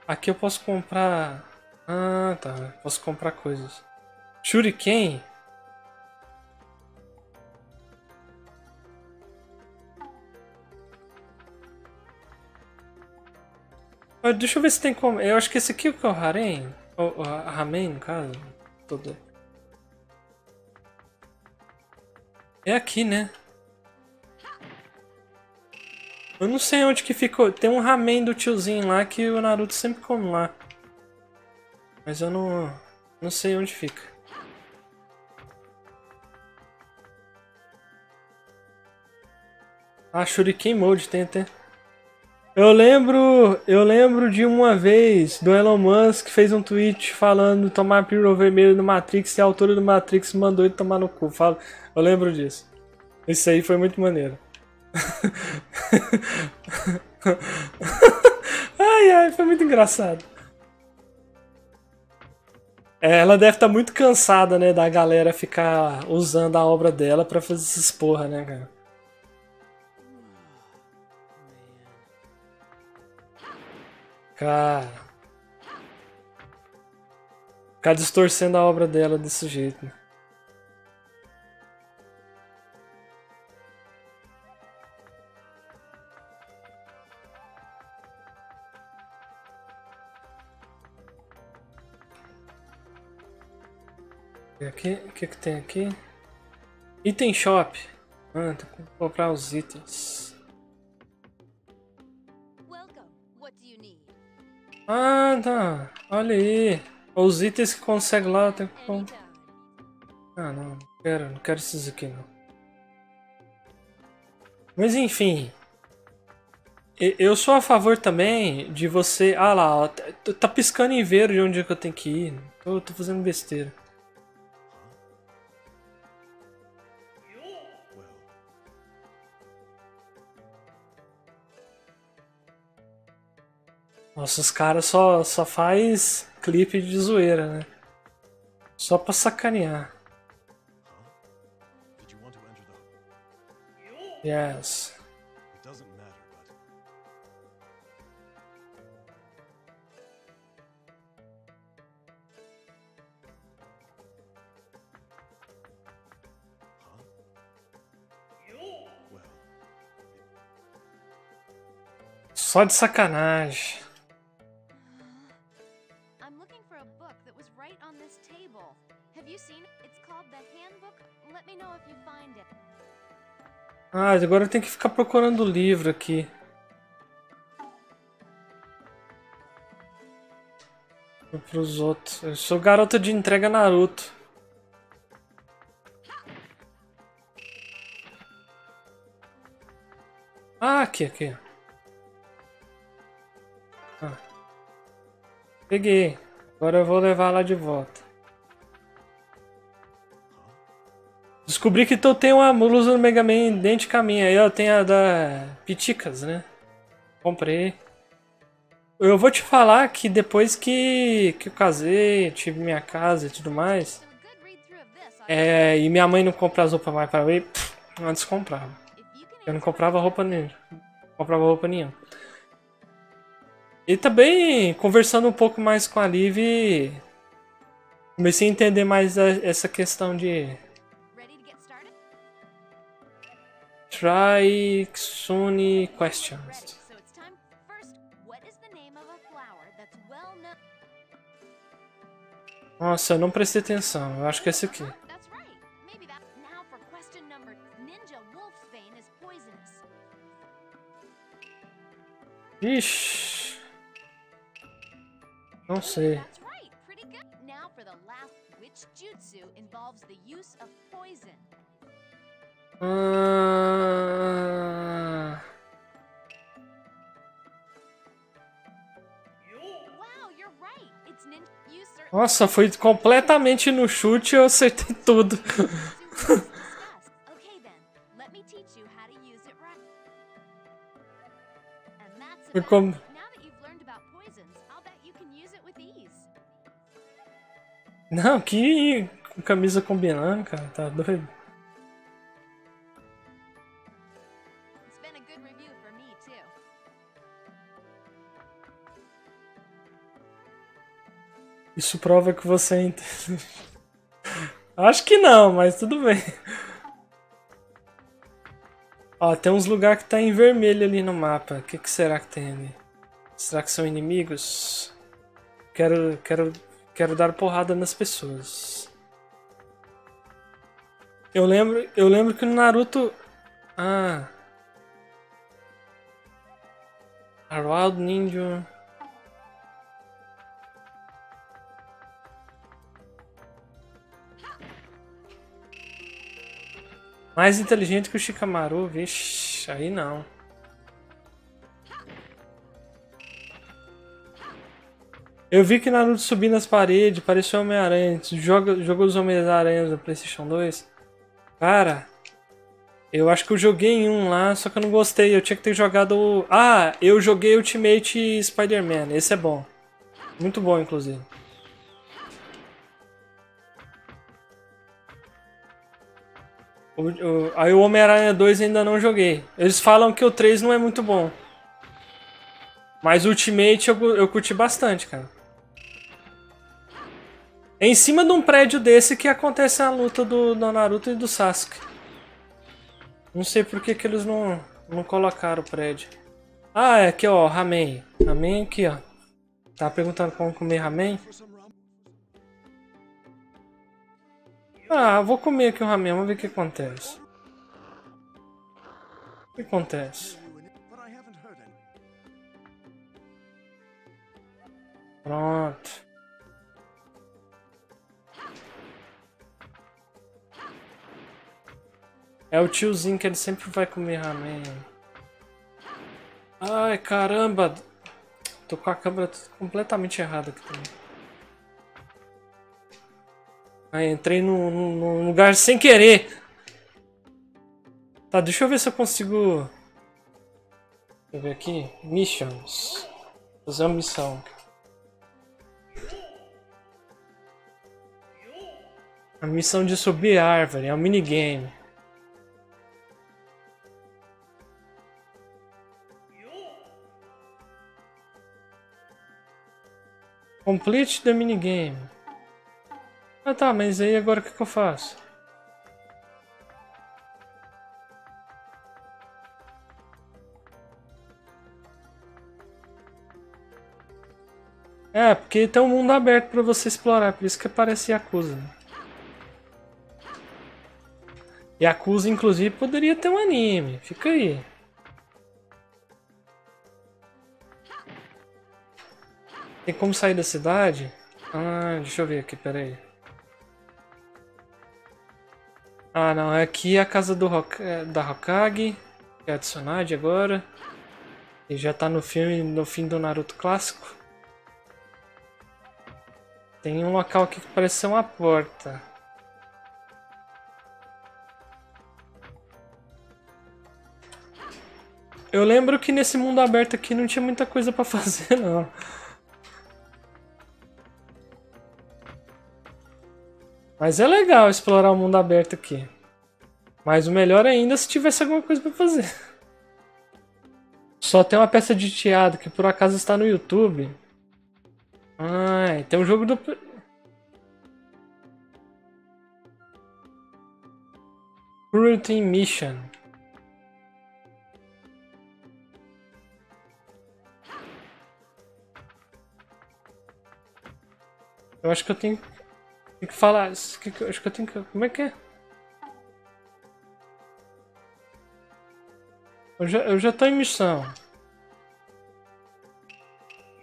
Aqui eu posso comprar. Ah, tá. Posso comprar coisas. Shuriken? Ah, Deixa eu ver se tem como. Eu acho que esse aqui é o é o harém. Ou a ramen, no caso. Todo. É aqui, né? Eu não sei onde que ficou. Tem um ramen do tiozinho lá que o Naruto sempre come lá. Mas eu não. Não sei onde fica. Ah, Shuriken Mode tem até. Eu lembro, eu lembro de uma vez do Elon Musk que fez um tweet falando tomar pílula vermelha no Matrix e a autora do Matrix mandou ele tomar no cu. Fala, eu lembro disso. Isso aí foi muito maneiro. ai, ai, foi muito engraçado. É, Ela deve estar muito cansada, né, da galera ficar usando a obra dela pra fazer essas porra, né, cara? Cara. Ficar distorcendo a obra dela desse jeito. aqui, o que que tem aqui? Item shop. Ah, tem que comprar os itens. Ah, tá. Olha aí. Os itens que consegue lá, tem que. Ah, não. Não quero, não quero esses aqui, não. Mas enfim. Eu sou a favor também de você. Ah lá, tá- tá piscando em verde onde é que eu tenho que ir. Tô, tô fazendo besteira. Nossos caras só, só faz clipe de zoeira, né? Só pra sacanear. Yes. Só de sacanagem. Ah, agora tenho que ficar procurando o livro aqui. Para os outros. Eu sou garota de entrega Naruto. Ah, aqui, aqui. Ah. Peguei. Agora eu vou levar lá de volta. Descobri que tu tem uma blusa do Mega Man idêntica à minha. Eu tenho a da Piticas, né? Comprei. Eu vou te falar que depois que, que eu casei, tive minha casa e tudo mais, é, e minha mãe não compra as roupas mais pra mim, pff, antes comprava. Eu não comprava roupa nenhuma. Comprava roupa nenhuma. E também, conversando um pouco mais com a Liv, comecei a entender mais a- essa questão de that's well known? Nossa, eu não prestei atenção. Eu acho que é esse aqui. That's right. Maybe Ah. Nossa, foi completamente no chute e eu acertei tudo. Foi como-. Não, que camisa combinando, cara. Tá doido. Isso prova que você entende. Acho que não, mas tudo bem. Ó, tem uns lugares que tá em vermelho ali no mapa. O que, que será que tem ali? Será que são inimigos? Quero, quero, quero dar porrada nas pessoas. Eu lembro, eu lembro que no Naruto, ah, a Wild Ninja. Mais inteligente que o Shikamaru, vixe, aí não. Eu vi que Naruto subindo nas paredes, parecia Homem-Aranha. Joga, jogou os Homem-Aranhas no PlayStation 2. Cara, eu acho que eu joguei em um lá, só que eu não gostei. Eu tinha que ter jogado. Ah, eu joguei Ultimate Spider-Man. Esse é bom. Muito bom, inclusive. O- o- aí o Homem-Aranha 2 ainda não joguei. Eles falam que o 3 não é muito bom. Mas o Ultimate eu, eu curti bastante, cara. É em cima de um prédio desse que acontece a luta do, do Naruto e do Sasuke. Não sei por que, que eles não, não colocaram o prédio. Ah, é aqui ó, ramen. Ramen aqui ó. Tá perguntando como comer ramen? Ah, vou comer aqui o ramen, vamos ver o que acontece. O que acontece? Pronto. É o tiozinho que ele sempre vai comer ramen. Ai, caramba. Tô com a câmera completamente errada aqui também. Ai, entrei num- num lugar sem querer. Tá, deixa eu ver se eu consigo... Deixa eu ver aqui. Missions. Fazer uma missão. A missão de subir a árvore, é um minigame. Complete the minigame. Ah tá, mas aí agora o que, que eu faço? É, porque tem um mundo aberto pra você explorar, por isso que parece Yakuza. Yakuza, inclusive, poderia ter um anime. Fica aí. Tem como sair da cidade? Ah, deixa eu ver aqui, peraí. Ah, não, é aqui a casa do Hok é, da Hokage, que é a Tsunade agora. E já tá no filme, no fim do Naruto clássico. Tem um local aqui que parece ser uma porta. Eu lembro que nesse mundo aberto aqui não tinha muita coisa pra fazer, não. Mas é legal explorar o mundo aberto aqui. Mas o melhor ainda é se tivesse alguma coisa pra fazer. Só tem uma peça de teatro que por acaso está no YouTube. Ah, tem um jogo do. Cruelty Mission. Eu acho que eu tenho, tenho que falar. Acho que eu tenho que. Como é que é? Eu já, eu já tô em missão.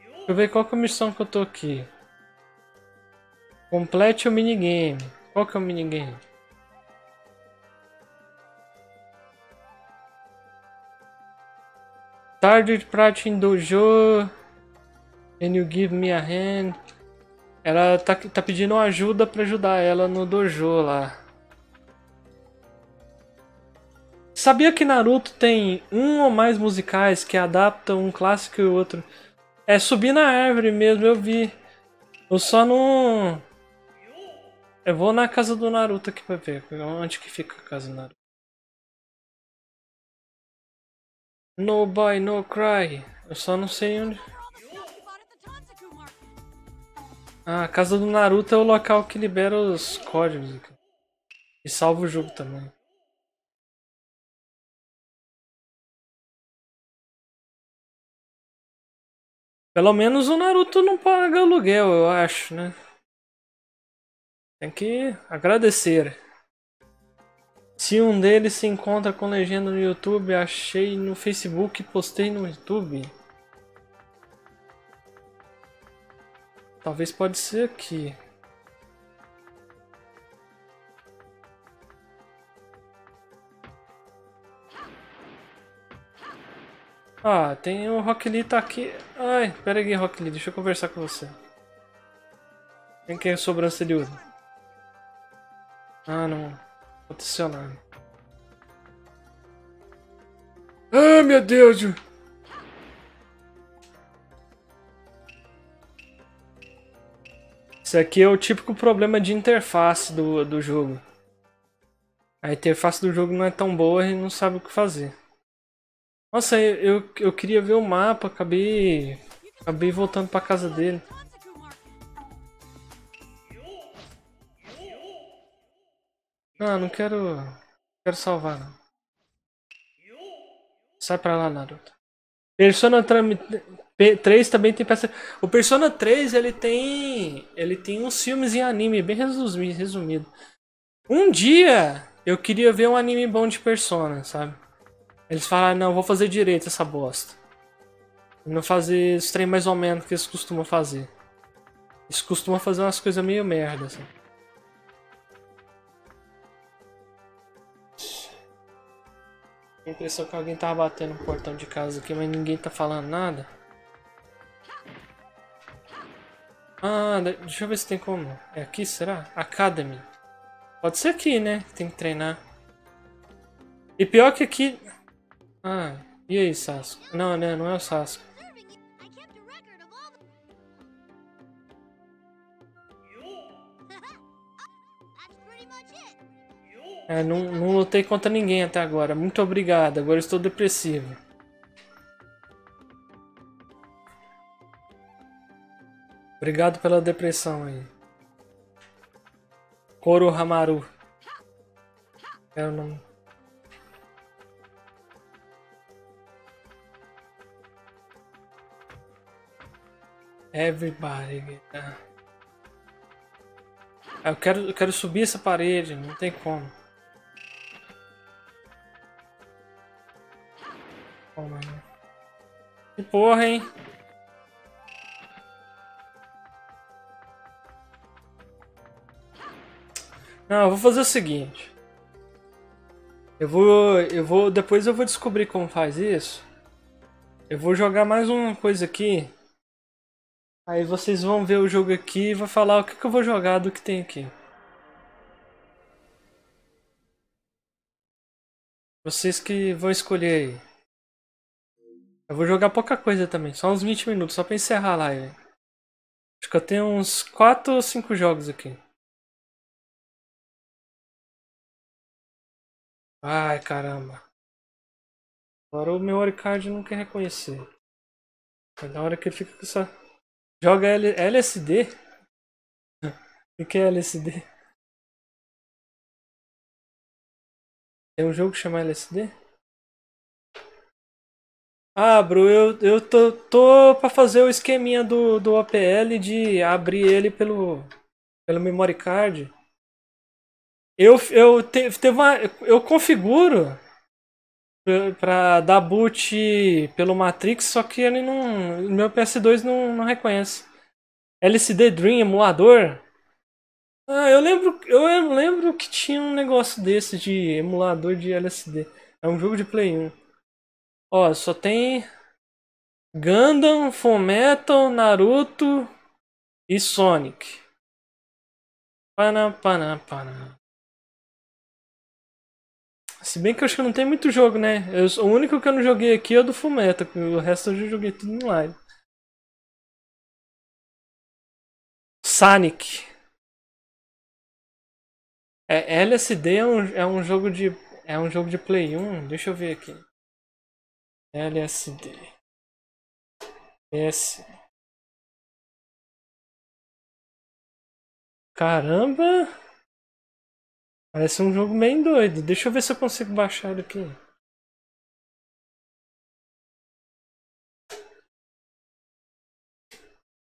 Deixa eu ver qual que é a missão que eu tô aqui. Complete o minigame. Qual que é o minigame? Started practicing dojo. Can you give me a hand? Ela tá, tá pedindo ajuda pra ajudar ela no dojo lá. Sabia que Naruto tem um ou mais musicais que adaptam um clássico e outro? É subir na árvore mesmo, eu vi. Eu só não. Eu vou na casa do Naruto aqui pra ver onde que fica a casa do Naruto. No boy, no cry. Eu só não sei onde. Ah, a casa do Naruto é o local que libera os códigos. aqui. E salva o jogo também. Pelo menos o Naruto não paga aluguel, eu acho, né? Tem que agradecer. Se um deles se encontra com legenda no YouTube, achei no Facebook e postei no YouTube. Talvez pode ser aqui. Ah, tem o Rock Lee tá aqui. Ai, pera aí, Rock Lee, deixa eu conversar com você. Quem que é sobrancelhudo? Ah, não. Aconteceu nada. Ah, meu Deus! Isso aqui é o típico problema de interface do, do jogo. A interface do jogo não é tão boa e não sabe o que fazer. Nossa, eu, eu, eu queria ver o mapa, acabei. Acabei voltando pra casa dele. Não, não quero. Quero salvar não. Sai pra lá, Naruto. Persona 3 também tem peça. O Persona 3 ele tem. Ele tem uns filmes em anime bem resumido. Um dia eu queria ver um anime bom de Persona, sabe? Eles falaram, não, vou fazer direito essa bosta. Não fazer os trem mais ou menos que eles costumam fazer. Eles costumam fazer umas coisas meio merda, assim. A impressão que alguém tava batendo no portão de casa aqui, mas ninguém tá falando nada. Ah, de- deixa eu ver se tem como. É aqui, será? Academy. Pode ser aqui, né? Tem que treinar. E pior que aqui. Ah, e aí, Sasuke? Não, né? Não é o Sasuke. É, não, não lutei contra ninguém até agora. Muito obrigado. Agora estou depressivo. Obrigado pela depressão aí. Koro Hamaru. É o nome. Everybody. Ah, Eu quero, eu quero subir essa parede, não tem como. Calma aí. Que porra, hein? Não, eu vou fazer o seguinte. Eu vou, eu vou, depois eu vou descobrir como faz isso. Eu vou jogar mais uma coisa aqui. Aí vocês vão ver o jogo aqui e vou falar o que, que eu vou jogar do que tem aqui. Vocês que vão escolher aí. Eu vou jogar pouca coisa também, só uns 20 minutos, só pra encerrar a live. Acho que eu tenho uns 4 ou 5 jogos aqui. Ai, caramba. Agora o meu Oricard não quer reconhecer. Mas na hora que ele fica com essa. Joga L... LSD? O que é LSD? Tem um jogo que chama LSD? Ah, Bru, eu, eu tô, tô pra fazer o esqueminha do, do OPL de abrir ele pelo, pelo memory card. Eu, eu, te, teve uma, eu configuro pra dar boot pelo Matrix, só que ele não. Meu PS2 não, não reconhece. LCD Dream emulador? Ah, eu lembro, eu lembro que tinha um negócio desse de emulador de LSD. É um jogo de Play 1. Ó, só tem Gundam, Fullmetal, Naruto e Sonic. Pana, pana, pana. Se bem que eu acho que não tem muito jogo, né? Eu, o único que eu não joguei aqui é o do Fullmetal, que o resto eu já joguei tudo em live. Sonic. É, LSD é um, é um jogo de é um jogo de Play 1. Deixa eu ver aqui. LSD. S. Caramba! Parece um jogo bem doido. Deixa eu ver se eu consigo baixar ele aqui.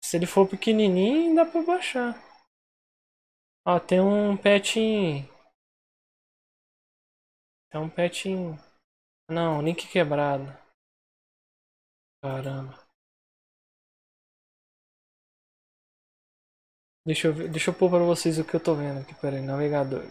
Se ele for pequenininho, dá pra baixar. Ó, tem um petinho. Tem um petinho. Não, link quebrado. Caramba. Deixa eu, ver, deixa eu pôr pra vocês o que eu tô vendo aqui. Pera aí, navegador.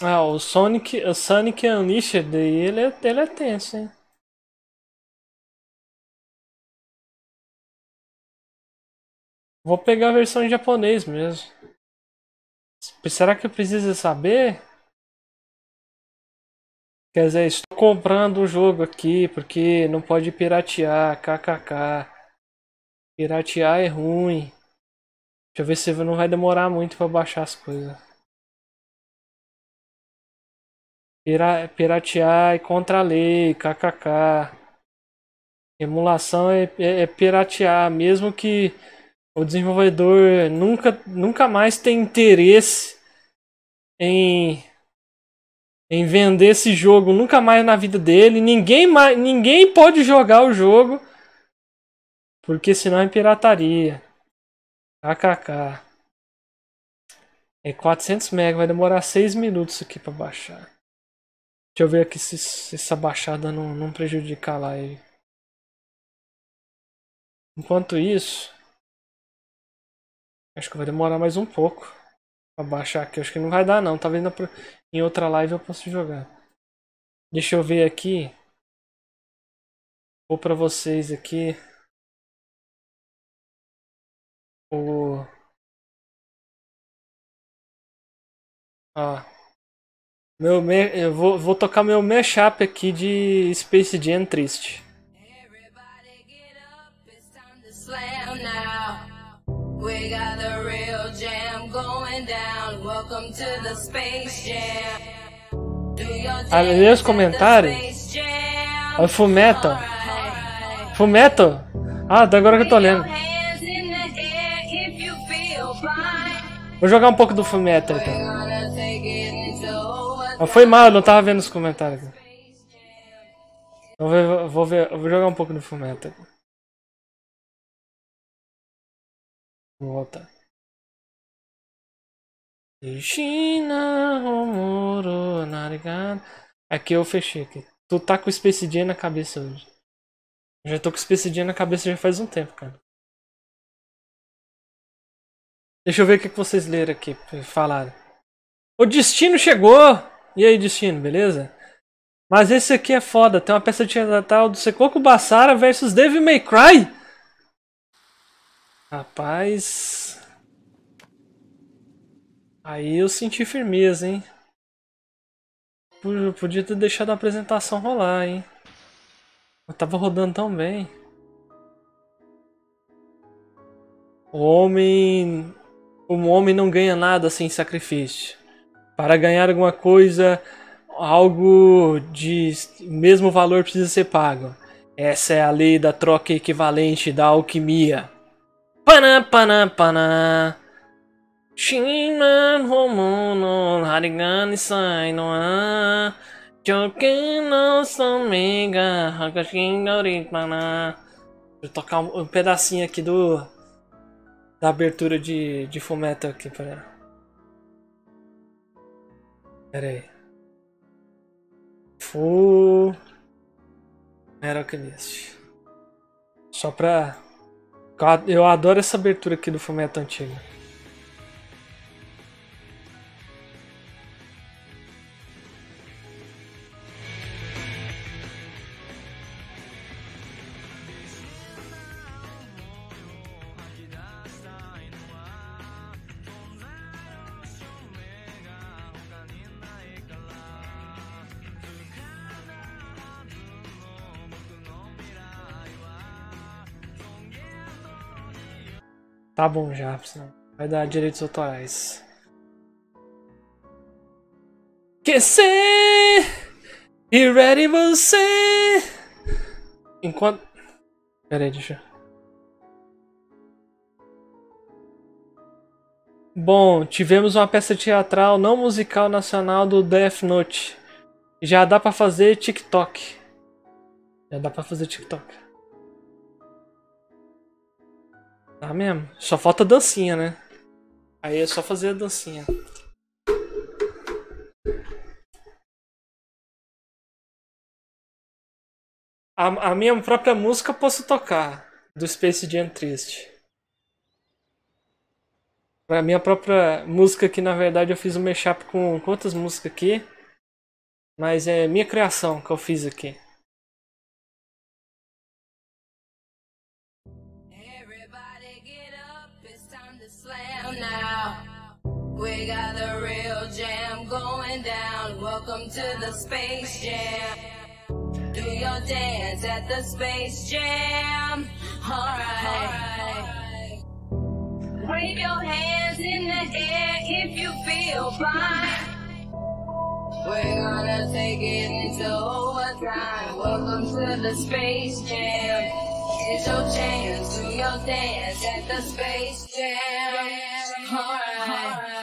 Ah, o Sonic, o Sonic Unleashed, ele é, ele é tenso, hein? Vou pegar a versão em japonês mesmo. Será que eu preciso saber? Quer dizer, estou comprando o jogo aqui porque não pode piratear, kkk. Piratear é ruim. Deixa eu ver se não vai demorar muito para baixar as coisas. Pira- piratear é contra a lei, kkk. Emulação é, é, é piratear, mesmo que o desenvolvedor nunca, nunca mais tem interesse em, em vender esse jogo, nunca mais na vida dele. Ninguém, mais, ninguém pode jogar o jogo, porque senão é pirataria. kkk. É 400 MB, vai demorar 6 minutos aqui para baixar. Deixa eu ver aqui se, se essa baixada não, não prejudica a live. Enquanto isso, acho que vai demorar mais um pouco pra baixar aqui. Acho que não vai dar não. Talvez na em outra live eu possa jogar. Deixa eu ver aqui. Vou pra vocês aqui. O. Ó. Meu me... Eu vou, vou tocar meu mashup aqui de Space Jam triste. We got the real jam going down. Welcome to the Space Jam. Ah, os comentários. Olha Fullmetal. Fullmetal? Ah, agora que eu tô lendo. Vou jogar um pouco do Fullmetal então. Foi mal, não tava vendo os comentários. Vou vou ver, vou jogar um pouco do Fullmetal. Vou voltar. Ishina Homoro Narigado. Aqui eu fechei aqui. Tu tá com o Space Jam na cabeça hoje. Eu já tô com o Space Jam na cabeça já faz um tempo, cara. Deixa eu ver o que vocês leram aqui, falaram. O Destino chegou! E aí, Destino, beleza? Mas esse aqui é foda. Tem uma peça de teatral do Sekoku Basara versus Devil May Cry. Rapaz. Aí eu senti firmeza, hein? Podia ter deixado a apresentação rolar, hein? Eu tava rodando tão bem. O homem. O homem não ganha nada sem sacrifício. Para ganhar alguma coisa, algo de mesmo valor precisa ser pago. Essa é a lei da troca equivalente da alquimia. Panã, panã, panã. Shinan homono harigani sai no a. Joken no somega hakashin no ritmana. Vou tocar um, um pedacinho aqui do da abertura de, de Fullmetal aqui para Pera aí. Full Metal. Só pra. Eu adoro essa abertura aqui do Fullmetal antigo. Tá bom já, senão vai dar direitos autorais. Que ser e ready você. Enquanto. Pera aí, deixa. eu- Bom, tivemos uma peça teatral não musical nacional do Death Note. Já dá pra fazer TikTok. Já dá pra fazer TikTok. Tá mesmo? Só falta dancinha, né? Aí é só fazer a dancinha. A, a minha própria música posso tocar. Do Space Jam Triste. A minha própria música que na verdade eu fiz um mashup com, outras músicas aqui. Mas é minha criação que eu fiz aqui. We got the real jam going down. Welcome to the Space Jam. Do your dance at the Space Jam. Alright. Wave your hands in the air if you feel fine. We're gonna take it into overtime. Welcome to the Space Jam. It's your chance, do your dance at the Space Jam. Alright.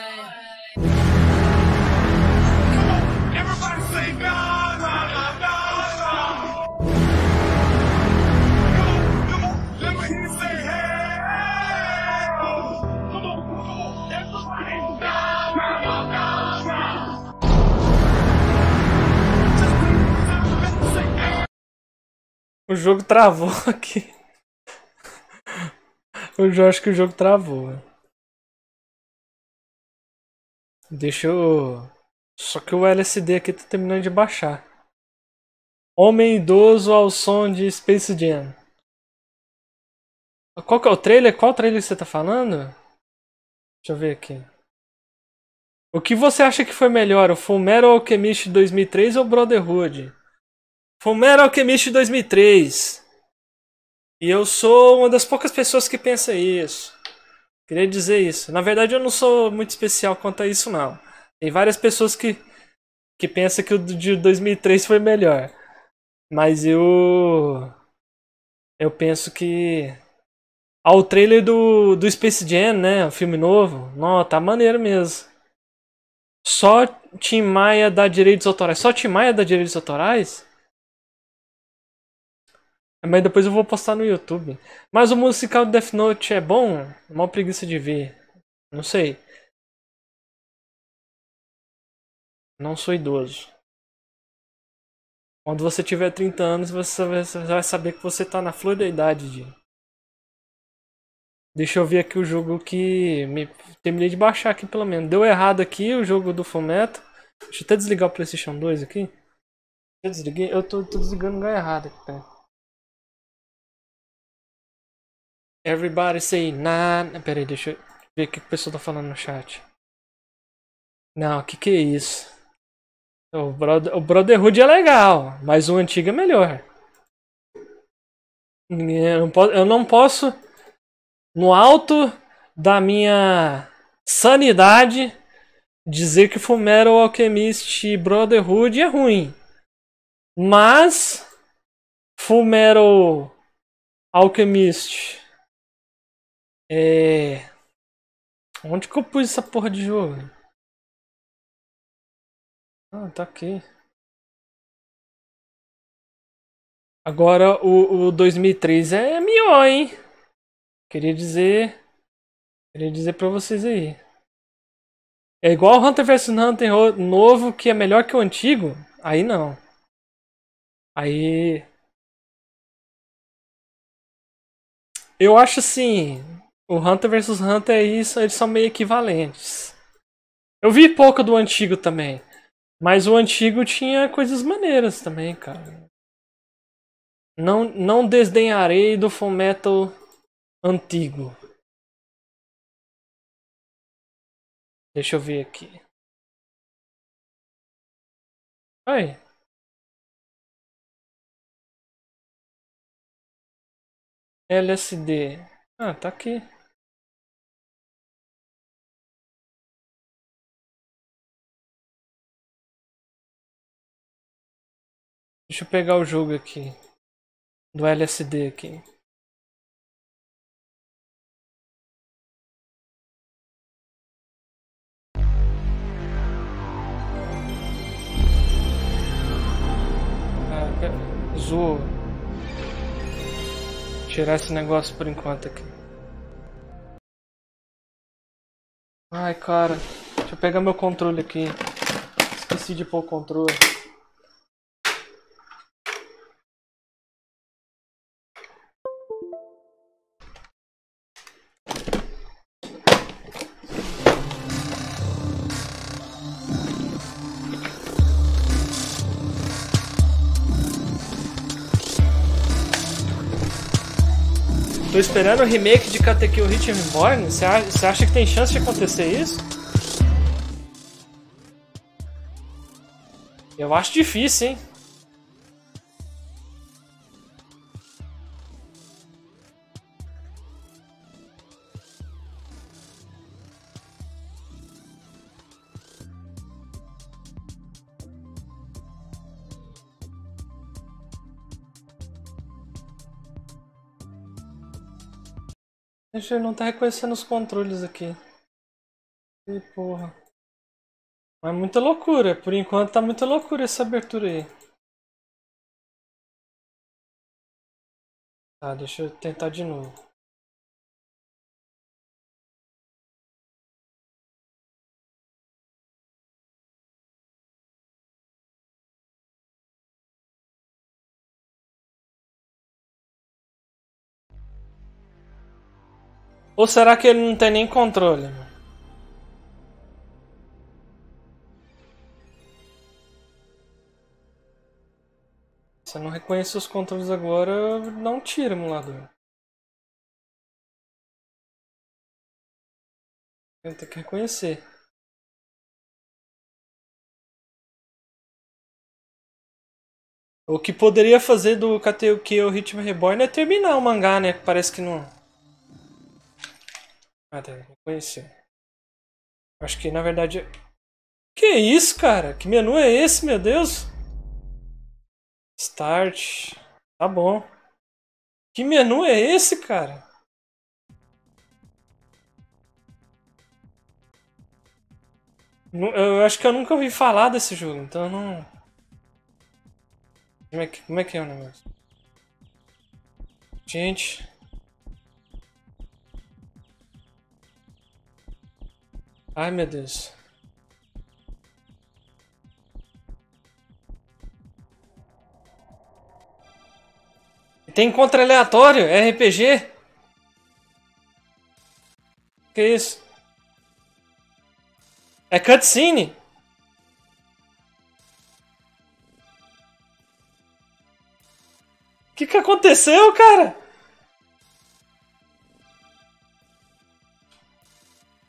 O jogo travou aqui. Eu acho que o jogo travou. Deixa eu. Só que o LSD aqui tá terminando de baixar. Homem idoso ao som de Space Jam. Qual que é o trailer? Qual trailer você tá falando? Deixa eu ver aqui. O que você acha que foi melhor, o Fullmetal Alchemist 2003 ou Brotherhood? Fullmetal Alchemist 2003. E eu sou uma das poucas pessoas que pensa isso. Queria dizer isso. Na verdade, eu não sou muito especial quanto a isso, não. Tem várias pessoas que, que pensam que o de 2003 foi melhor. Mas eu. Eu penso que. Ah, o trailer do, do Space Jam, né? O filme novo. Não, tá maneiro mesmo. Só Tim Maia dá direitos autorais. Só Tim Maia dá direitos autorais? Mas depois eu vou postar no YouTube. Mas o musical Death Note é bom? Mó preguiça de ver. Não sei. Não sou idoso. Quando você tiver 30 anos, você vai saber que você tá na flor da idade de. Deixa eu ver aqui o jogo que. Me... Terminei de baixar aqui pelo menos. Deu errado aqui o jogo do Fumeto. Deixa eu até desligar o PlayStation 2 aqui. Eu desliguei. Eu tô, tô desligando o lugar errado aqui, pera. Everybody say nah. Pera aí, deixa eu ver o que o pessoal tá falando no chat. Não, o que que é isso? O, Brother, o Brotherhood é legal, mas o antigo é melhor. Eu não posso, eu não posso no alto da minha sanidade, dizer que Fullmetal Alchemist e Brotherhood é ruim. Mas Fullmetal Alchemist é Onde que eu pus essa porra de jogo? Ah, tá aqui. Agora o, o 2003 é melhor, hein? Queria dizer. Queria dizer pra vocês aí. É igual Hunter vs Hunter novo, que é melhor que o antigo? Aí não. Aí. Eu acho assim. O Hunter vs Hunter é isso, eles são meio equivalentes. Eu vi pouco do antigo também. Mas o antigo tinha coisas maneiras também, cara. Não, não desdenharei do Fullmetal antigo. Deixa eu ver aqui. Oi. LSD. Ah, tá aqui. Deixa eu pegar o jogo aqui. Do LSD aqui. Ah. Zoou. Tirar esse negócio por enquanto aqui. Ai, cara. Deixa eu pegar meu controle aqui. Esqueci de pôr o controle. Tô esperando o remake de Katekyo Hit Reborn. Você acha, acha que tem chance de acontecer isso? Eu acho difícil, hein? Eu não tá reconhecendo os controles aqui. Ih, porra. Mas é muita loucura. Por enquanto tá muita loucura essa abertura aí. Tá, deixa eu tentar de novo. Ou será que ele não tem nem controle? Se eu não reconhecer os controles agora, não tira, emulador. Eu tenho que reconhecer. O que poderia fazer do Katekyo Ritmo Reborn é terminar o mangá, né? Parece que não. Ah, tá. Reconhecer. Acho que, na verdade... Que isso, cara? Que menu é esse, meu Deus? Start. Tá bom. Que menu é esse, cara? Eu acho que eu nunca ouvi falar desse jogo, então não. Como é que, como é, que é o negócio? Gente. Ai meu Deus. Tem encontro aleatório, é RPG. Que isso? É cutscene? O que, que aconteceu, cara?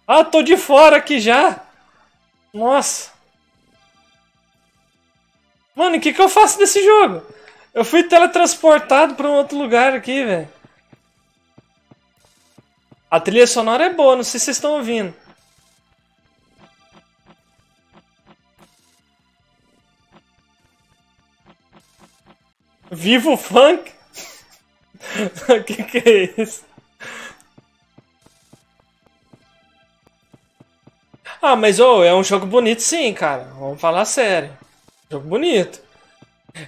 Ah, tô de fora aqui já. Nossa. Mano, o que, que eu faço nesse jogo? Eu fui teletransportado pra um outro lugar aqui, velho. A trilha sonora é boa, não sei se vocês estão ouvindo. Vivo funk? O que, que é isso? Ah, mas ô, é um jogo bonito sim, cara. Vamos falar sério. Jogo bonito.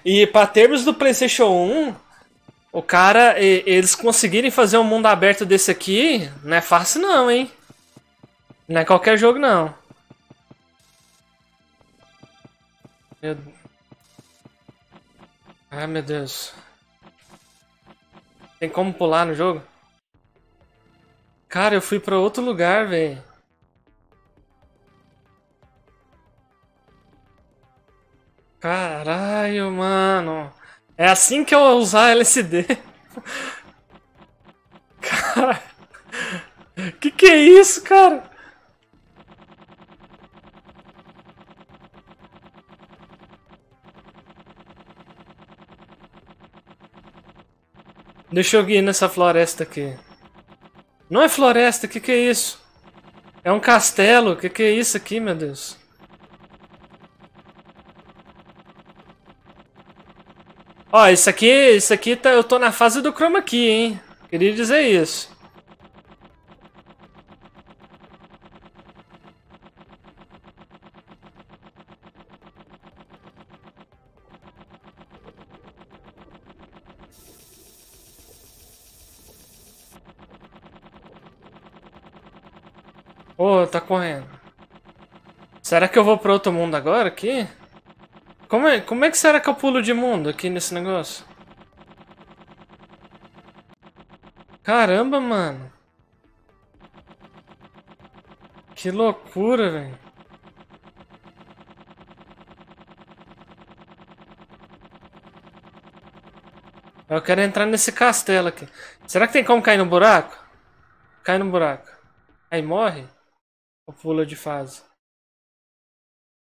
E para termos do PlayStation 1, o cara, e- eles conseguirem fazer um mundo aberto desse aqui, não é fácil não, hein? Não é qualquer jogo não. Meu... Ai meu Deus. Tem como pular no jogo? Cara, eu fui pra outro lugar, velho. Caralho, mano. É assim que eu usar LSD. Cara. Que que é isso, cara? Deixa eu ir nessa floresta aqui. Não é floresta, que que é isso? É um castelo, que que é isso aqui, meu Deus? Ó, isso aqui, isso aqui tá, eu tô na fase do chroma key, hein? Queria dizer isso. Ô, tá correndo. Será que eu vou pro outro mundo agora aqui? Como é, como é que será que eu pulo de mundo aqui nesse negócio? Caramba, mano. Que loucura, velho. Eu quero entrar nesse castelo aqui. Será que tem como cair no buraco? Cai no buraco. Aí morre? Ou pula de fase?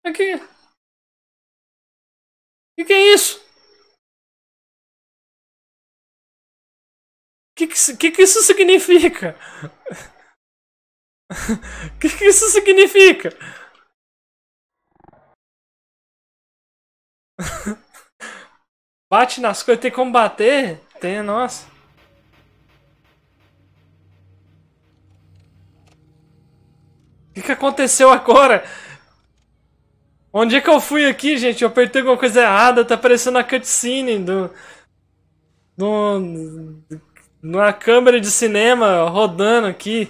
Aqui. Que que é isso? Que que, isso- que que isso significa? que que isso significa? Bate nas coisas, tem como bater? Tem, nossa. O que, que aconteceu agora? Onde é que eu fui aqui, gente? Eu apertei alguma coisa errada, tá parecendo a cutscene do. do. numa câmera de cinema rodando aqui.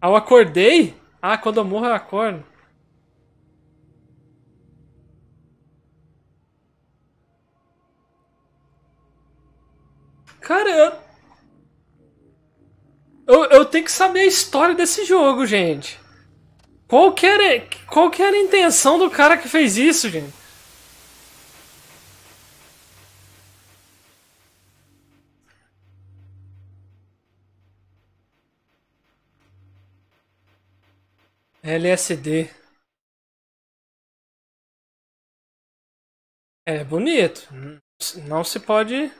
Ah, eu acordei? Ah, quando eu morro eu acordo. Cara, eu. Eu, eu tenho que saber a história desse jogo, gente. Qual que, era, qual que era a intenção do cara que fez isso, gente? LSD. É bonito. Não se pode.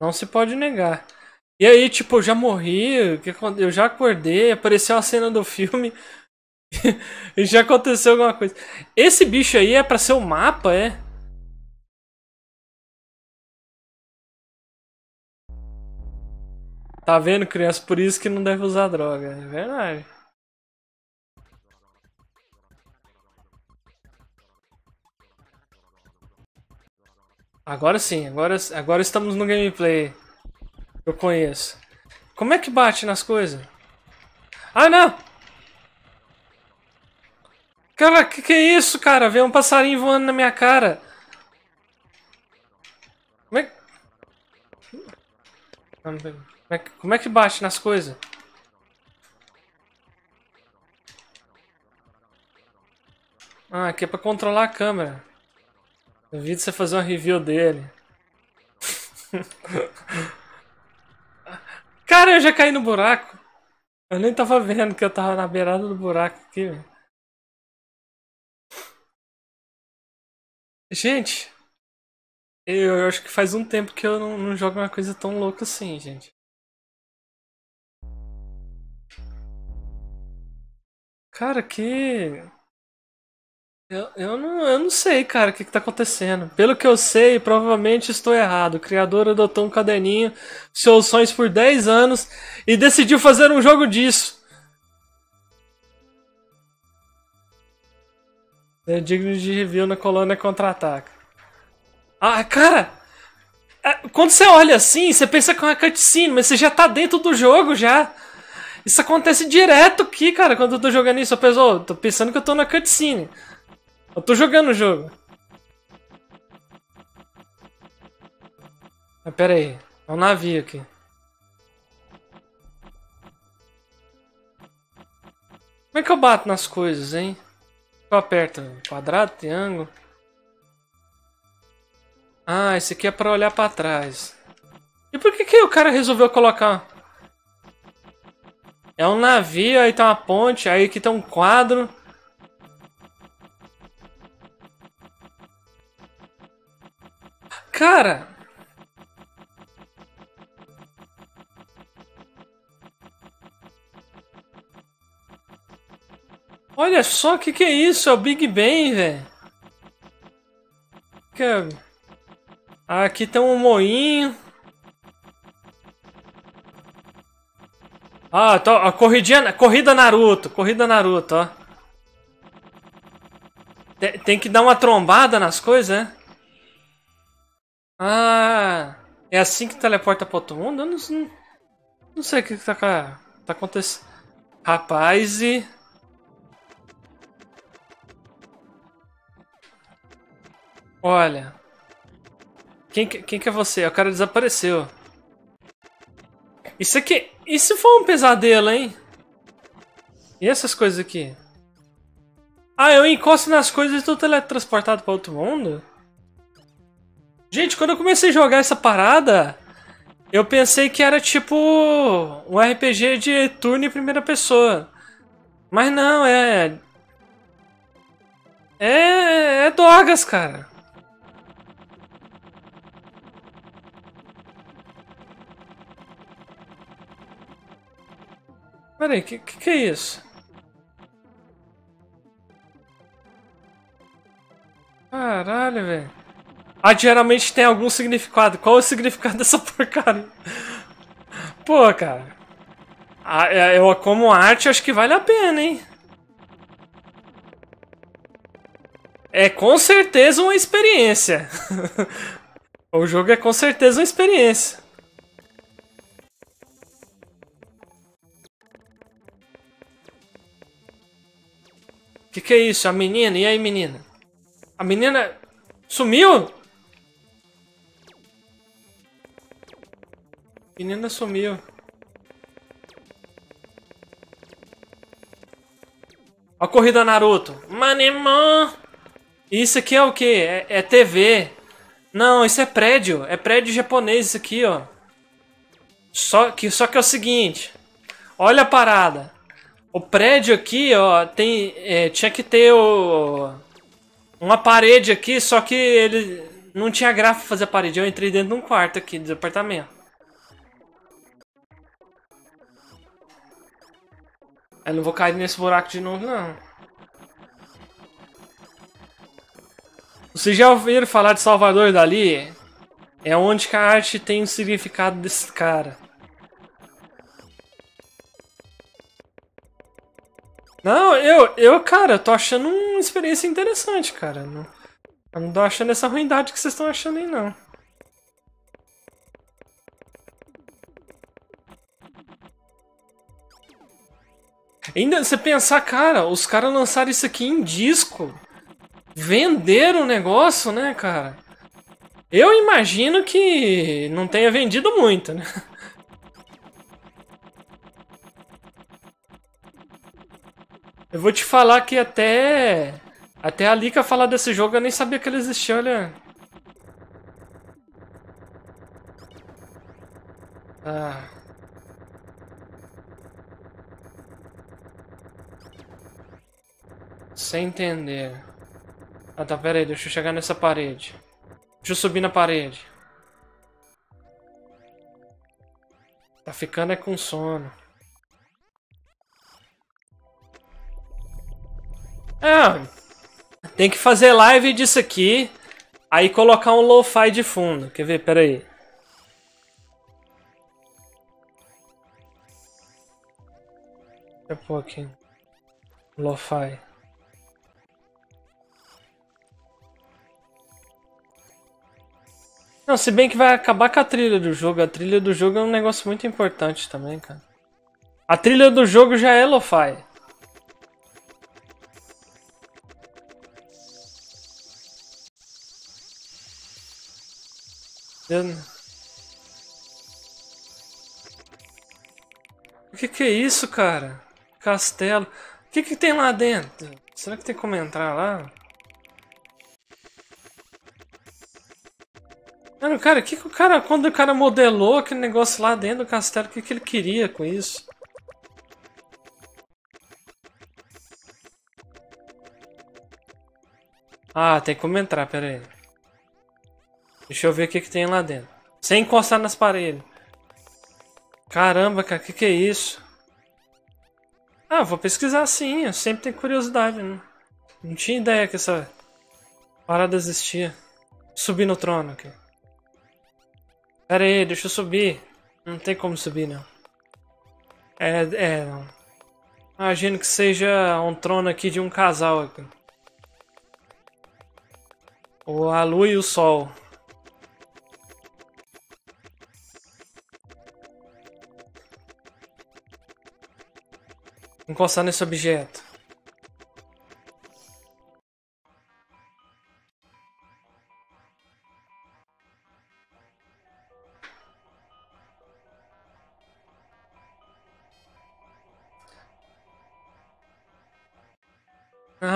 Não se pode negar. E aí, tipo, eu já morri, eu já acordei, apareceu a cena do filme e já aconteceu alguma coisa. Esse bicho aí é pra ser o mapa, é? Tá vendo, criança? Por isso que não deve usar droga. É verdade. Agora sim, agora, agora estamos no gameplay. Eu conheço. Como é que bate nas coisas? Ah, não! Cara, que que é isso, cara? Veio um passarinho voando na minha cara. Como é que... Como é que, como é que bate nas coisas? Ah, aqui é pra controlar a câmera. Duvido você fazer uma review dele. Cara, eu já caí no buraco. Eu nem tava vendo que eu tava na beirada do buraco aqui. Gente, eu acho que faz um tempo que eu não, não jogo uma coisa tão louca assim, gente. Cara, que. Eu, eu, não, eu não sei, cara, o que, que tá acontecendo. Pelo que eu sei, provavelmente estou errado. O criador adotou um caderninho, seus sonhos por 10 anos e decidiu fazer um jogo disso. É digno de review na colônia contra-ataca. Ah, cara! é, Quando você olha assim, você pensa que é uma cutscene, mas você já tá dentro do jogo já. Isso acontece direto aqui, cara, quando eu tô jogando isso. Eu penso, "Ô, tô pensando que eu tô na cutscene. Eu tô jogando o jogo. Mas pera aí, é um navio aqui. Como é que eu bato nas coisas, hein? Eu aperto quadrado, triângulo. Ah, esse aqui é pra olhar pra trás. E por que, que o cara resolveu colocar? É um navio, aí tem uma ponte, aí aqui tem um quadro. Cara! Olha só o que, que é isso, é o Big Bang, velho. É- Aqui tem um moinho. Ah, tô, a corridinha, corrida Naruto, corrida Naruto, ó. Tem, tem que dar uma trombada nas coisas, né? Ah, é assim que teleporta pra outro mundo? Eu não, não, sei o que tá, tá acontecendo. Rapaz, e... Olha. Quem, que- quem que é você? O cara desapareceu. Isso aqui... Isso foi um pesadelo, hein? E essas coisas aqui? Ah, eu encosto nas coisas e tô teletransportado pra outro mundo? Gente, quando eu comecei a jogar essa parada, eu pensei que era tipo um RPG de turno em primeira pessoa. Mas não, é. É. É drogas, cara. Peraí, que, que que é isso? Caralho, velho. Ah, geralmente tem algum significado. Qual é o significado dessa porcaria? Pô, cara. Ah, eu, como arte, acho que vale a pena, hein? É com certeza uma experiência. o jogo é com certeza uma experiência. Que que é isso? A menina? E aí, menina? A menina sumiu? Menina sumiu. A corrida Naruto. Manemon! Isso aqui é o que? É, é TV. Não, isso é prédio. É prédio japonês isso aqui, ó. Só que, só que é o seguinte. Olha a parada. O prédio aqui, ó, tem, é, tinha que ter o, uma parede aqui, só que ele não tinha pra fazer a parede. Eu entrei dentro de um quarto aqui do apartamento. Eu não vou cair nesse buraco de novo, não. Vocês já ouviram falar de Salvador Dali? É onde que a arte tem o significado desse cara. Não, eu, eu, cara, eu tô achando uma experiência interessante, cara. Eu não tô achando essa ruindade que vocês estão achando aí, não. Ainda você pensar, cara, os caras lançaram isso aqui em disco. Venderam o negócio, né, cara? Eu imagino que não tenha vendido muito, né? Eu vou te falar que até. Até a Lika falar desse jogo eu nem sabia que ele existia, olha. Ah. Sem entender. Ah tá, pera aí, deixa eu chegar nessa parede. Deixa eu subir na parede. Tá ficando é com sono. É, tem que fazer live disso aqui, aí colocar um lo-fi de fundo. Quer ver? Pera aí. Deixa eu pôr aqui. Lo-fi. Não, se bem que vai acabar com a trilha do jogo. A trilha do jogo é um negócio muito importante também, cara. A trilha do jogo já é lo-fi. O que que é isso, cara? Castelo. O que que tem lá dentro? Será que tem como entrar lá? Mano, cara, que que o cara, quando o cara modelou aquele negócio lá dentro do castelo, o que que ele queria com isso? Ah, tem como entrar, pera aí. Deixa eu ver o que que tem lá dentro. Sem encostar nas paredes. Caramba, cara, o que que é isso? Ah, vou pesquisar sim, eu sempre tenho curiosidade, né? Não tinha ideia que essa parada existia. Subir no trono aqui. Pera aí, deixa eu subir. Não tem como subir, não. É, é, não. Imagino que seja um trono aqui de um casal aqui. Ou a lua e o sol. Encostar nesse objeto.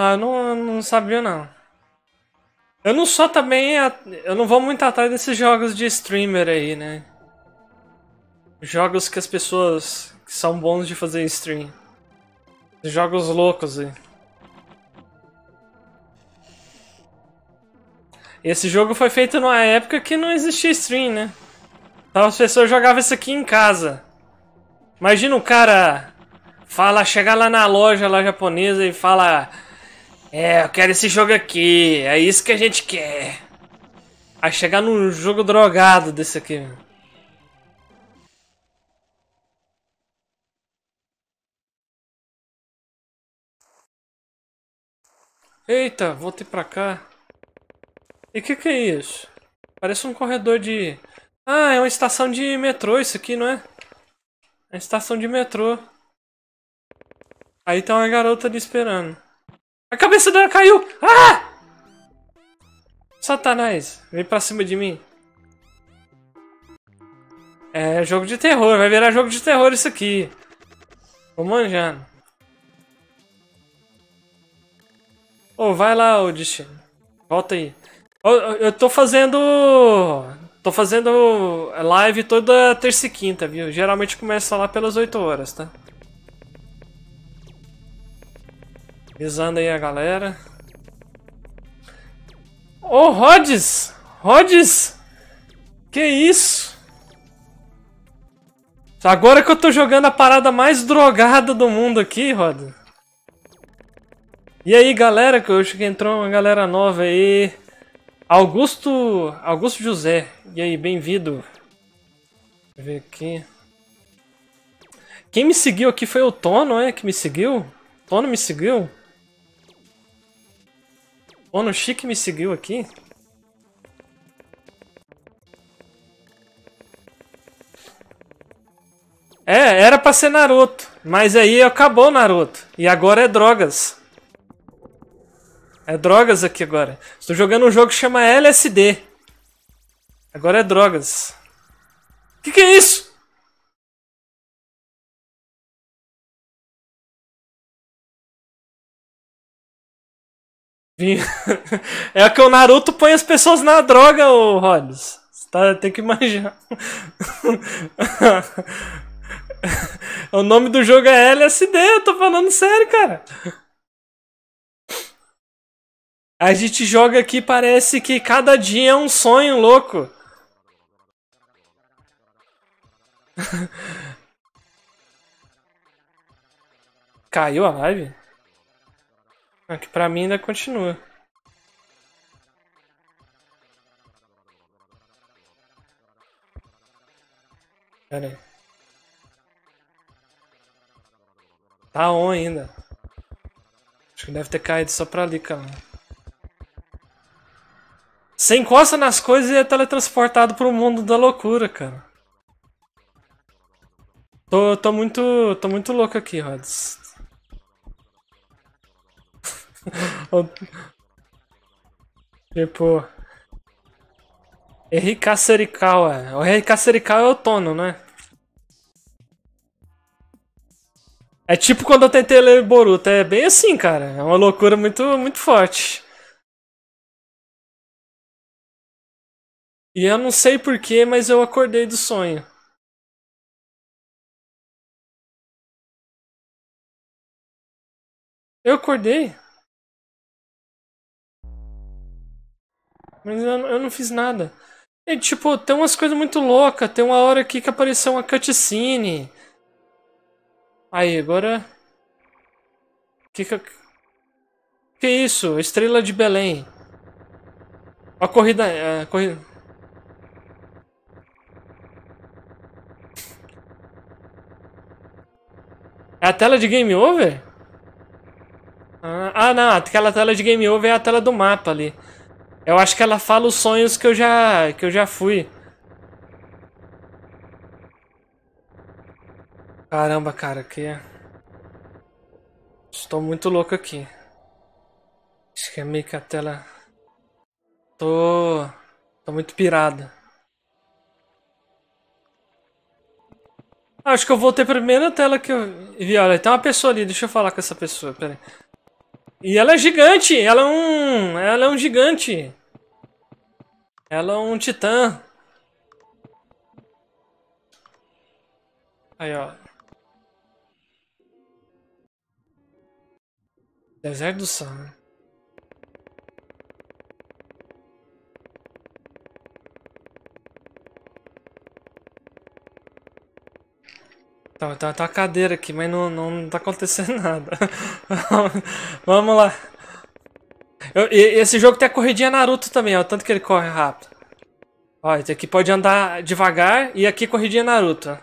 Ah, eu não, não sabia não. Eu não sou também. Eu não vou muito atrás desses jogos de streamer aí, né? Jogos que as pessoas que são bons de fazer stream. Jogos loucos aí. Esse jogo foi feito numa época que não existia stream, né? Então as pessoas jogavam isso aqui em casa. Imagina o cara fala, chegar lá na loja lá japonesa e fala É, eu quero esse jogo aqui, é isso que a gente quer. Aí chegar num jogo drogado desse aqui. Eita, voltei pra cá. E o que, que é isso? Parece um corredor de. Ah, é uma estação de metrô isso aqui, não é? É uma estação de metrô. Aí tá uma garota ali esperando. A cabeça dela caiu! Ah! Satanás, vem pra cima de mim. É jogo de terror, vai virar jogo de terror isso aqui. Tô manjando. Ô, vai lá, ô. Volta aí. Eu, eu tô fazendo. Tô fazendo live toda terça e quinta, viu? Geralmente começa lá pelas 8 horas, tá? Avisando aí a galera. Ô, Rhodes! Rhodes! Que isso? Agora que eu tô jogando a parada mais drogada do mundo aqui, Rhodes. E aí, galera, que hoje que entrou uma galera nova aí. Augusto, Augusto José. E aí, bem-vindo. Deixa eu ver aqui. Quem me seguiu aqui foi o Tono, é? Que me seguiu? Tono me seguiu? Tono Chique me seguiu aqui? É, era pra ser Naruto, mas aí acabou Naruto. E agora é drogas. É drogas aqui agora. Estou jogando um jogo que chama LSD. Agora é drogas. Que que é isso? É que o Naruto põe as pessoas na droga, ô Rods. Você tá, tem que manjar. o nome do jogo é LSD, eu tô falando sério, cara. A gente joga aqui, parece que cada dia é um sonho louco. Caiu a live? Aqui pra mim ainda continua. Pera aí. Tá on ainda. Acho que deve ter caído só pra ali, cara. Você encosta nas coisas e é teletransportado pro mundo da loucura, cara. Tô, tô muito. tô muito louco aqui, Rods. Tipo. Henrique Serikawa. O Henrique Serikawa é o Tono, né? É tipo quando eu tentei ler Boruto. É bem assim, cara. É uma loucura muito, muito forte. E eu não sei porquê, mas eu acordei do sonho. Eu acordei. Mas eu, eu não fiz nada. E, tipo, tem umas coisas muito loucas. Tem uma hora aqui que apareceu uma cutscene. Aí, agora. Que que, que isso? Estrela de Belém. A corrida. A corrida. É a tela de game over? Ah, ah, não, aquela tela de game over é a tela do mapa ali. Eu acho que ela fala os sonhos que eu já que eu já fui. Caramba, cara, que Estou muito louco aqui. Acho que é meio que a tela Tô tô muito pirada. Acho que eu voltei pra primeira tela que eu vi. Olha, tem uma pessoa ali, deixa eu falar com essa pessoa, pera aí. E ela é gigante, ela é um. Ela é um gigante. Ela é um titã. Aí, ó. Deserto do Sal. Tá, tá, tá uma cadeira aqui, mas não, não tá acontecendo nada. Vamos lá. Eu- esse jogo tem a corridinha Naruto também, ó. Tanto que ele corre rápido. Ó, esse aqui pode andar devagar e aqui corridinha Naruto. ó.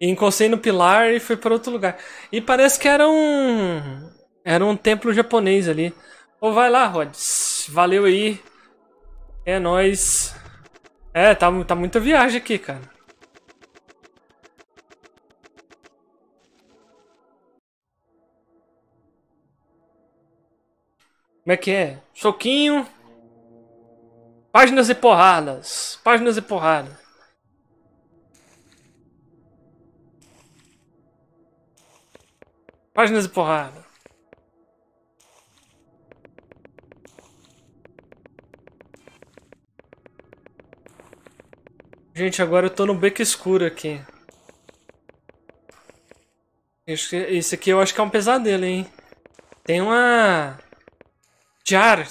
E encostei no pilar e fui para outro lugar. E parece que era um. Era um templo japonês ali. Ô, vai lá, Valeu aí. É nóis. É, tá, tá muita viagem aqui, cara. Como é que é? Soquinho. Páginas e porradas. Páginas e porradas. Páginas e porrada. Gente, agora eu tô no beco escuro aqui. Isso aqui eu acho que é um pesadelo, hein? Tem uma. Jar.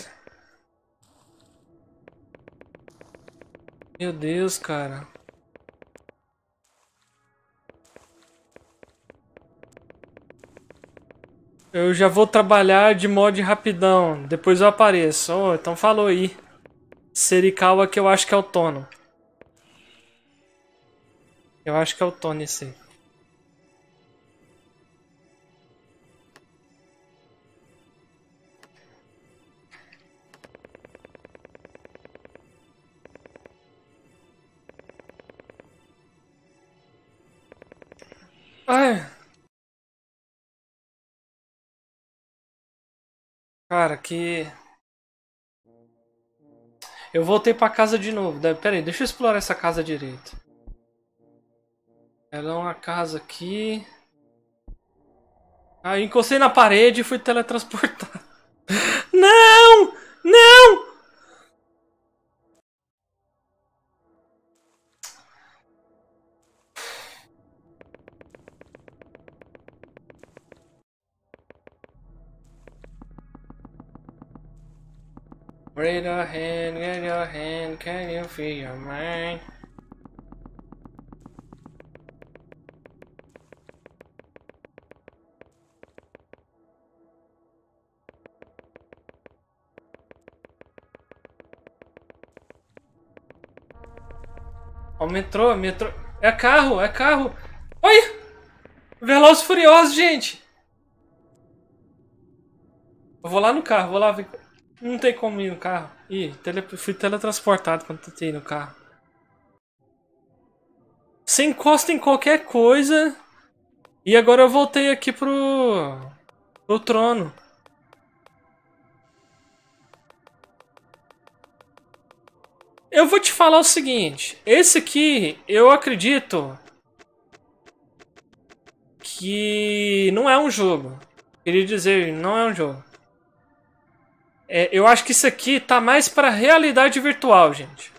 Meu Deus, cara. Eu já vou trabalhar de mod rapidão. Depois eu apareço. Oh, então falou aí. Serikawa que eu acho que é o Tono. Eu acho que é o Tony aí. Ai. Cara, que. Eu voltei pra casa de novo. Pera aí, deixa eu explorar essa casa direito. Ela é uma casa aqui. Aí encostei na parede e fui teletransportado. Não! Não! Raise your hand, get your hand, can you feel your mind? Metrô, metrô. É carro, é carro. Oi! Velozes Furiosos, gente! Eu vou lá no carro, vou lá ver. Não tem como ir no carro. Ih, tele... fui teletransportado quando tentei ir no carro. Você encosta em qualquer coisa. E agora eu voltei aqui pro. pro trono. Eu vou te falar o seguinte. Esse aqui, eu acredito. Que não é um jogo. Queria dizer, não é um jogo. É, eu acho que isso aqui tá mais pra realidade virtual, gente.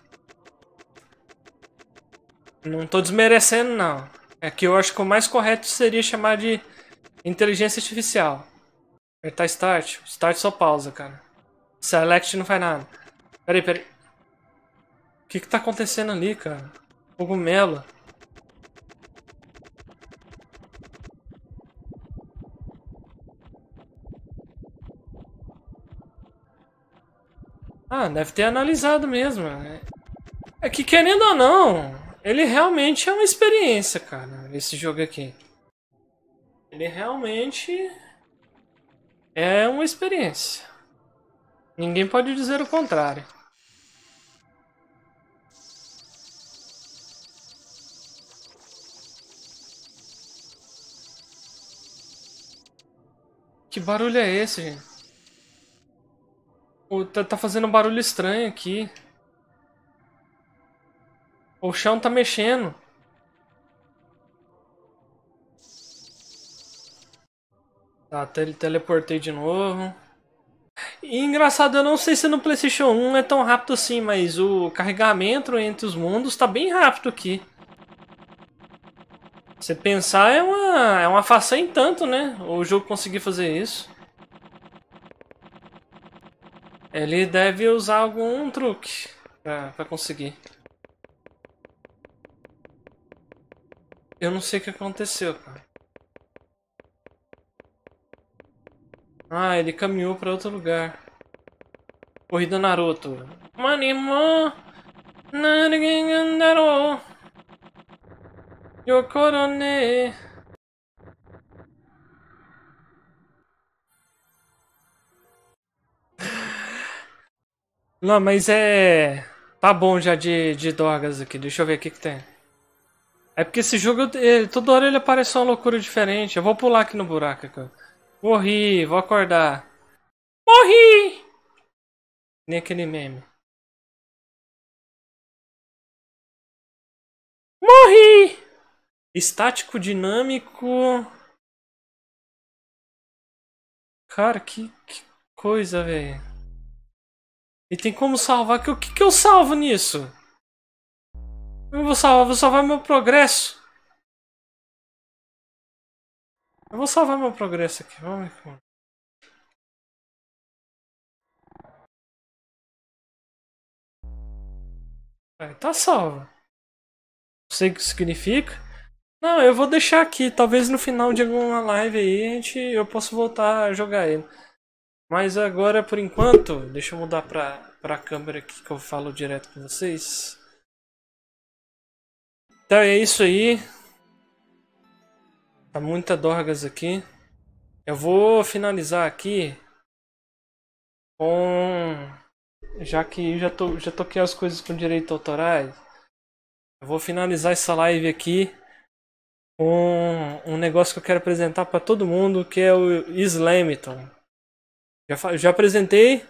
Não tô desmerecendo, não. É que eu acho que o mais correto seria chamar de inteligência artificial. Apertar start. Start só pausa, cara. Select não faz nada. Peraí, peraí. Que que tá acontecendo ali, cara? Cogumelo. Ah, deve ter analisado mesmo. né? É que querendo ou não, ele realmente é uma experiência, cara, esse jogo aqui. Ele realmente é uma experiência. Ninguém pode dizer o contrário. Que barulho é esse, gente? O- tá, tá fazendo um barulho estranho aqui. O chão tá mexendo. Tá, tele teleportei de novo. E engraçado, eu não sei se no PlayStation 1 é tão rápido assim, mas o carregamento entre os mundos tá bem rápido aqui. Você pensar é uma, é uma façanha em tanto, né? O jogo conseguir fazer isso. Ele deve usar algum truque pra, conseguir. Eu não sei o que aconteceu, cara. Ah, ele caminhou pra outro lugar. Corrida Naruto. Manimo. Narigandaro. Yokorone. Não, mas é. Tá bom já de, de drogas aqui. Deixa eu ver o que, que tem. É porque esse jogo, ele- toda hora ele aparece uma loucura diferente. Eu vou pular aqui no buraco. Ó. Morri, vou acordar. Morri! Nem aquele meme. Morri! Estático dinâmico. Cara, que, que coisa, velho. E tem como salvar. O que, que eu salvo nisso? Eu vou salvar, vou salvar meu progresso. Eu vou salvar meu progresso aqui. Vamos ver tá salvo. Não sei o que significa. Não, eu vou deixar aqui. Talvez no final de alguma live aí a gente, eu possa voltar a jogar ele. Mas agora, por enquanto, deixa eu mudar pra, pra câmera aqui que eu falo direto com vocês. Então é isso aí. Tá muita Dorgas aqui. Eu vou finalizar aqui com. Já que já, tô, já toquei as coisas com direito autorais. Eu vou finalizar essa live aqui com um negócio que eu quero apresentar para todo mundo, que é o Slamiton. Já, já apresentei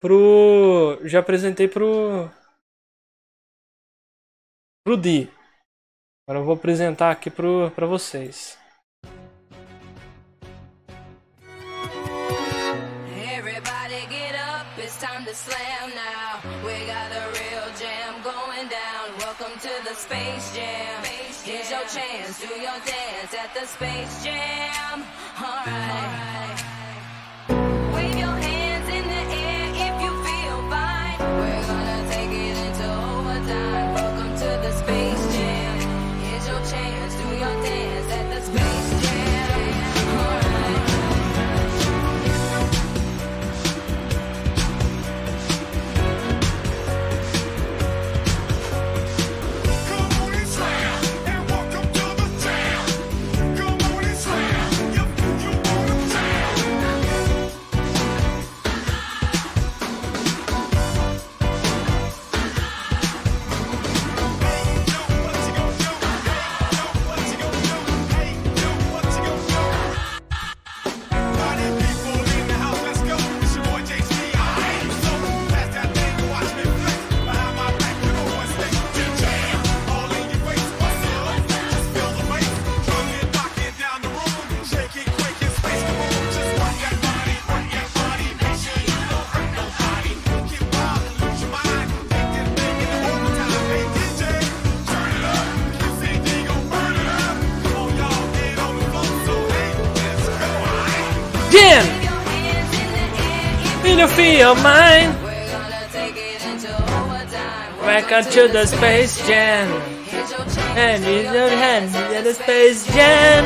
pro. Já apresentei pro. pro Di. Agora eu vou apresentar aqui pro, pra vocês. Everybody get up, it's time to slam now. We got a real jam going down. Welcome to the Space Jam. Here's your chance, do your dance at the Space Jam. Alright. Wave You? Welcome to the Space Jam. And your hand, in the Space Jam.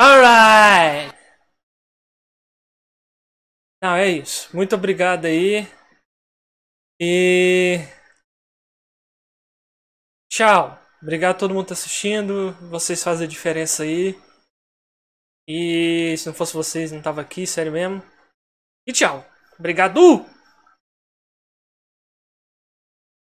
Alright! Não, é isso. Muito obrigado aí. E. Tchau. Obrigado a todo mundo que tá assistindo. Vocês fazem a diferença aí. E se não fosse vocês, não tava aqui, sério mesmo. E tchau. Obrigado!